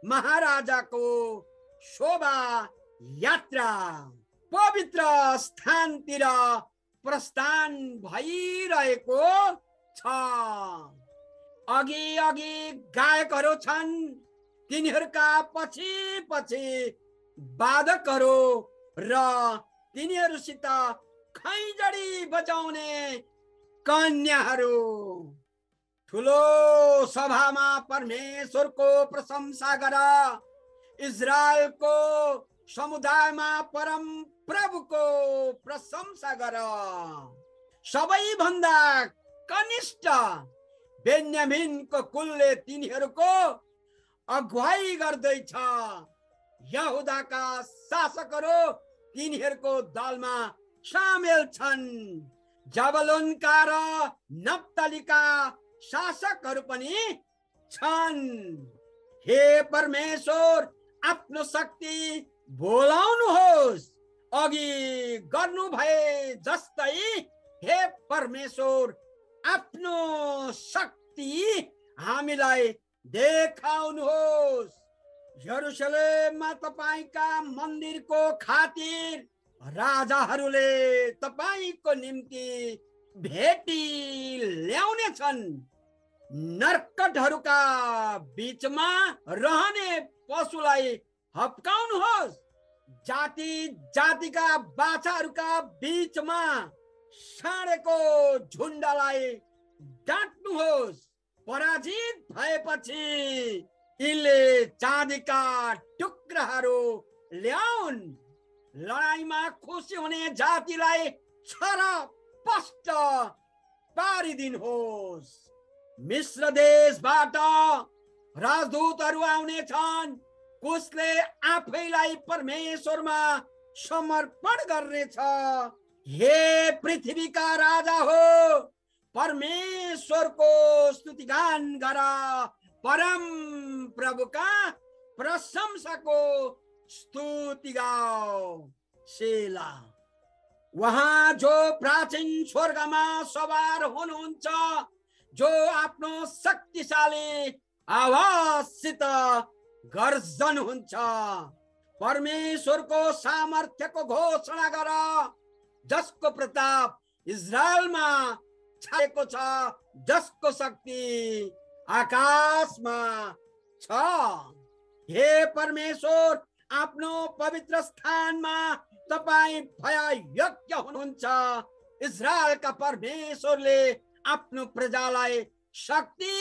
महाराजाको शोभा यात्रा पवित्र स्थानतिर प्रस्थान भइरहेको छ। अघि अघि गायकहरू छन् तिनीहरूका पछि पछि वादकहरू र तिनीहरूसित खैजडी बजाउने कन्याहरू। ठुलो सभामा परमेश्वरको प्रशंसा गर। इजरायलको समुदायमा परम प्रभुको प्रशंसा गर। सबैभन्दा कनिष्ठ बेन्यामिनको कुलले तिनीहरूको अगुवाई गर्दैछ। यहुदाका शासकहरू तिनीहरूको दलमा सामेल छन्। जबलोनका र नप्तलीका शासकहरू पनि छन्। हे परमेश्वर आफ्नो शक्ति बोलाउनुहोस्। अघि गर्नु भए जस्तै हे परमेश्वर आफ्नो शक्ति हामीलाई देखाउनुहोस्। यरुसलेममा तपाईँका मन्दिरको खातिर राजाहरूले तपाईँको निम्ति भेटी ल्याउने छन्। नर्कटहरूका बिचमा रहने पशुलाई हप्काउनुहोस्। जाति जातिका बाछाहरूका बिचमा साँडेको झुन्डलाई डाँट्नुहोस्। पराजित भएपछि यिनले चाँदीका टुक्राहरू ल्याउन् लडाइँमा खुसी हुने जातिलाई छर पष्ट पारिदिनुहोस् मिश्र देशबाट राजदूतहरू आउने छन् कसले आफैलाई परमेश्वरमा समर्पण गर्नेछ हे पृथ्वीका राजा हो परमेश्वरको स्तुतिगान गर। परम प्रभुका प्रशंसाको स्तुति गाओ सेला उहाँ जो प्राचीन स्वर्गमा सवार हुनुहुन्छ जो आफ्नो शक्तिशाली आवाजसित गर्जन हुन्छ। परमेश्वरको सामर्थ्यको घोषणा गर जसको प्रताप इजरायलमा छाएको छ। जसको शक्ति आकाशमा छ। हे परमेश्वर आफ्नो पवित्र स्थानमा तपाईँ भया योग्य हुनुहुन्छ। इजरायलका परमेश्वरले आफ्नो प्रजालाई शक्ति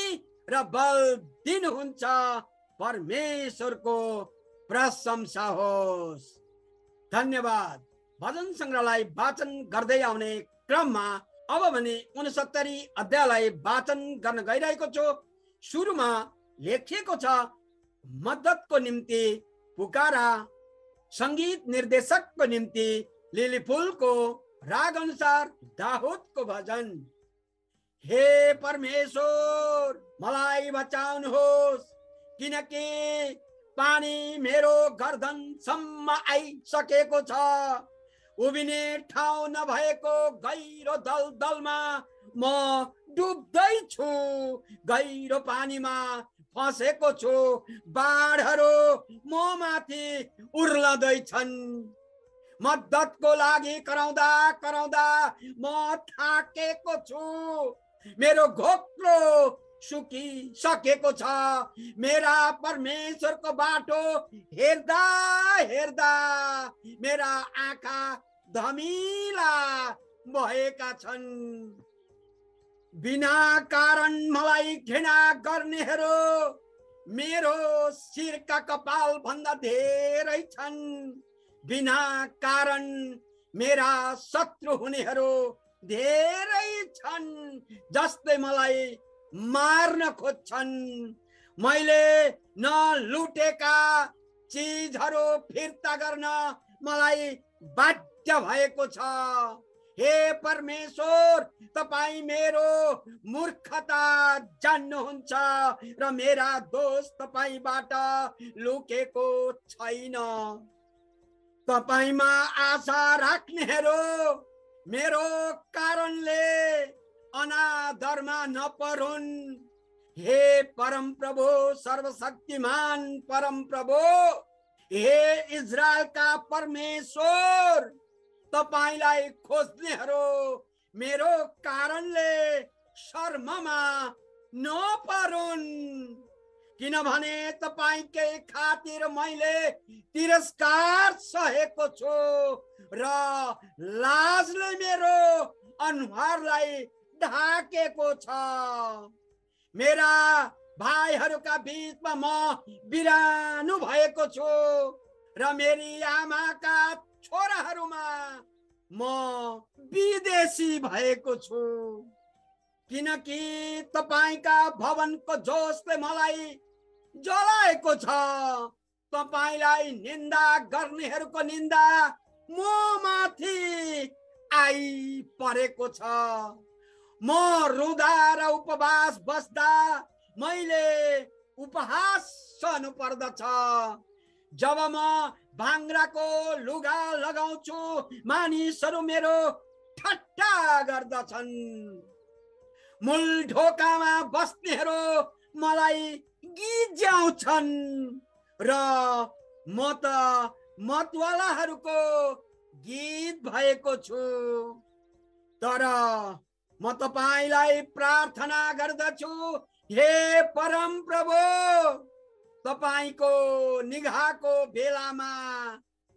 र बल दिनुहुन्छ। परमेश्वरको प्रशंसा होस्। धन्यवाद। भजन सङ्ग्रहलाई वाचन गर्दै आउने क्रममा अब भने उनसत्तरी अध्यायलाई वाचन गर्न गइरहेको छु। सुरुमा लेखिएको छ मद्दतको निम्ति पुकारा सङ्गीत निर्देशकको निम्ति लिली फुलको राग अनुसार दाहुदको भजन। हे परमेश्वर मलाई बचाउनुहोस् किनकि पानी मेरो गर्दनसम्म आइसकेको छ। उभिने ठाउँ नभएको गहिरो दलदलमा म डुब्दैछु। गहिरो पानीमा फसेको छु। बाढहरू म माथि उर्लदैछन्। मद्दतको लागि कराउँदा कराउँदा म थाकेको छु। मेरो घोक्लो सुकिसकेको छ। मेरा परमेश्वरको बाटो हेर्दा हेर्दा मेरा आँखा धमिला भएका छन्। बिना कारण मलाई घृणा गर्नेहरू मेरो शिरका कपाल भन्दा धेरै छन्। बिना कारण मेरा शत्रु हुनेहरू धेरै छन् जस्तै मलाई मार्न खोज्छन्। मैले नलुटेका चिजहरू फिर्ता गर्न मलाई बाध्य भएको छ? हे परमेश्वर तपाईँ मेरो मूर्खता जान्नुहुन्छ र मेरा दोष तपाईँबाट लुकेको छैन। तपाईँमा आशा राख्नेहरू मेरो कारणले अनादरमा नपरुन्। हे परम प्रभु सर्वशक्तिमान परम प्रभु हे इजरायलका परमेश्वर तपाईँलाई खोज्नेहरू मेरो कारणले शर्ममा नपरुन्। किनभने तपाईँकै खातिर मैले तिरस्कार सहेको छु र लाजले मेरो अनुहारलाई ढाकेको छ। मेरा भाइहरूका बिचमा म बिरानु भएको छु र मेरी आमाका छोराहरूमा म विदेशी भएको छु। किनकि तपाईँका भवनको जोसले मलाई जलाएको छ। तपाईँलाई निन्दा गर्नेहरूको निन्दा म माथि आइपरेको छ। म रुदा र उपवास बस्दा मैले उपहास सहनु पर्दछ। जब म भाङ्राको लुगा लगाउँछु। मानिसहरू मेरो ठट्टा गर्दछन्। मूल ढोकामा बस्नेहरू मलाई गिज्याउँछन्। र म त मतवालाहरूको गीत भएको छु। तर म तपाईँलाई प्रार्थना गर्दछु हे परम प्रभु तपाईँको निगाहको बेलामा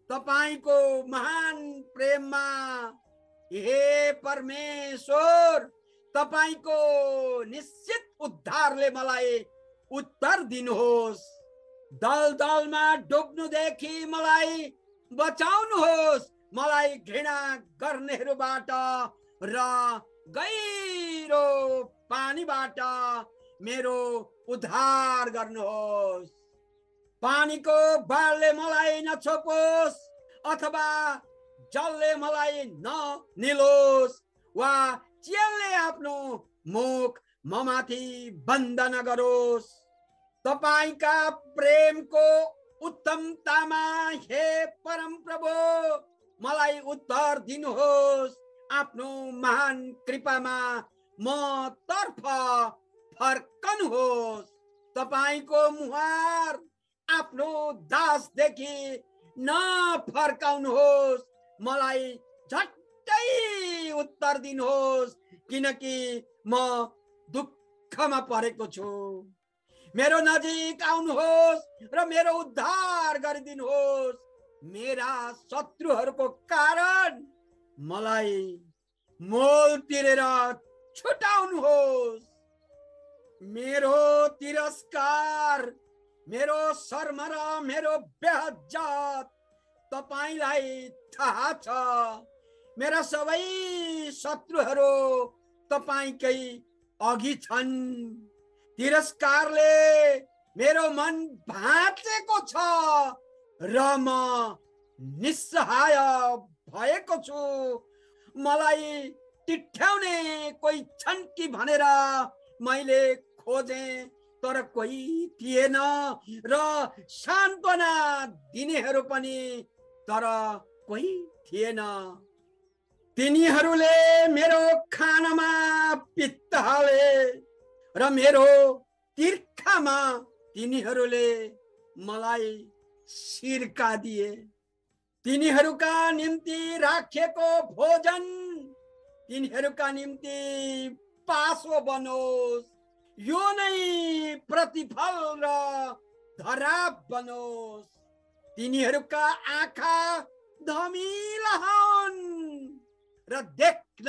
तपाईँको महान प्रेममा हे परमेश्वर तपाईँको निश्चित उद्धारले मलाई उत्तर दिनुहोस्। दल दलमा डुब्नुदेखि मलाई बचाउनुहोस्। मलाई घृणा गर्नेहरूबाट र गहिरो पानीबाट मेरो उद्धार गर्नुहोस्। पानीको बाढले मलाई नछोपोस् अथवा जलले मलाई ननिलोस् वा चियलले आफ्नो मुख ममाथि बन्द नगरोस्। तपाईँका प्रेमको उत्तमतामा हे परम प्रभु मलाई उत्तर दिनुहोस्। आफ्नो महान कृपामा म तर्फ फर्कनुहोस् तपाईँको मुहार आफ्नो दासदेखि नफर्काउनुहोस् मलाई झट्टै उत्तर दिनुहोस् किनकि म दुःखमा परेको छु। मेरो नजिक आउनुहोस् र मेरो उद्धार गरिदिनुहोस्। मेरा शत्रुहरूको कारण मलाई मोल तिरेर छुटाउनुहोस्। मेरो तिरस्कार मेरो शर्म मेरो बेहजात तपाईँलाई थाहा छ। मेरा सबै शत्रुहरू तपाईँकै अघि छन्। तिरस्कारले मेरो मन भाँचेको छ र म निस्सहाय भएको छु। मलाई टिठ्याउने कोही छन् कि भनेर मैले खोजे तर कोही थिएन र सान्त्वना दिनेहरू पनि तर कोही थिएन। तिनीहरूले मेरो खानामा पित्त हाले र मेरो तिर्खामा तिनीहरूले मलाई सिर्का दिए। तिनीहरूका निम्ति राखिएको भोजन तिनीहरूका निम्ति पासो बनोस्। यो नै प्रतिफल र धराप बनोस्। तिनीहरूका आँखा धमिला हुन् र देख्न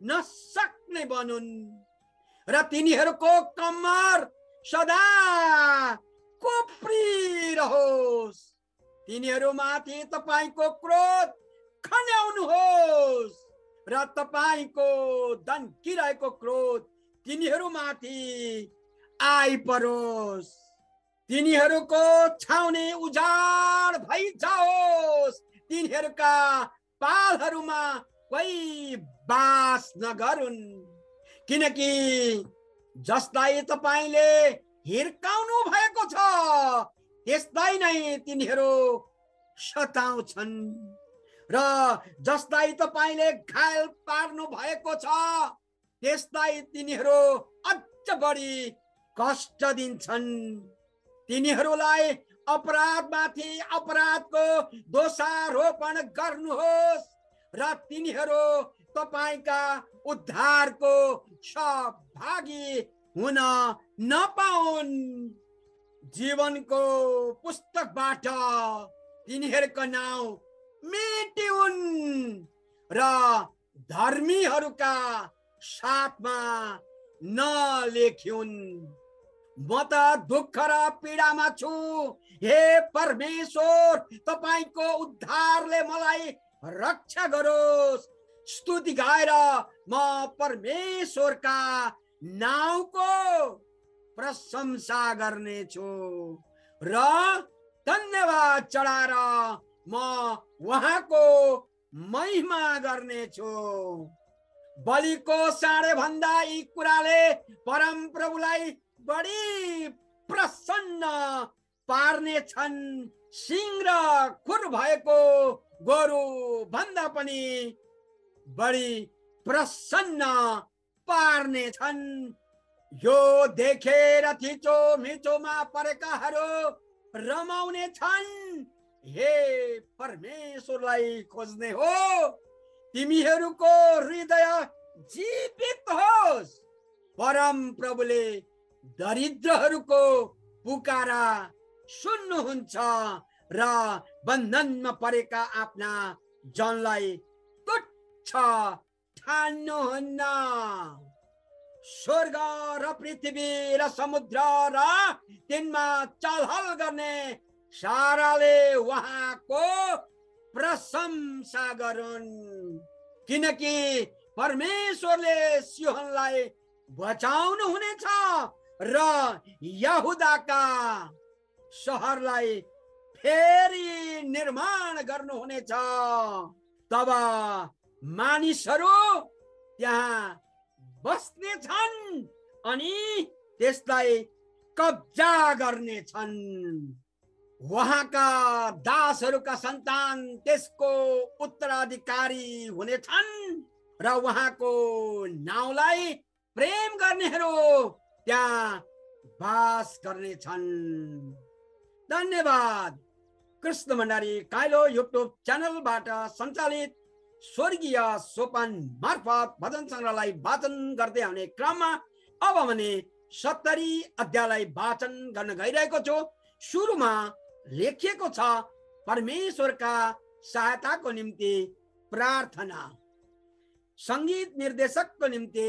नसक्ने बनुन्। र तिनीहरूको कम्मर सदा कोप्रिरहोस् तिनीहरूमाथि तपाईँको क्रोध खन्याउनुहोस्। र तपाईँको दन्किरहेको क्रोध तिनीहरूमाथि आइपरोस् तिनीहरूको छाउने उजाड भइजाओस्। तिनीहरूका पालहरूमा कोही बास नगरुन्। किनकि जसलाई तपाईँले हिर्काउनु भएको छ त्यसलाई नै तिनीहरू सताउँछन्। र जसलाई तपाईँले घायल पार्नु भएको छ त्यसलाई तिनीहरू अझ बढी कष्ट दिन्छन् तिनीहरूलाई अपराधमाथि अपराधको दोषारोपण गर्नुहोस् र तिनीहरू तपाईँका उद्धारको सहभागी हुन नपाउन् जीवनको पुस्तकबाट तिनीहरूको नाउँ मेटिउन् र धर्मीहरूका साथमा नलेख्युन्। म त दुःख र पीडामा छु। हे परमेश्वर तपाईँको उद्धारले मलाई रक्षा गरोस्। स्तुति गाएर म परमेश्वरका नाउँको प्रशंसा गर्नेछु र धन्यवाद चढाएर म उहाँको महिमा गर्नेछु। बलिको साँडे भन्दा यी कुराले परम प्रभुलाई बढी प्रसन्न पार्ने छन्। सिंह र खुर भएको गोरु भन्दा पनि बढी प्रसन्न पार्ने छन्। यो देखेर थिचो मिचोमा परेकाहरू रमाउने छन्। हे परमेश्वरलाई खोज्ने हो। तिमीहरूको हृदय जीवित होस्। परम प्रभुले दरिद्रहरूको पुकारा सुन्नुहुन्छ र बन्धनमा परेका आफ्ना जनलाई तुच्छ ठान्नुहुन्न। स्वर्ग र पृथ्वी र समुद्र र तिनमा चलहल गर्ने साराले उहाँको प्रशंसा गरून्। किनकि परमेश्वरले सिंहलाई बचाउनु हुनेछ र यहुदाका सहरलाई फेरि निर्माण गर्नुहुनेछ तब मानिसहरू त्यहाँ बस्ने छन् अनि त्यसलाई कब्जा गर्ने छन् उहाँका दासहरूका सन्तान त्यसको उत्तराधिकारी हुनेछन् र उहाँको नाउँलाई प्रेम गर्नेहरू त्यहाँ बास गर्नेछन् धन्यवाद। कृष्ण भण्डारी काइलो युट्युब च्यानलबाट सञ्चालित स्वर्गीय सोपान मार्फत भजन सङ्ग्रहलाई वाचन गर्दै आउने क्रममा अब भने सत्तरी अध्यायलाई वाचन गर्न गइरहेको छु। सुरुमा लेखिएको छ परमेश्वरका सहायताको निम्ति प्रार्थना। सङ्गीत निर्देशकको निम्ति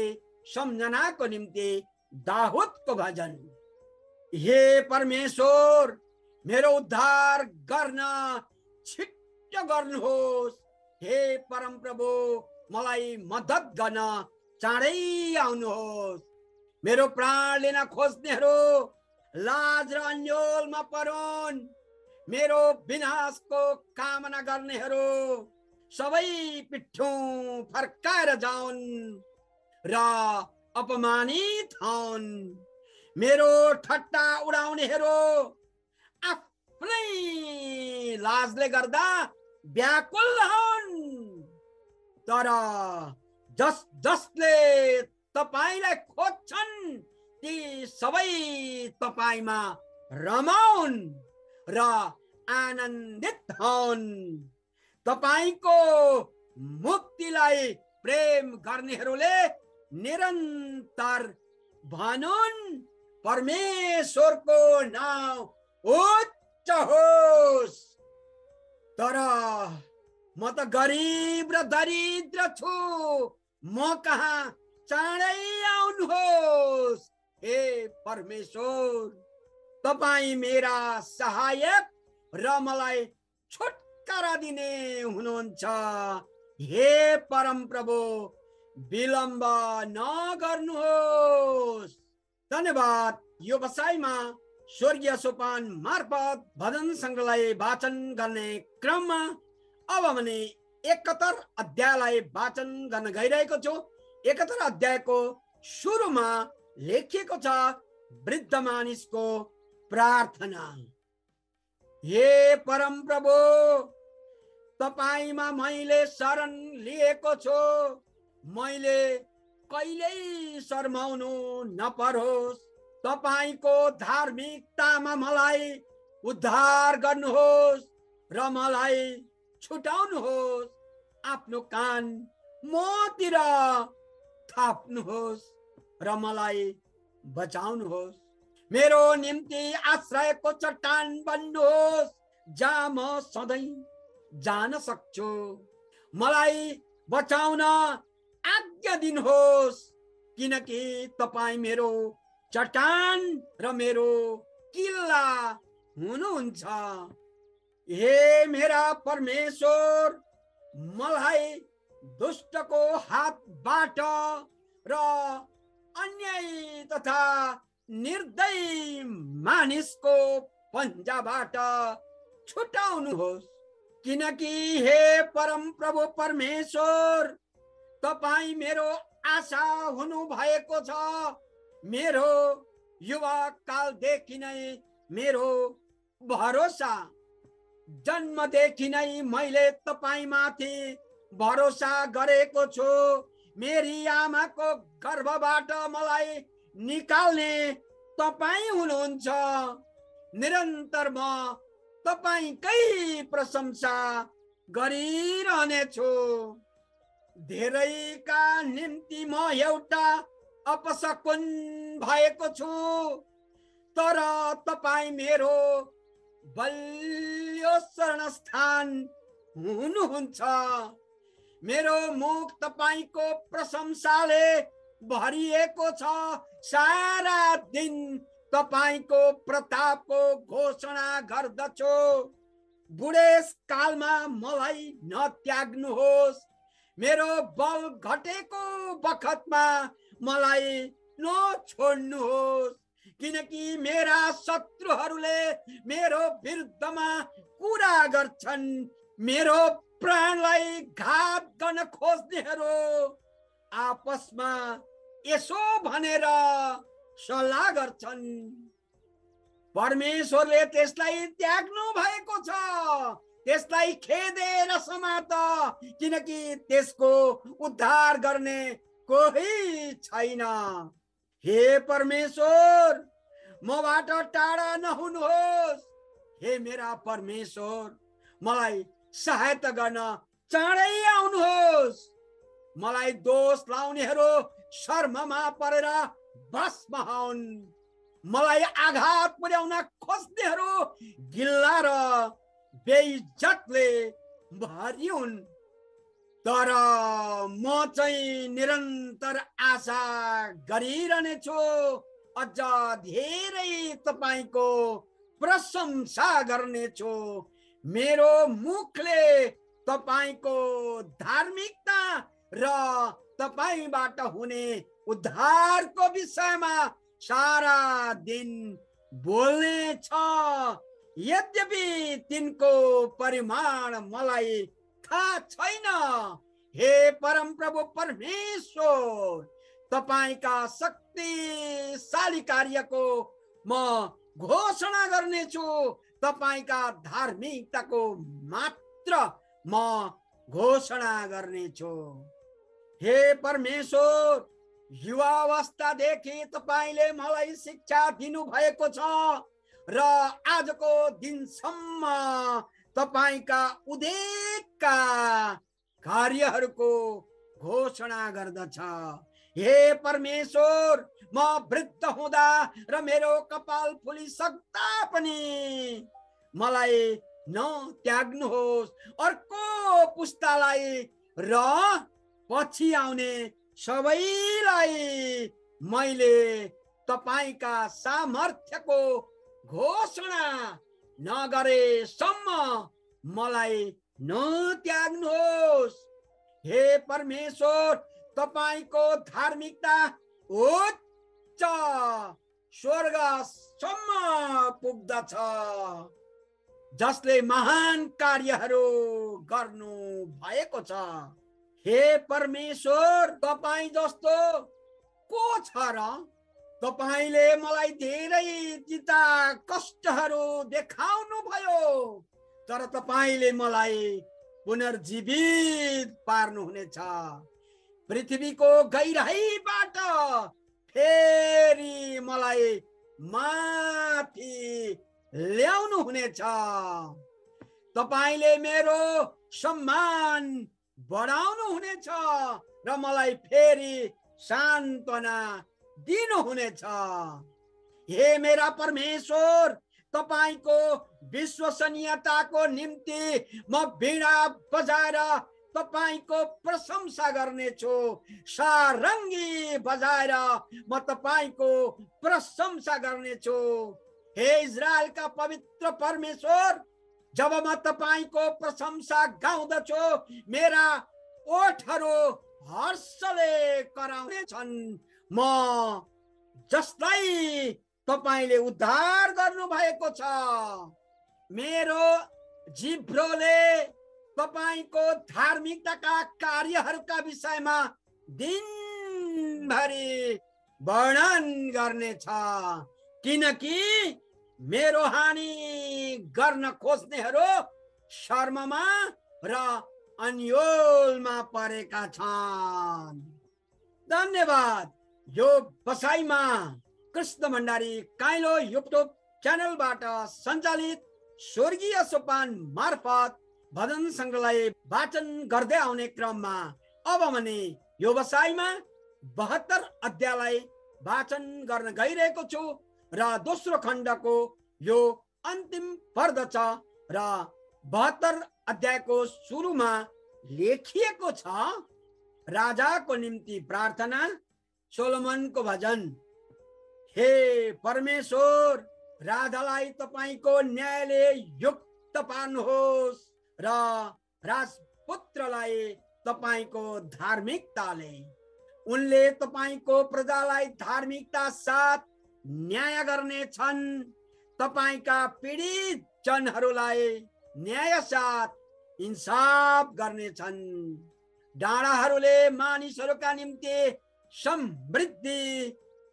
सम्झनाको निम्ति दाहुदको भजन। हे परमेश्वर मेरो उद्धार गर्न छिट्टो गर्नुहोस्। हे परम प्रभु मलाई मद्दत गर्न चाँडै आउनुहोस्। मेरो प्राण लिन खोज्नेहरू लाज र अन्यलमा परुन्। मेरो विनाशको कामना गर्नेहरू सबै पिठ्यौँ फर्काएर जाउन् र अपमानित हौन्। मेरो ठट्टा उडाउनेहरू आफ्नै लाजले गर्दा व्याकुल हुन्। तर जस जसले तपाईँलाई खोज्छन् ती सबै तपाईँमा रमाउन्। र आनन्दित हौन् तपाईँको मुक्तिलाई प्रेम गर्नेहरूले निरन्तर भनुन् परमेश्वरको नाम उच्च होस्। तर म त गरिब र दरिद्र छु म कहाँ चाँडै आउनुहोस् हे परमेश्वर। तपाईँ मेरा सहायक र मलाई छुटकारा दिने हुनुहुन्छ। हे परम प्रभु विलम्ब नगर्नुहोस् धन्यवाद। यो बसाइमा स्वर्गीय सोपान मार्फत भजन सङ्ग्रहलाई वाचन गर्ने क्रममा अब भने एकहत्तर अध्यायलाई वाचन गर्न गइरहेको छु। एकहत्तर अध्यायको सुरुमा लेखिएको छ वृद्ध मानिसको प्रार्थना। हे परम प्रभु तपाईँमा मैले शरण लिएको छु। मैले कहिल्यै शर्माउनु नपरोस्। तपाईँको धार्मिकतामा मलाई उद्धार गर्नुहोस् र मलाई छुटाउनुहोस्। आफ्नो कान मतिर थाप्नुहोस् र मलाई बचाउनुहोस्। मेरो निम्ति आश्रयको चट्टान बन्नुहोस्। जहाँ म सधैँ जान सक्छु। मलाई बचाउन आज्ञा दिनुहोस् किनकि तपाईँ मेरो चट्टान र मेरो किल्ला हुनुहुन्छ। हे मेरा परमेश्वर मलाई दुष्टको हातबाट र अन्याय तथा निर्दय मानिसको पन्जाबाट छुटाउनुहोस् किनकि हे परम प्रभु परमेश्वर तपाईँ मेरो आशा हुनु भएको छ। मेरो युवा कालदेखि नै मेरो भरोसा जन्मदेखि नै मैले तपाईँमाथि भरोसा गरेको छु। मेरी आमाको गर्भबाट मलाई निकाल्ने तपाईँ हुनुहुन्छ। निरन्तर म तपाईँकै प्रशंसा गरिरहनेछु। धेरैका निम्ति म एउटा अपसकुन भएको छु। तर तपाईँ मेरो बलियो शरणस्थान हुनुहुन्छ। मेरो मुख तपाईँको प्रशंसाले भरिएको छ। सारा दिन तपाईँको प्रतापको घोषणा गर्दछु। बुढेसकालमा मलाई नत्याग्नुहोस्। मेरो बल घटेको बखतमा मलाई नछोड्नुहोस्। किनकि मेरा शत्रुहरूले मेरो विरुद्धमा कुरा गर्छन्। मेरो प्राणलाई घात गर्न खोज्नेहरू आपसमा यसो भनेर सल्लाह गर्छन्। परमेश्वरले त्यसलाई त्याग्नु भएको छ। त्यसलाई खेदेर समात किनकि त्यसको उद्धार गर्ने कोही छैन। हे परमेश्वर मबाट टाढा नहुनुहोस्। हे मेरा परमेश्वर मलाई सहायता गर्न चाँडै आउनुहोस्। मलाई दोष लाउनेहरू शर्ममा परेर भस्म हुन् मलाई आघात पुर्याउन खोज्नेहरू गिल्ला र बेइज्जतले भरिउन् तर म चाहिँ निरन्तर आशा गरिरहनेछु। अझ धेरै तपाईँको प्रशंसा गर्नेछु। मेरो मुखले तपाईँको धार्मिकता र तपाईँबाट हुने उद्धारको विषयमा सारा दिन बोल्ने छ। यद्यपि तिनको परिमाण मलाई आँखा छैन। हे परम प्रभु परमेश्वर तपाईँका शक्तिशाली कार्यको म घोषणा गर्नेछु। तपाईँका धार्मिकताको मात्र म घोषणा गर्नेछु। हे परमेश्वर युवावस्थादेखि तपाईँले मलाई शिक्षा दिनुभएको छ र आजको दिनसम्म तपाईँका उदेकका कार्यहरूको घोषणा गर्दछ। हे परमेश्वर म वृद्ध हुँदा र मेरो कपाल फुलिसक्दा पनि मलाई नत्याग्नुहोस्। अर्को पुस्तालाई र पछि आउने सबैलाई मैले तपाईँका सामर्थ्यको घोषणा नगरेसम्म मलाई नत्याग्नुहोस्। हे परमेश्वर तपाईँको धार्मिकता उच्च स्वर्गसम्म पुग्दछ जसले महान कार्यहरू गर्नु भएको छ। हे परमेश्वर तपाईँ जस्तो को छ र तपाईँले मलाई धेरै चिता कष्टहरू देखाउनु भयो तर तपाईँले मलाई पुनर्जीवित पार्नुहुनेछ। पृथ्वीको गहिराईबाट फेरि मलाई माथि ल्याउनु हुनेछ तपाईँले मेरो सम्मान बढाउनु हुनेछ र मलाई फेरि सान्त्वना दिनुहुनेछ। हे मेरा परमेश्वर तपाईँको विश्वसनीयताको निम्ति म वीणा बजाएर तपाईँको प्रशंसा गर्नेछु। सारङ्गी बजाएर म तपाईँको प्रशंसा गर्नेछु। हे इजरायलका पवित्र परमेश्वर जब म तपाईँको प्रशंसा गाउँदछु मेरा ओठहरू हर्षले कराउने छन् म जसलाई तपाईँले उद्धार गर्नु भएको छ मेरो जिब्रोले तपाईँको धार्मिकताका कार्यहरूका विषयमा दिनभरि वर्णन गर्नेछ। किनकि मेरो हानि गर्न खोज्नेहरू शर्ममा र अन्यलमा परेका छन्। धन्यवाद। यो बसाइमा कृष्ण भण्डारी काइलो युट्युब च्यानलबाट सञ्चालित स्वर्गीय सोपान मार्फत भजन सङ्ग्रहलाई वाचन गर्दै आउने क्रममा अब भने यो बसाइमा बहत्तर अध्यायलाई वाचन गर्न गइरहेको छु। र दोस्रो खण्डको यो अन्तिम पर्दछ। र बहत्तर अध्यायको सुरुमा लेखिएको छ राजाको निम्ति प्रार्थना सोलोमनको भजन। हे परमेश्वर राजालाई तपाईँको न्यायले युक्त पार्नुहोस् र राजपुत्रलाई तपाईँको धार्मिकताले उनले तपाईँको प्रजालाई धार्मिकता साथ न्याय गर्ने छन्। तपाईँका पीडित जनहरूलाई न्याय साथ इन्साफ गर्नेछन् डाँडाहरूले मानिसहरूका निम्ति समृद्धि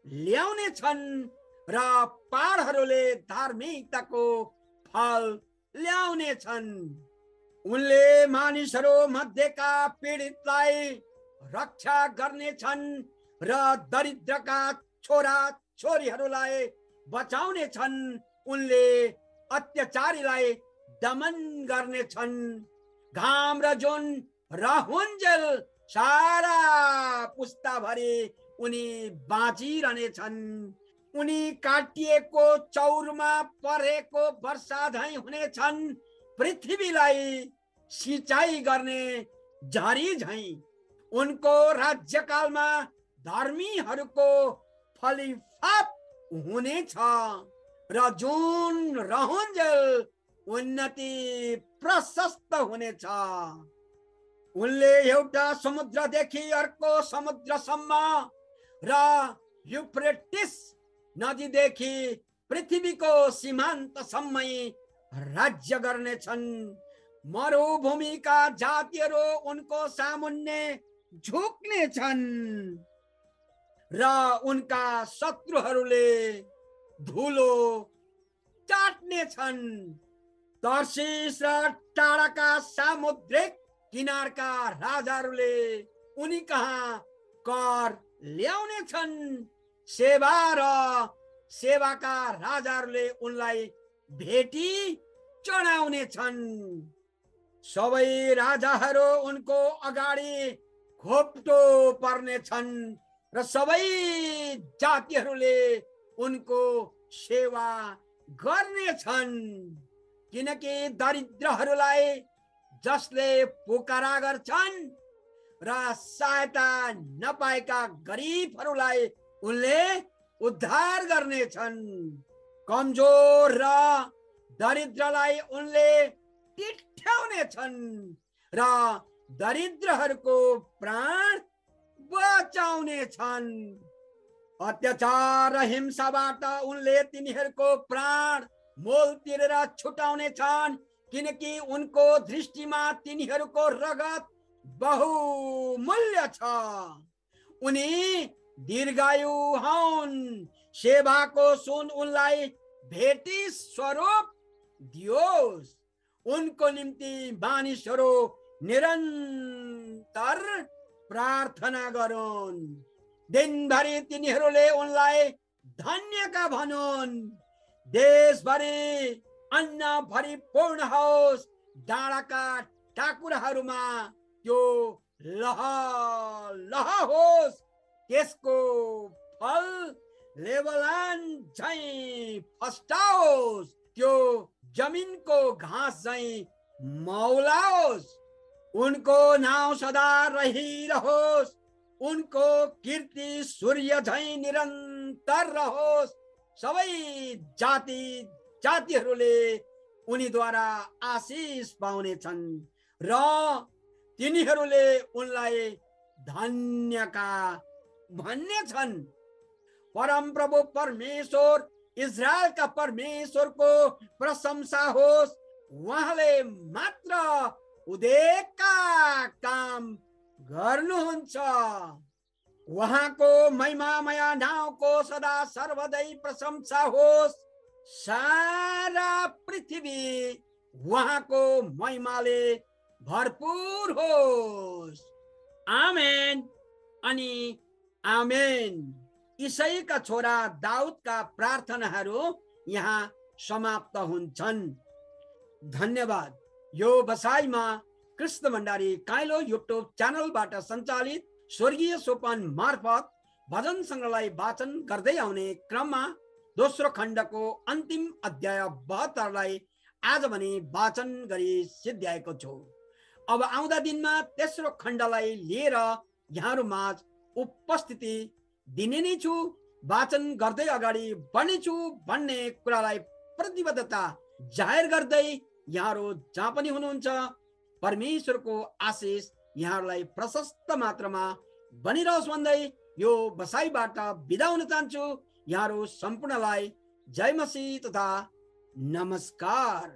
ल्याउने छन् र पाहाडहरूले धार्मिकताको फल ल्याउने छन्। उनले मानिसहरू मध्येका पीडितलाई रक्षा गर्नेछन् र दरिद्रका छोरा छोरीहरूलाई बचाउने छन्। उनले अत्याचारीलाई दमन गर्नेछन् घाम र जुन रहन्जेल सारा पुस्ताभरि उनी बाँचिरहनेछन्। उनी काटिएको चौरमा परेको झैँ हुनेछन्। पृथ्वीलाई सिँचाइ गर्ने झरी झैँ। उनको राज्यकालमा धर्मीहरूको फलिफाप हुनेछ। र जुन रहन्जेल उन्नति प्रशस्त हुनेछ। उनले एउटा समुद्रदेखि अर्को समुद्रसम्म र युफ्रेटिस नदीदेखि पृथ्वीको सीमान्तसम्मै राज्य गर्नेछन्। मरुभूमिका जातिहरू उनको सामुन्ने झुक्ने छन् र उनका शत्रुहरूले धुलो चाट्ने छन्। तर्सिस र टाढाका सामुद्रिक किनारका राजाहरूले उनी कहाँ कर ल्याउने छन्? सेवा र सेवाका राजाहरूले उनलाई भेटी चढाउने छन्। सबै राजाहरू उनको अगाडि खोप्टो पर्ने छन्। र सबै जातिहरूले उनको सेवा गर्ने छन्। किनकि दरिद्रहरूलाई जसले पुकारा गर्छन् र सहायता नपाएका गरिबहरूलाई उनले उद्धार गर्नेछन् कमजोर र दरिद्रलाई उनले टिठ्याउने छन् र दरिद्रहरूको प्राण बचाउने छन्। अत्याचार हिंसाबाट उनले तिनीहरूको प्राण मोल तिरेर छुटाउने छन् किनकि उनको दृष्टिमा तिनीहरूको रगत बहुमूल्य छ। उनी दीर्घायु हुन्। सेवाको सुन उनलाई भेटी स्वरूप दियोस्। उनको निम्ति मानिसहरू निरन्तर प्रार्थना गरून्। दिनभरि तिनीहरूले उनलाई धन्यका भनुन्। देशभरि अन्न भरिपूर्ण होस् डाँडाका टाकुराहरूमा त्यो लह लह होस् त्यसको फल लेबलान झै फस्टाओस् त्यो जमिनको घाँस झै मौलाओस् उनको नाउँ सदा रहिरहोस्। उनको कीर्ति सूर्य झै निरन्तर रहोस्। सबै जाति जातिहरूले उनीद्वारा आशिष पाउनेछन् र तिनीहरूले उनलाई धन्यका भन्ने छन् परम प्रभु परमेश्वर इजरायलका परमेश्वरको प्रशंसा होस्। उहाँले मात्र उदेकका काम गर्नुहुन्छ। उहाँको महिमामय नाउँको सदा सर्वदै प्रशंसा होस्। सारा पृथ्वी उहाँको महिमाले भरपुर होस्। आमेन अनि आमेन। इसैका छोरा दाउदका प्रार्थनाहरू यहाँ समाप्त हुन्छन्। धन्यवाद। यो बसाइमा कृष्ण भण्डारी काइलो युट्युब च्यानलबाट सञ्चालित स्वर्गीय सोपान मार्फत भजन सङ्ग्रहलाई वाचन गर्दै आउने क्रममा दोस्रो खण्डको अन्तिम अध्याय बहत्तरलाई आज भने वाचन गरी सिद्ध्याएको छु। अब आउँदा दिनमा तेस्रो खण्डलाई लिएर यहाँहरू माझ उपस्थिति दिने नै छु वाचन गर्दै अगाडि बढ्नेछु भन्ने कुरालाई प्रतिबद्धता जाहेर गर्दै यहाँहरू जहाँ पनि हुनुहुन्छ परमेश्वरको आशिष यहाँहरूलाई प्रशस्त मात्रामा बनिरहोस् भन्दै यो बसाईबाट बिदा हुन चाहन्छु। यहाँहरू सम्पूर्णलाई जय मसी तथा नमस्कार।